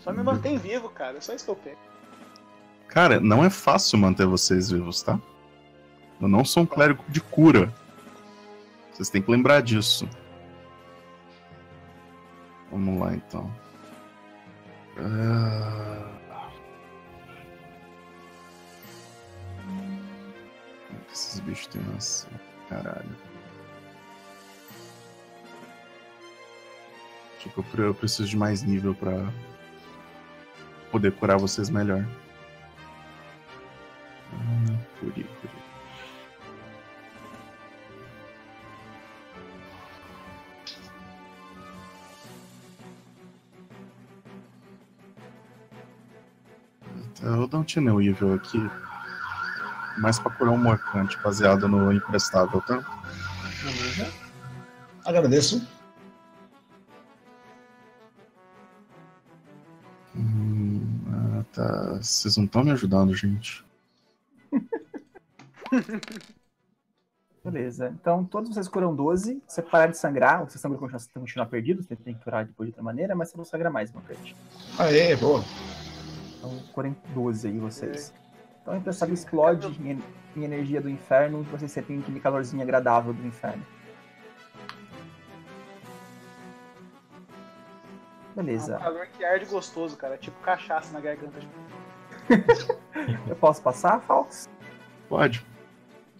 Só me mantém vivo, cara. Só isso que eu pego. Cara, não é fácil manter vocês vivos, tá? Eu não sou um clérigo de cura. Vocês têm que lembrar disso. Vamos lá, então. Ah. Que esses bichos têm nossa. Caralho. Acho que eu pre- eu preciso de mais nível pra poder curar vocês melhor. Ah, curi, curi. Eu vou dar um Channel Evil aqui. Mais pra curar um morcante baseado no imprestável, tá? Agradeço. Hum, ah, tá. Vocês não estão me ajudando, gente. Beleza. Então, todos vocês curam 12. Se você parar de sangrar, ou se você sangra continua, continuar perdido, você tem que curar depois de outra maneira, mas você não sangra mais, Marcante. Aê, boa. Então, curem 12 aí vocês. Então, o emprestado explode em, em energia do inferno e vocês sentem aquele calorzinho agradável do inferno. É um Beleza. calor que arde gostoso, cara. É tipo cachaça na garganta. Eu posso passar, Falks? Pode.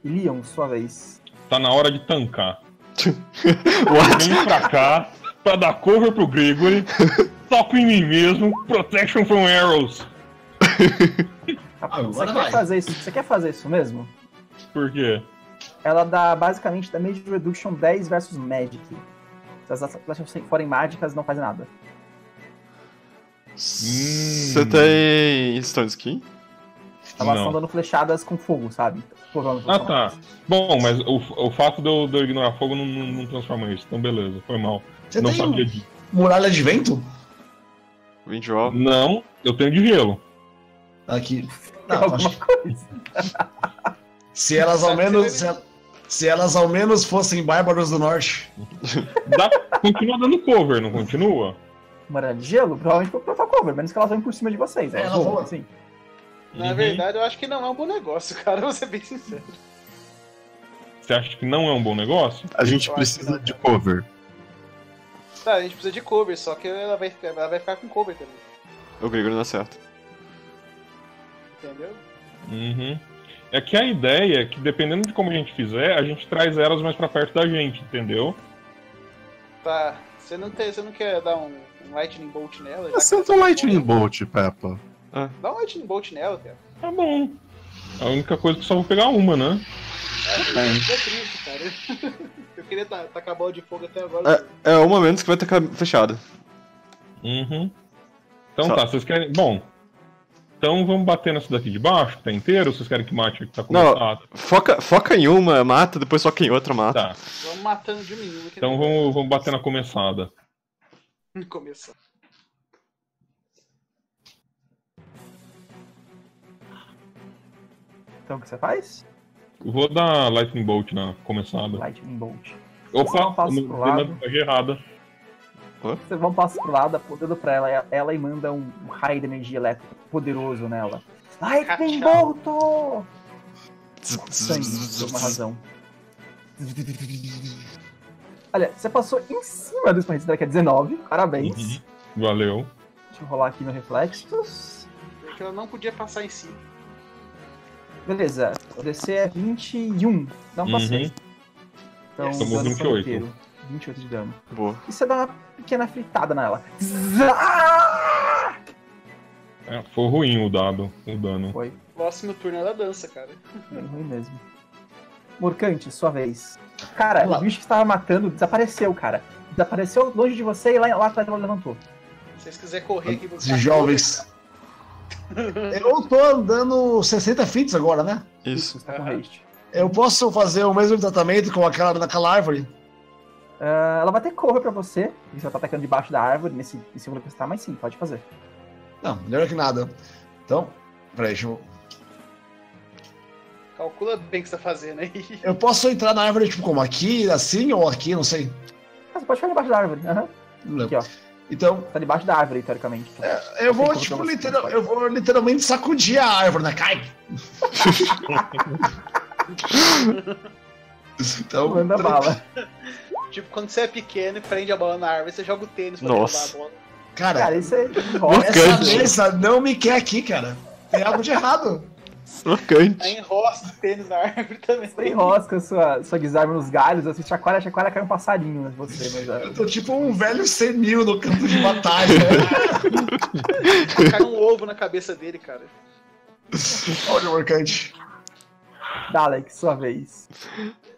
Leon, sua vez. Tá na hora de tancar. Vem pra cá pra dar cover pro Gregory. Toco em mim mesmo. Protection from arrows. Agora Você quer, vai. fazer isso, você quer fazer isso mesmo? Por quê? Ela dá basicamente damage reduction 10 versus magic. Se as flechas forem mágicas, não faz nada. Você tem. Stone Skin? Elas estão dando flechadas com fogo, sabe? Ah tá. Bom, mas o, o fato de eu, de eu ignorar fogo não, não, não transforma isso. Então beleza, foi mal. Você não tem sabia disso. muralha de vento? Visual. Não, eu tenho de gelo. Aqui. Não, alguma acho- coisa. se elas ao menos. Se, se elas ao menos fossem bárbaros do norte. Dá, continua dando cover, não continua? Muralha de gelo? Provavelmente pra plantar cover, menos que elas vão por cima de vocês. É, Elas voam. assim. Na Uhum. verdade, eu acho que não é um bom negócio, cara. Vou ser bem sincero. Você acha que não é um bom negócio? A gente Eu precisa de cover. Tá, a gente precisa de cover, só que ela vai, ficar- ela vai ficar com cover também. O Gregory não acerta. Entendeu? Uhum. É que a ideia é que, dependendo de como a gente fizer, a gente traz elas mais pra perto da gente, entendeu? Tá. Você não, tem, você não quer dar um, um Lightning Bolt nela? Acerta você um Lightning? Bolt, Peppa. Dá um Lightning Bolt nela, cara. Tá bom. A única coisa é que só vou pegar uma, né? É, é triste, cara. Eu queria ta- tacar a bola de fogo até agora. É, é o momento que vai estar fechada. Uhum. Então Só- tá, vocês querem. Bom. Então vamos bater nessa daqui de baixo, que tá inteiro, ou vocês querem que mate a que tá Não. começado? Foca, foca em uma, mata, depois foca em outra, mata. Tá. Vamos matando de aqui Então vamos, vamos bater na começada. começo. Então o que você faz? Vou dar Lightning Bolt na começada. Lightning Bolt. Opa, Só um passo eu pro errada. Vocês vão passar pro lado, apontando pra ela, ela e manda um um raio de energia elétrica poderoso nela. Bolt! Sangue, por uma razão. Olha, você passou em cima do expoente que é 19. Parabéns. Uhum. Valeu. Deixa eu rolar aqui meu reflexos. Porque ela não podia passar em cima. Beleza, o DC é 21. Não passei. Uhum. Então, dano 28. inteiro. 28 de dano. Boa. E você dá uma pequena fritada nela. Zá! É, foi ruim o dado, o dano. Foi Próximo turno ela dança, cara. bem ruim mesmo. Morcante, sua vez. Cara, Vamos lá. o bicho que estava matando desapareceu, cara. Desapareceu longe de você e lá, lá atrás ela levantou. Se vocês quiserem correr aqui... Esses jovens. Eu tô andando 60 feet agora, né? Isso. Você tá com haste. Eu posso fazer o mesmo tratamento com aquela naquela árvore? Ah, ela vai ter correr pra você. E você vai estar atacando debaixo da árvore, nesse, nesse que você tá, mas sim, pode fazer. Não, melhor que nada. Então, peraí, deixa eu... Calcula bem o que você tá fazendo aí. Eu posso entrar na árvore, tipo, como aqui, assim ou aqui, não sei. Ah, você pode ficar debaixo da árvore. Lembro. Aqui, ó. Então, Tá debaixo da árvore, teoricamente. eu vou, tipo, literal- eu vou literalmente sacudir a árvore, né? Cai! então, Manda bala. Tipo, quando você é pequeno e prende a bola na árvore, você joga o tênis pra Nossa. derrubar a bola. cara, Cara, isso é. essa mesa não me quer aqui, cara. Tem algo de errado. Trocante. Aí enrosca o tênis na árvore também. Você enrosca sua, sua guisarma nos galhos, assim, chacoalha, chacoalha, cai um passarinho em você, mas é. Eu tô tipo um velho senil no campo de batalha. Cai um ovo na cabeça dele, cara. Olha o mercante. Dalek, sua vez.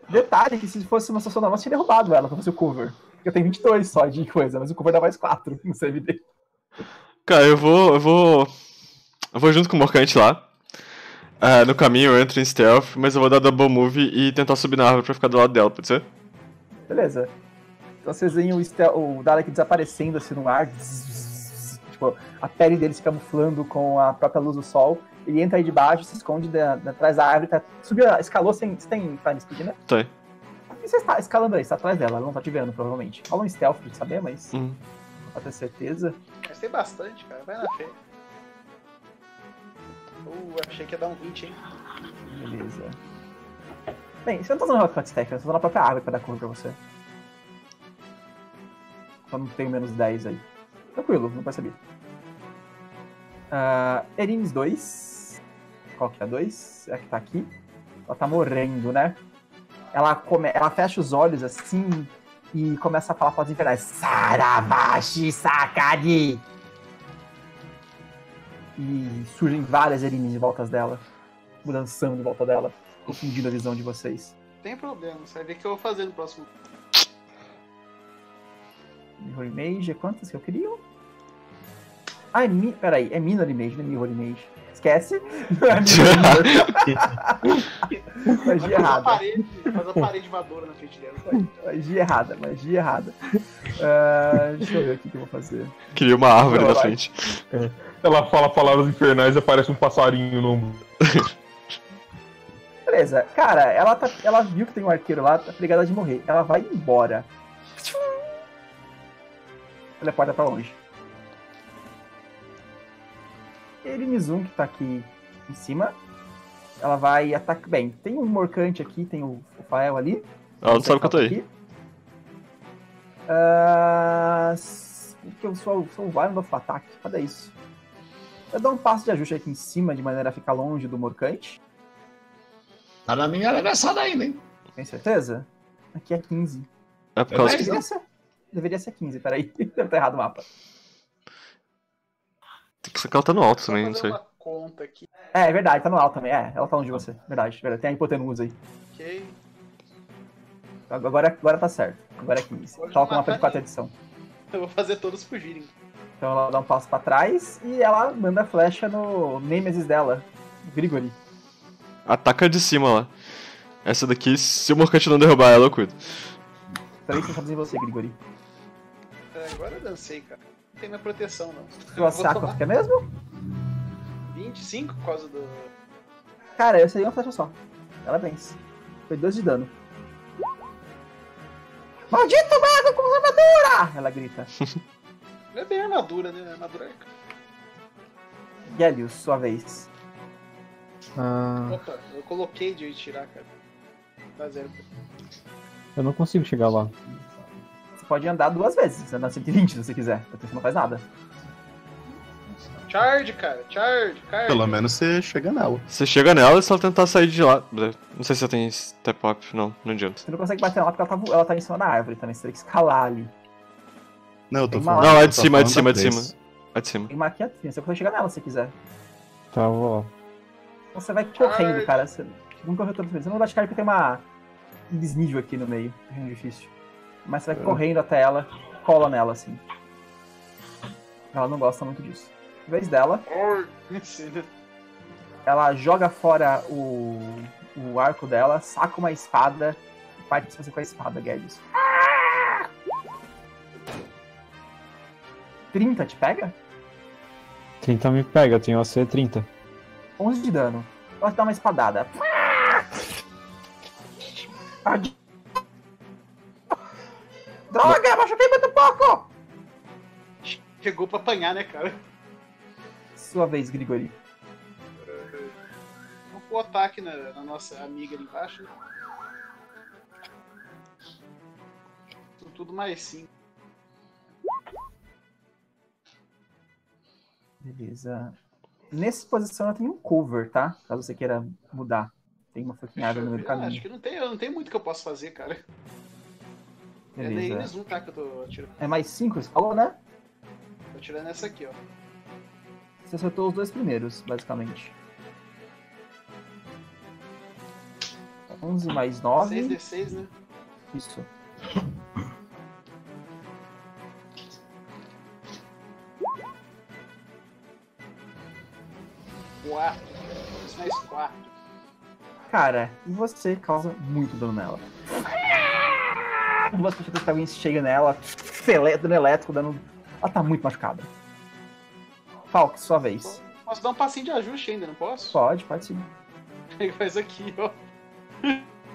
Detalhe que se fosse uma situação normal, você tinha derrubado ela pra fazer o cover. Porque eu tenho 22 só de coisa, mas o cover dá mais 4 no CVD. Cara, eu vou. Eu vou. Eu vou junto com o Morcante lá. É, no caminho eu entro em stealth, mas eu vou dar double move e tentar subir na árvore pra ficar do lado dela, pode ser? Beleza. Então vocês veem o, Stel- o Dalek desaparecendo assim no ar. Tipo, a pele dele se camuflando com a própria luz do sol. Ele entra aí de baixo, se esconde da, da- atrás da árvore. Tá, subiu, escalou sem. Você tem time speed, né? Tem. E você está escalando aí, você tá atrás dela, ela não tá te vendo, provavelmente. Rola um stealth pra saber, mas. Hum. Pra ter certeza. Mas tem bastante, cara. Vai na fé. Uh, achei que ia dar um 20, hein? Beleza. Bem, você não tá usando Hotcut Stack, você tá usando a própria árvore pra dar cor pra você. Só não tenho menos 10 aí. Tranquilo, não percebi. Uh, Erines 2. Qual que é a 2? É que tá aqui. Ela tá morrendo, né? Ela, come... ela fecha os olhos assim e começa a falar palavras infernais. Saravashi Sakari! E surgem várias Erines de voltas dela dançando em volta dela, confundindo a visão de vocês. Tem problema, você vai ver o que eu vou fazer no próximo. Mirror Image, quantas que eu queria? Ah, é mi... peraí, é Minor Image, não é Mirror Image. Esquece. É magia errada. parede, faz a parede voadora na frente dela. Magia errada, magia errada. Ah, deixa eu ver o que eu vou fazer. Queria uma árvore Não, na vai. frente. Ela fala palavras infernais e aparece um passarinho no ombro. Beleza, cara, ela, tá, ela viu que tem um arqueiro lá, tá ligada de morrer. Ela vai embora. Teleporta pra longe. Erimizum, que tá aqui em cima. Ela vai atacar. Bem, tem um Morcante aqui, tem o Rafael ali. Ela não sabe que eu tô aí. Aqui. S- que eu sou, sou o Violent of Attack. Cadê isso? Eu dou um passo de ajuste aqui em cima, de maneira a ficar longe do Morcante. Tá na minha arremessada ainda, hein? Tem certeza? Aqui é 15. É por causa que. Deveria ser, deveria ser 15, peraí. Deve estar errado o mapa. Tem que ser que ela tá no alto também, não sei. uma conta aqui, É, é verdade, tá no alto também. É, ela tá longe de você. Verdade, verdade. Tem a hipotenusa aí. ok? Agora, agora tá certo. Agora é 15. Pode Toca o mapa matar de quarta edição. Eu vou fazer todos fugirem. Então ela dá um passo pra trás e ela manda a flecha no Nemesis dela, Grigori. Ataca de cima lá. Essa daqui, se o Morcante não derrubar ela, eu cuido. Três pensados em você, Grigori. É, agora eu dancei, cara. Não tem minha proteção, não. Sua Vou saco fica mesmo? 25 por causa do. Cara, eu seria uma flecha só. Vence. Foi dois de dano. Maldito mago com armadura! Ela grita. Não é bem armadura, né? Armadura arca. Gelius, sua vez. Ah, Opa, eu coloquei de tirar, cara. Dá zero. eu não consigo chegar lá. Você pode andar duas vezes. Você anda 120 se você quiser. Porque você não faz nada. Charge, cara. Charge, cara. Pelo menos você chega nela. Você chega nela e se ela tentar sair de lá. Não sei se ela tem step up, não, não adianta. Você não consegue bater nela porque ela tá, ela tá em cima da árvore também. Você teria que escalar ali. Não, eu tô Tem falando. lá. Não, é de cima, é de cima, é de cima. É de cima. Tem uma aqui assim. Você consegue chegar nela se quiser. Tá, eu vou lá. Então você vai correndo, cara. Você não correu tanto vezes. Você não dá de cara porque tem uma um desnível aqui no meio. É difícil. Mas você vai correndo até ela, cola nela assim. Ela não gosta muito disso. Em vez dela, ela joga fora o, o arco dela, saca uma espada e parte pra você com a espada, Guedes. 30 te pega? 30 me pega, eu tenho AC 30. 11 de dano. Ela te dá uma espadada. Adi- Droga, machuquei muito pouco! Chegou pra apanhar, né, cara? Sua vez, Grigori. Vamos pôr o ataque na, na nossa amiga ali embaixo. né? Tudo- Tudo mais sim. Beleza. Nessa posição ela tem um cover, tá? Caso você queira mudar. Tem uma árvore no meio do Eu acho caminho. que não tem, não tem muito que eu possa fazer, cara. É Beleza. eles um tá que eu tô atirando. É mais 5, você falou, né? Tô atirando essa aqui, ó. Você acertou os dois primeiros, basicamente. 11 mais 9. 6d6, né? Isso. Quatro. Mais quatro. Cara, e você causa muito dano nela. Duas pessoas que alguém chega nela, fele- dano elétrico, dando. Ela tá muito machucada. Falk, sua vez. Posso dar um passinho de ajuste ainda, não posso? Pode, pode sim. Ele faz aqui, ó.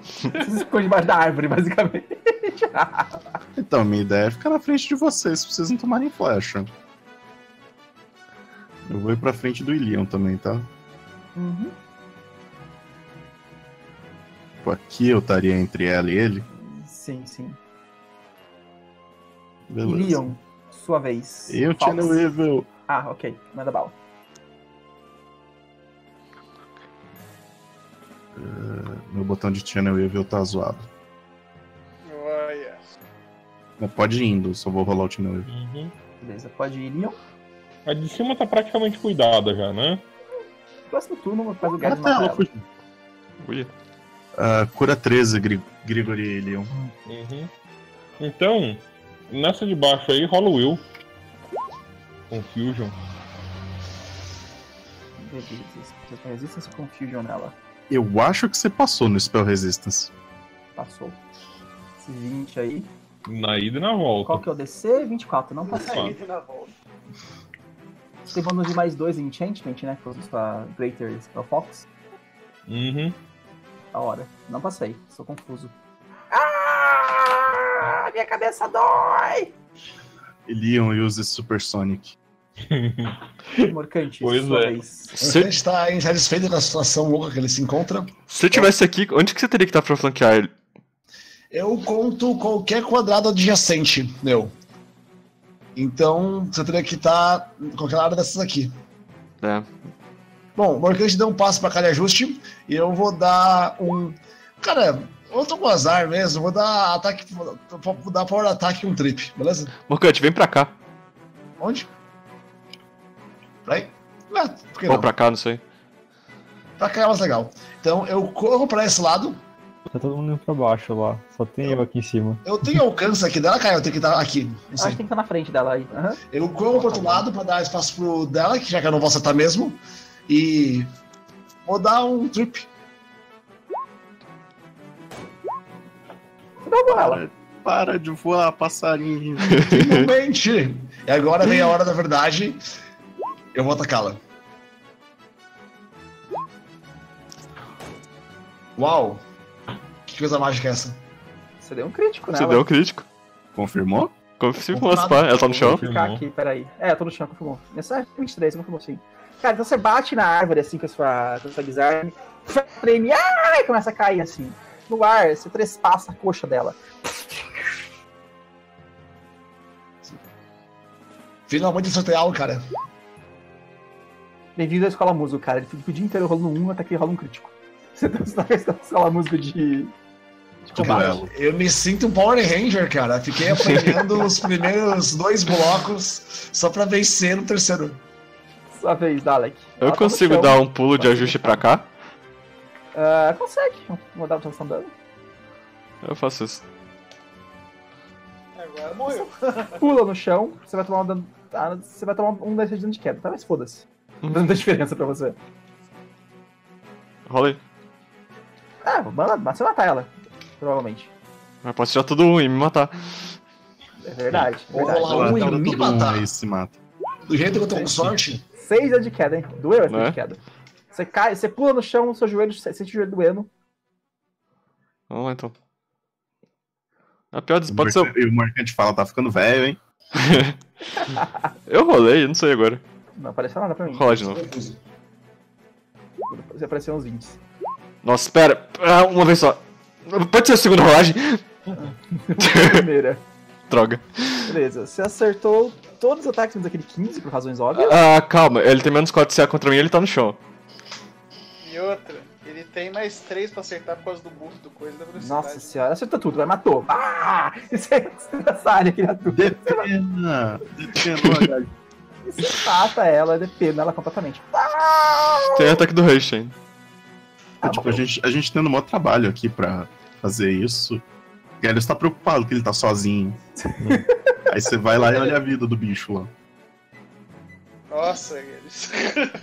Você se esconde debaixo da árvore, basicamente. Então, minha ideia é ficar na frente de vocês, pra vocês não tomarem flecha. Eu vou ir pra frente do Ilion também, tá? Uhum. Tipo, aqui eu estaria entre ela e ele. Sim, sim. Beleza. Leon, sua vez. Eu tinha Falks. no level. Ah, ok. Manda bala. Meu botão de Channel Evil tá zoado. Olha. Mas pode ir indo, só vou rolar o Channel Evil. Uhum. Beleza, pode ir, Leon. A de cima tá praticamente cuidada já, né? Próximo turno faz o Ah, Guedes tá, ela cura 13, Gri Grigori e Leon. Uhum. Então, nessa de baixo aí rola o Will. Confusion. Beleza. Você tem resistência confusion nela. Eu acho que você passou no Spell Resistance. Passou. Esse 20 aí. Na ida e na volta. Qual que é o DC? 24, não passou. Saída na volta. Você bônus de mais 2 em enchantment, né? Que usa sua Greater Spell Fox. Uhum. Da hora. Não passei. Sou confuso. Ah! Minha cabeça dói! E Leon usa Supersonic. Morcante, Pois é. Ele está insatisfeito com a situação louca que ele se encontra. se eu tivesse aqui, onde que você teria que estar pra flanquear ele? Eu conto qualquer quadrado adjacente, meu. Então, você teria que estar em qualquer área dessas aqui. É. Bom, o Morcante deu um passo pra cada ajuste e eu vou dar um. Cara, eu tô com azar mesmo, vou dar ataque. Vou dar power ataque um trip, beleza? Morcante, vem pra cá. Onde? Pra aí? Ah, por que Ou não? pra cá, não sei. Pra cá é mais legal. Então eu corro pra esse lado. Tá todo mundo indo pra baixo lá. Só tem eu aqui em cima. Eu tenho alcance aqui dela, Caio, eu tenho que estar aqui. Não Acho que tem que estar na frente dela aí. Aham. Eu corro pro outro lado pra dar espaço pro dela, que já que eu não vou acertar mesmo. E. Vou dar um trip. Derrubou ela. Para, para de voar, passarinho. Finalmente! E agora vem a hora da verdade. Eu vou atacá-la. Uau! Que coisa mágica é essa? Você deu um crítico, né? Você deu um crítico. Confirmou? Confirmou, pá. Ela tá no chão. Vou ficar aqui, peraí. É, eu tô no chão, confirmou. Essa é 23, confirmou sim. Cara, então você bate na árvore assim com a sua, com a sua treme, ai, começa a cair assim. No ar, você trespassa a coxa dela. Finalmente acertei algo, cara. Bem-vindo à escola música, cara. Ele fica o dia inteiro rolando um até que ele rola um crítico. Você tá na escola música de. de duelo. Eu me sinto um Power Ranger, cara. Fiquei aprendendo os primeiros dois blocos só pra vencer no terceiro. Sua vez, Dalek. Eu Ela tá consigo dar um pulo de ajuste pra cá? Ah, consegue. Vou dar uma dano. Eu faço isso. Agora morreu. Pula no chão, você vai tomar um dano. ah, Você vai tomar um dano de dano de queda, tá? Mas foda-se. Não tem diferença pra você. Rola aí. Ah, manda, mas você matar ela. Provavelmente. Mas posso tirar tudo um e me matar. É verdade. Vou verdade. rolar um e me matar. aí se mata. Do jeito que eu tô com sorte, 6 dano de queda, hein? Doeu esse Né? dano de queda. Você cai, você pula no chão, seu joelho, você sente o joelho doendo. Vamos lá então. A pior das O pode ser. E o marcante fala, tá ficando velho, hein? Eu rolei, não sei agora. Não apareceu nada pra mim. Rola de novo. Você apareceu uns 20. Nossa, espera. Ah, uma vez só. Pode ser a segunda rolagem? Primeira. Droga. Beleza. Você acertou todos os ataques menos aquele 15, por razões óbvias. Ah, calma. Ele tem menos 4 CA contra mim ele tá no chão. E outra, ele tem mais 3 pra acertar por causa do buff do coisa da velocidade. Nossa senhora, acertou tudo, vai, matou. Ah! Isso é desgraçado, criatura. Depena! Depena, Você mata ela, depena ela completamente. Tem ataque do Rei ainda. Ah, tipo, a gente, a gente tendo um maior trabalho aqui pra fazer isso. Galhos tá preocupado que ele tá sozinho. Aí você vai lá e olha a vida do bicho lá. Nossa, eles.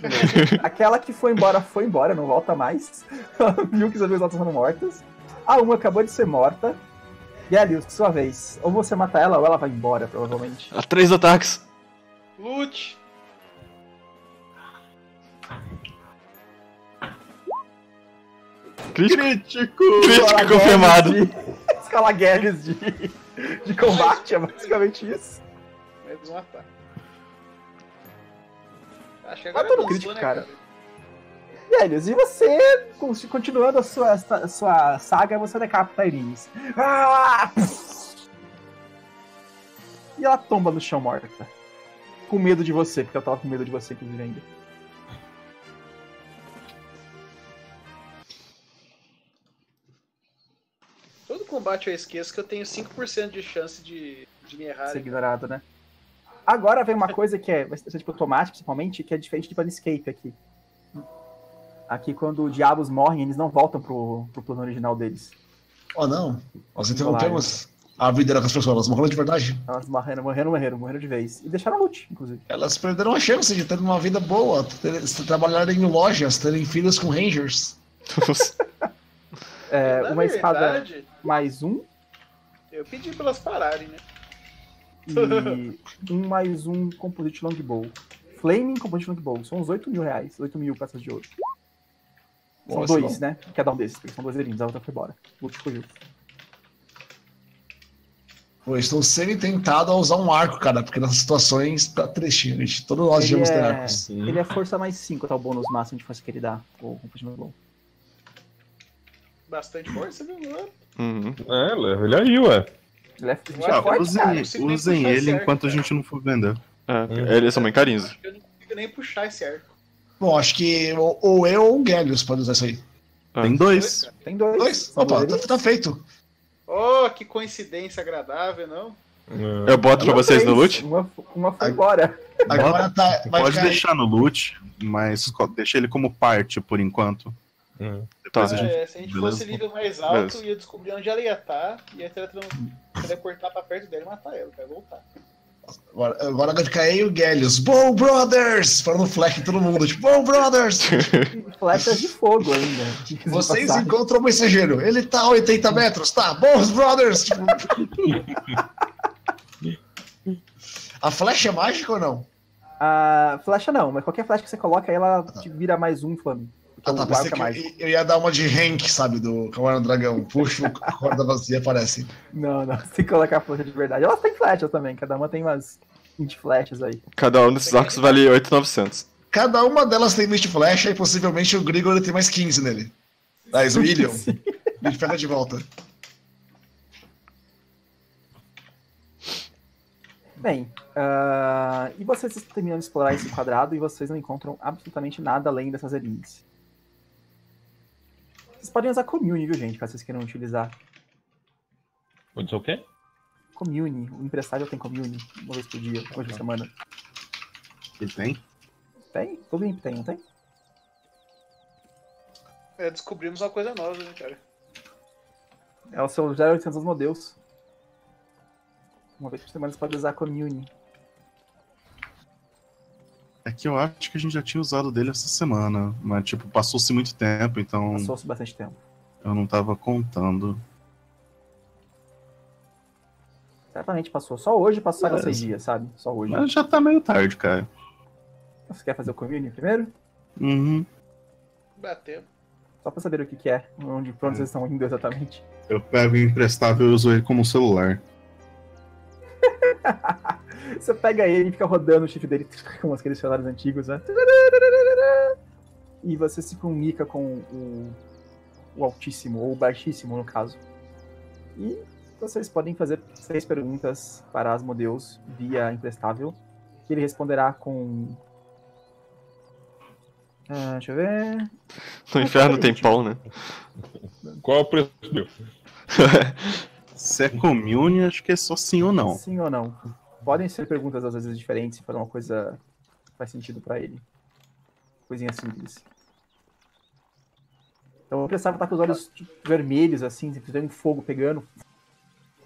Aquela que foi embora, foi embora, não volta mais. Viu que as duas outras foram mortas. A uma acabou de ser morta. Galius, sua vez. Ou você mata ela ou ela vai embora, provavelmente. Há 3 ataques. Lute! Crítico. Crítico! Crítico confirmado. Escala de... de combate, é basicamente isso. Mais um ataque. Acho que Matou agora no avançou, crítico, né, cara. Galius, e você, con- continuando a sua, a sua saga, você decapita a Irines. Ah! E ela tomba no chão morta. Com medo de você, porque ela tava com medo de você, inclusive, ainda. Combate eu esqueço que eu tenho 5% de chance de, de me errar. ser ignorado, né? Agora vem uma coisa que é, vai ser tipo automática, principalmente, que é diferente de Planescape aqui. Aqui, quando os diabos morrem, eles não voltam pro, pro plano original deles. Oh, não. Nós interrompemos a vida das pessoas. Elas morreram de verdade. Elas morreram, morreram, morreram, morreram de vez. E deixaram loot, inclusive. Elas perderam a chance de ter uma vida boa, ter, trabalharem em lojas, terem filhos com rangers. É, Na uma espada verdade, mais um Eu pedi pra elas pararem, né? e um mais um Composite Longbow. Flaming Composite Longbow. São uns 8 mil reais, 8 mil peças de ouro. São Nossa, dois, não. né? Cada um desses, porque são dois erinhos, a outra foi embora. O outro fugiu. Pô, estou sendo tentado a usar um arco, cara, porque nessas situações tá triste, gente. Todos nós Ele devemos ter é, arcos. ele é força mais 5, tá? O bônus máximo de força que ele dá. O Composite Longbow. Bastante força, viu, mano? Uhum. É, leva ele aí, ué. Ele é, ele Ah, é forte, usem usem ele enquanto a cara. gente não for vender. É, eles são bem carinhos. Acho que eu não consigo nem puxar esse arco. Bom, acho que ou, ou eu ou o Gellius pode usar isso aí. Tem dois. Tem dois. Dois? São Opa, dois. tá, tá feito. Oh, que coincidência agradável, não? É, Eu boto pra vocês no loot? Uma, uma foi embora. Agora tá. Vai Pode ficar... deixar no loot, mas deixa ele como parte por enquanto. Hum. Depois Tá. a gente. É, se a gente beleza. fosse nível mais alto, Beleza. ia descobrir onde ela ia estar, ia teleportar pra perto dela e matar ela, vai voltar. Agora, agora vai ficar e o Gellius. Bow Brothers! Falando fleck em todo mundo. Tipo, Bow Brothers! Flechas de fogo ainda. Vocês passagem. encontram o mensageiro. Ele tá a 80 metros, tá? Bows Brothers! Tipo... a flecha é mágica ou não? A flecha não, mas qualquer flecha que você coloca aí, ela te vira mais um flame. Ah, tá. o Pensei que mágico. eu, eu ia dar uma de Hank, sabe? Do Camarão Dragão. Puxa a corda vazia, aparece. Não, não, você colocar a flecha de verdade. Elas têm flechas também, cada uma tem umas 20 flechas aí. Cada um desses arcos vale 8,900. Cada uma delas tem Mist Flecha e possivelmente o Grigor ele tem mais 15 nele. Mas o William, gente pega de volta. Bem, ah, e vocês terminam de explorar esse quadrado e vocês não encontram absolutamente nada além dessas elinhas. Vocês podem usar Commune, viu, gente, caso vocês queiram utilizar. Pode ser o quê? Commune, o emprestável tem Commune, uma vez por dia, hoje por semana. Ele tem? Tem? Todo mundo tem, não tem? É, descobrimos uma coisa nova, né, cara? É o seu 0800 modeus. Uma vez por semana você pode usar Commune. É que eu acho que a gente já tinha usado dele essa semana. Mas, tipo, passou-se muito tempo, então Passou-se bastante tempo. eu não tava contando. Certamente passou. Só hoje passou cada Mas- seis dias, sabe? Só hoje. Mas já tá meio tarde, cara. Você quer fazer o Commune primeiro? Uhum. Bateu. Só pra saber o que, que é, onde, pra onde vocês estão indo exatamente. Eu pego emprestável e uso ele como celular. Você pega ele e fica rodando o chifre dele com aqueles celulares antigos, né? E você se comunica com o, o altíssimo, ou o baixíssimo, no caso. E vocês podem fazer seis perguntas para Asmodeus via emprestável, que ele responderá com. Ah, deixa eu ver. No inferno tem pão, né? Qual é o preço deu? Se é commune, acho que é só sim ou não. Sim ou não? Podem ser perguntas às vezes diferentes, for uma coisa que faz sentido pra ele. Coisinha simples. Então o empresário tá com os olhos tipo, vermelhos, assim, um fogo pegando.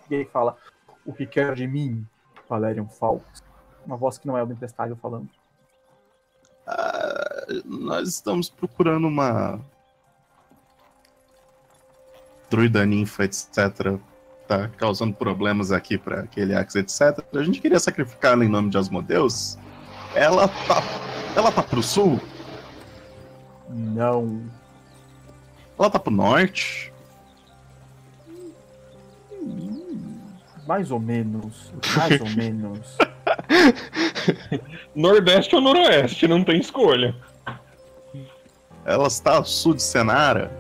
E ele fala: O que quer de mim, Valerian Falcos? Uma voz que não é o do emprestável falando. Ah, nós estamos procurando uma druida ninfa, etc. Tá causando problemas aqui pra aquele Axe, etc. A gente queria sacrificar ela em nome de Asmodeus. Ela tá. Ela tá pro sul? Não. Ela tá pro norte? Mais ou menos. Mais ou menos. Nordeste ou Noroeste, não tem escolha. Ela está ao sul de Senara?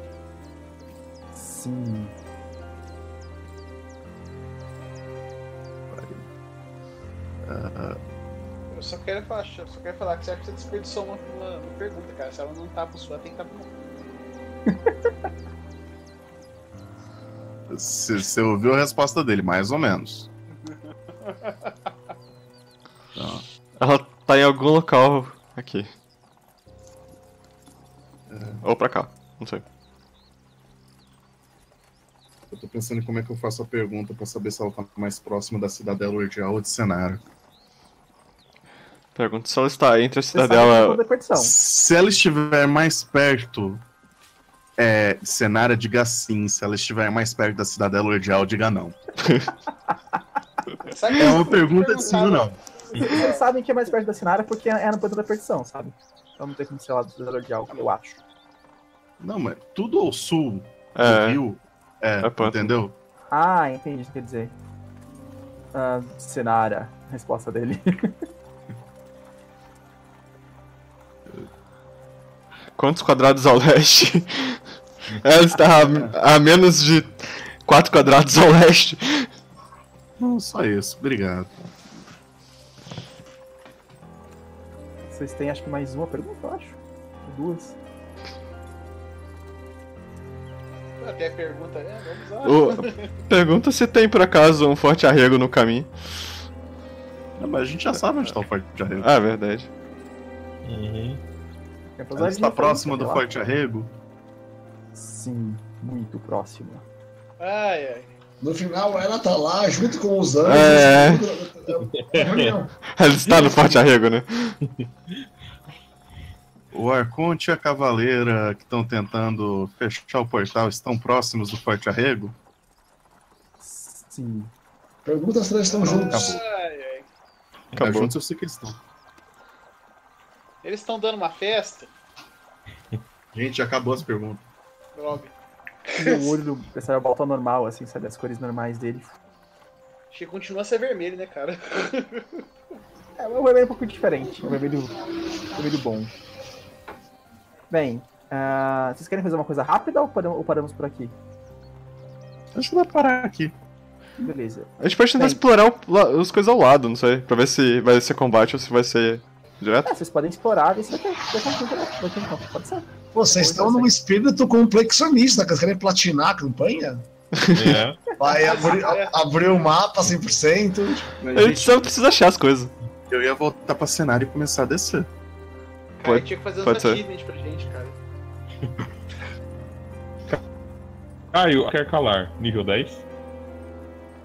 Sim. Eu só quero falar, eu só quero falar que você acha que você desperdiçou uma, uma- uma pergunta, cara. Se ela não tá pro sul, ela tem que estar pro. Você você ouviu a resposta dele, mais ou menos. Tá. Ela tá em algum local aqui. Ou pra cá, não sei. Eu tô pensando em como é que eu faço a pergunta pra saber se ela tá mais próxima da Cidadela Ordial ou de Senara. Pergunta se ela está entre a cidadela. Se ela estiver mais perto é, de Senara, diga sim. Se ela estiver mais perto da Cidadela Ordial, diga não. É uma pergunta de sim ou não. Vocês sabem que é mais perto da Sinara porque é na ponta da perdição, sabe? Então não tem como ser lá do Cidadão de algo, eu acho. Não, mas tudo ao sul do É, rio. É, É entendeu? Ah, entendi o que quer dizer. Ah, Sinara, a resposta dele. quantos quadrados ao leste? Ela está a, a menos de 4 quadrados ao leste. Não, só isso. Obrigado. Vocês têm acho que mais uma pergunta, eu acho. duas. Até pergunta é, vamos lá. O- Pergunta se tem por acaso um forte arrego no caminho. Não, mas a gente já sabe onde tá o Forte Arrego. Ah, verdade. Uhum. Tem Ela está próximo do Forte Arrego. Sim, muito próximo. Ai, ai. No final, ela tá lá junto com os anjos. É. É. Ele está no forte arrego, né? O Arconte e a Cavaleira que estão tentando fechar o portal estão próximos do Forte Arrego? Sim. Pergunta se eles estão juntos. Acabou. ai, ai. É, Acabou. juntos eu sei que eles estão. Eles estão dando uma festa? Gente, já acabou as perguntas. Droga. O olho do pessoal volta ao normal, assim, sabe? As cores normais dele. Acho que continua a ser vermelho, né, cara? É um vermelho um pouco diferente. É um vermelho, um vermelho bom. Bem, ah, vocês querem fazer uma coisa rápida ou paramos, ou paramos por aqui? Acho que vai parar aqui. Beleza. A gente pode tentar Bem. explorar o as coisas ao lado, não sei. Pra ver se vai ser combate ou se vai ser direto. É, vocês podem explorar ter um campo. Pode ser. Vocês estão num espírito complexionista, que querem platinar a campanha? É. Vai abrir, abrir o mapa 100%. Mas, A gente só precisa achar as coisas. eu ia voltar pra cenário e começar a descer. Cara, Pode- tinha que fazer ser. achievements pra gente, cara. Caio, quer calar? Nível 10?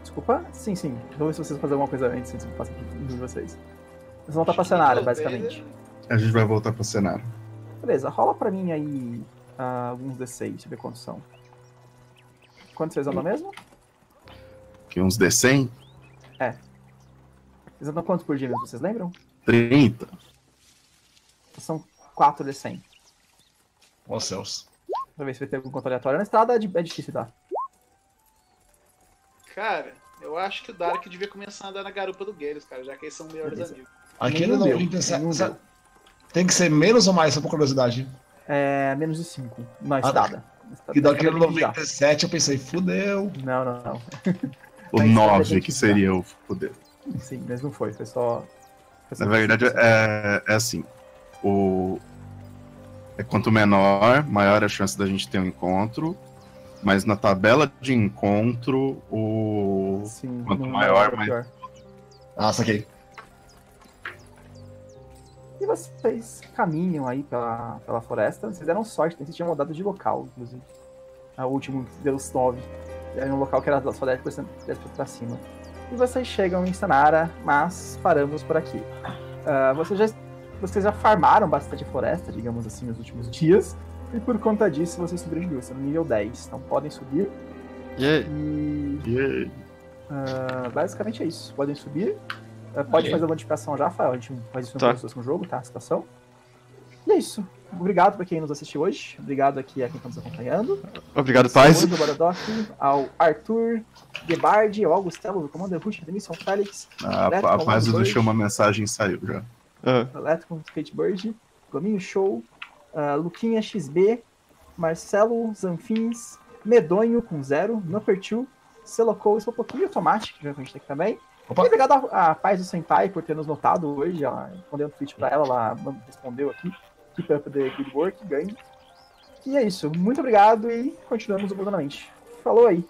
Desculpa? Sim, sim. Vamos ver se vocês vão fazer alguma coisa antes, antes de passar de vocês. Vocês vão estar pra cenário, basicamente. A gente vai voltar pro cenário. Beleza, rola pra mim aí ah, alguns D6, deixa eu ver quantos são. Quantos vocês andam mesmo? Aqui uns D100, Vocês andam quantos por dia mesmo, vocês lembram? 30. São 4 D100. Ó céus. Pra ver se vai ter algum conto aleatório. Na estrada é, é difícil, tá? Cara, eu acho que o Dark devia começar a andar na garupa do Guedes, cara, já que eles são melhores Beleza. amigos. Aqui Nenhum ele não deu, tem que ser- nenhum deu. Tem que ser menos ou mais, só por curiosidade. É menos de 5 na Ah, estrada. Na estrada- E daquele na estrada tem que 97 eu pensei, fudeu. Não, não, não. O Mas 9, tem que seria o poder. Sim, mas não foi. Foi só. foi só Na verdade, é, é assim. O... É quanto menor, maior a chance da gente ter um encontro. Mas na tabela de encontro, o. Sim, quanto não- maior, não mais- pior. Ah, saquei. E vocês caminham aí pela, pela floresta. Vocês deram sorte, né? vocês tinham mudado de local, inclusive. A último deu os 9. Era um local que era só 10%, 10 pra cima. E vocês chegam em Sanara, mas paramos por aqui. Ah, vocês, já, vocês já farmaram bastante floresta, digamos assim, nos últimos dias. E por conta disso, vocês subiram de nível. Estão no nível 10. Então podem subir. E aí? E E aí? ah, basicamente é isso. Podem subir. Ah, pode fazer a modificação já, Rafael. A gente faz isso no Tá. próximo jogo, tá? A situação. E é isso. Obrigado pra quem nos assistiu hoje. Obrigado aqui a quem tá nos acompanhando. Obrigado, paz. Ao Baradoc, ao Arthur, Gebard, ao Augustelo do Commander Rush, Denison Félix, A, Direto a Paz deixou uma mensagem e saiu já. Ah, Electron Skatebird, Gominho Show, ah, Luquinha XB, Marcelo Zanfins, Medonho com zero, Celocou, isso foi um pouquinho automático, já que a gente tem aqui também. Opa. Obrigado à, à Paz do Senpai por ter nos notado hoje. Ela respondeu um tweet pra ela, ela respondeu aqui. Keep up the good work, ganhe. E é isso. Muito obrigado e continuamos abandonamente. Falou aí.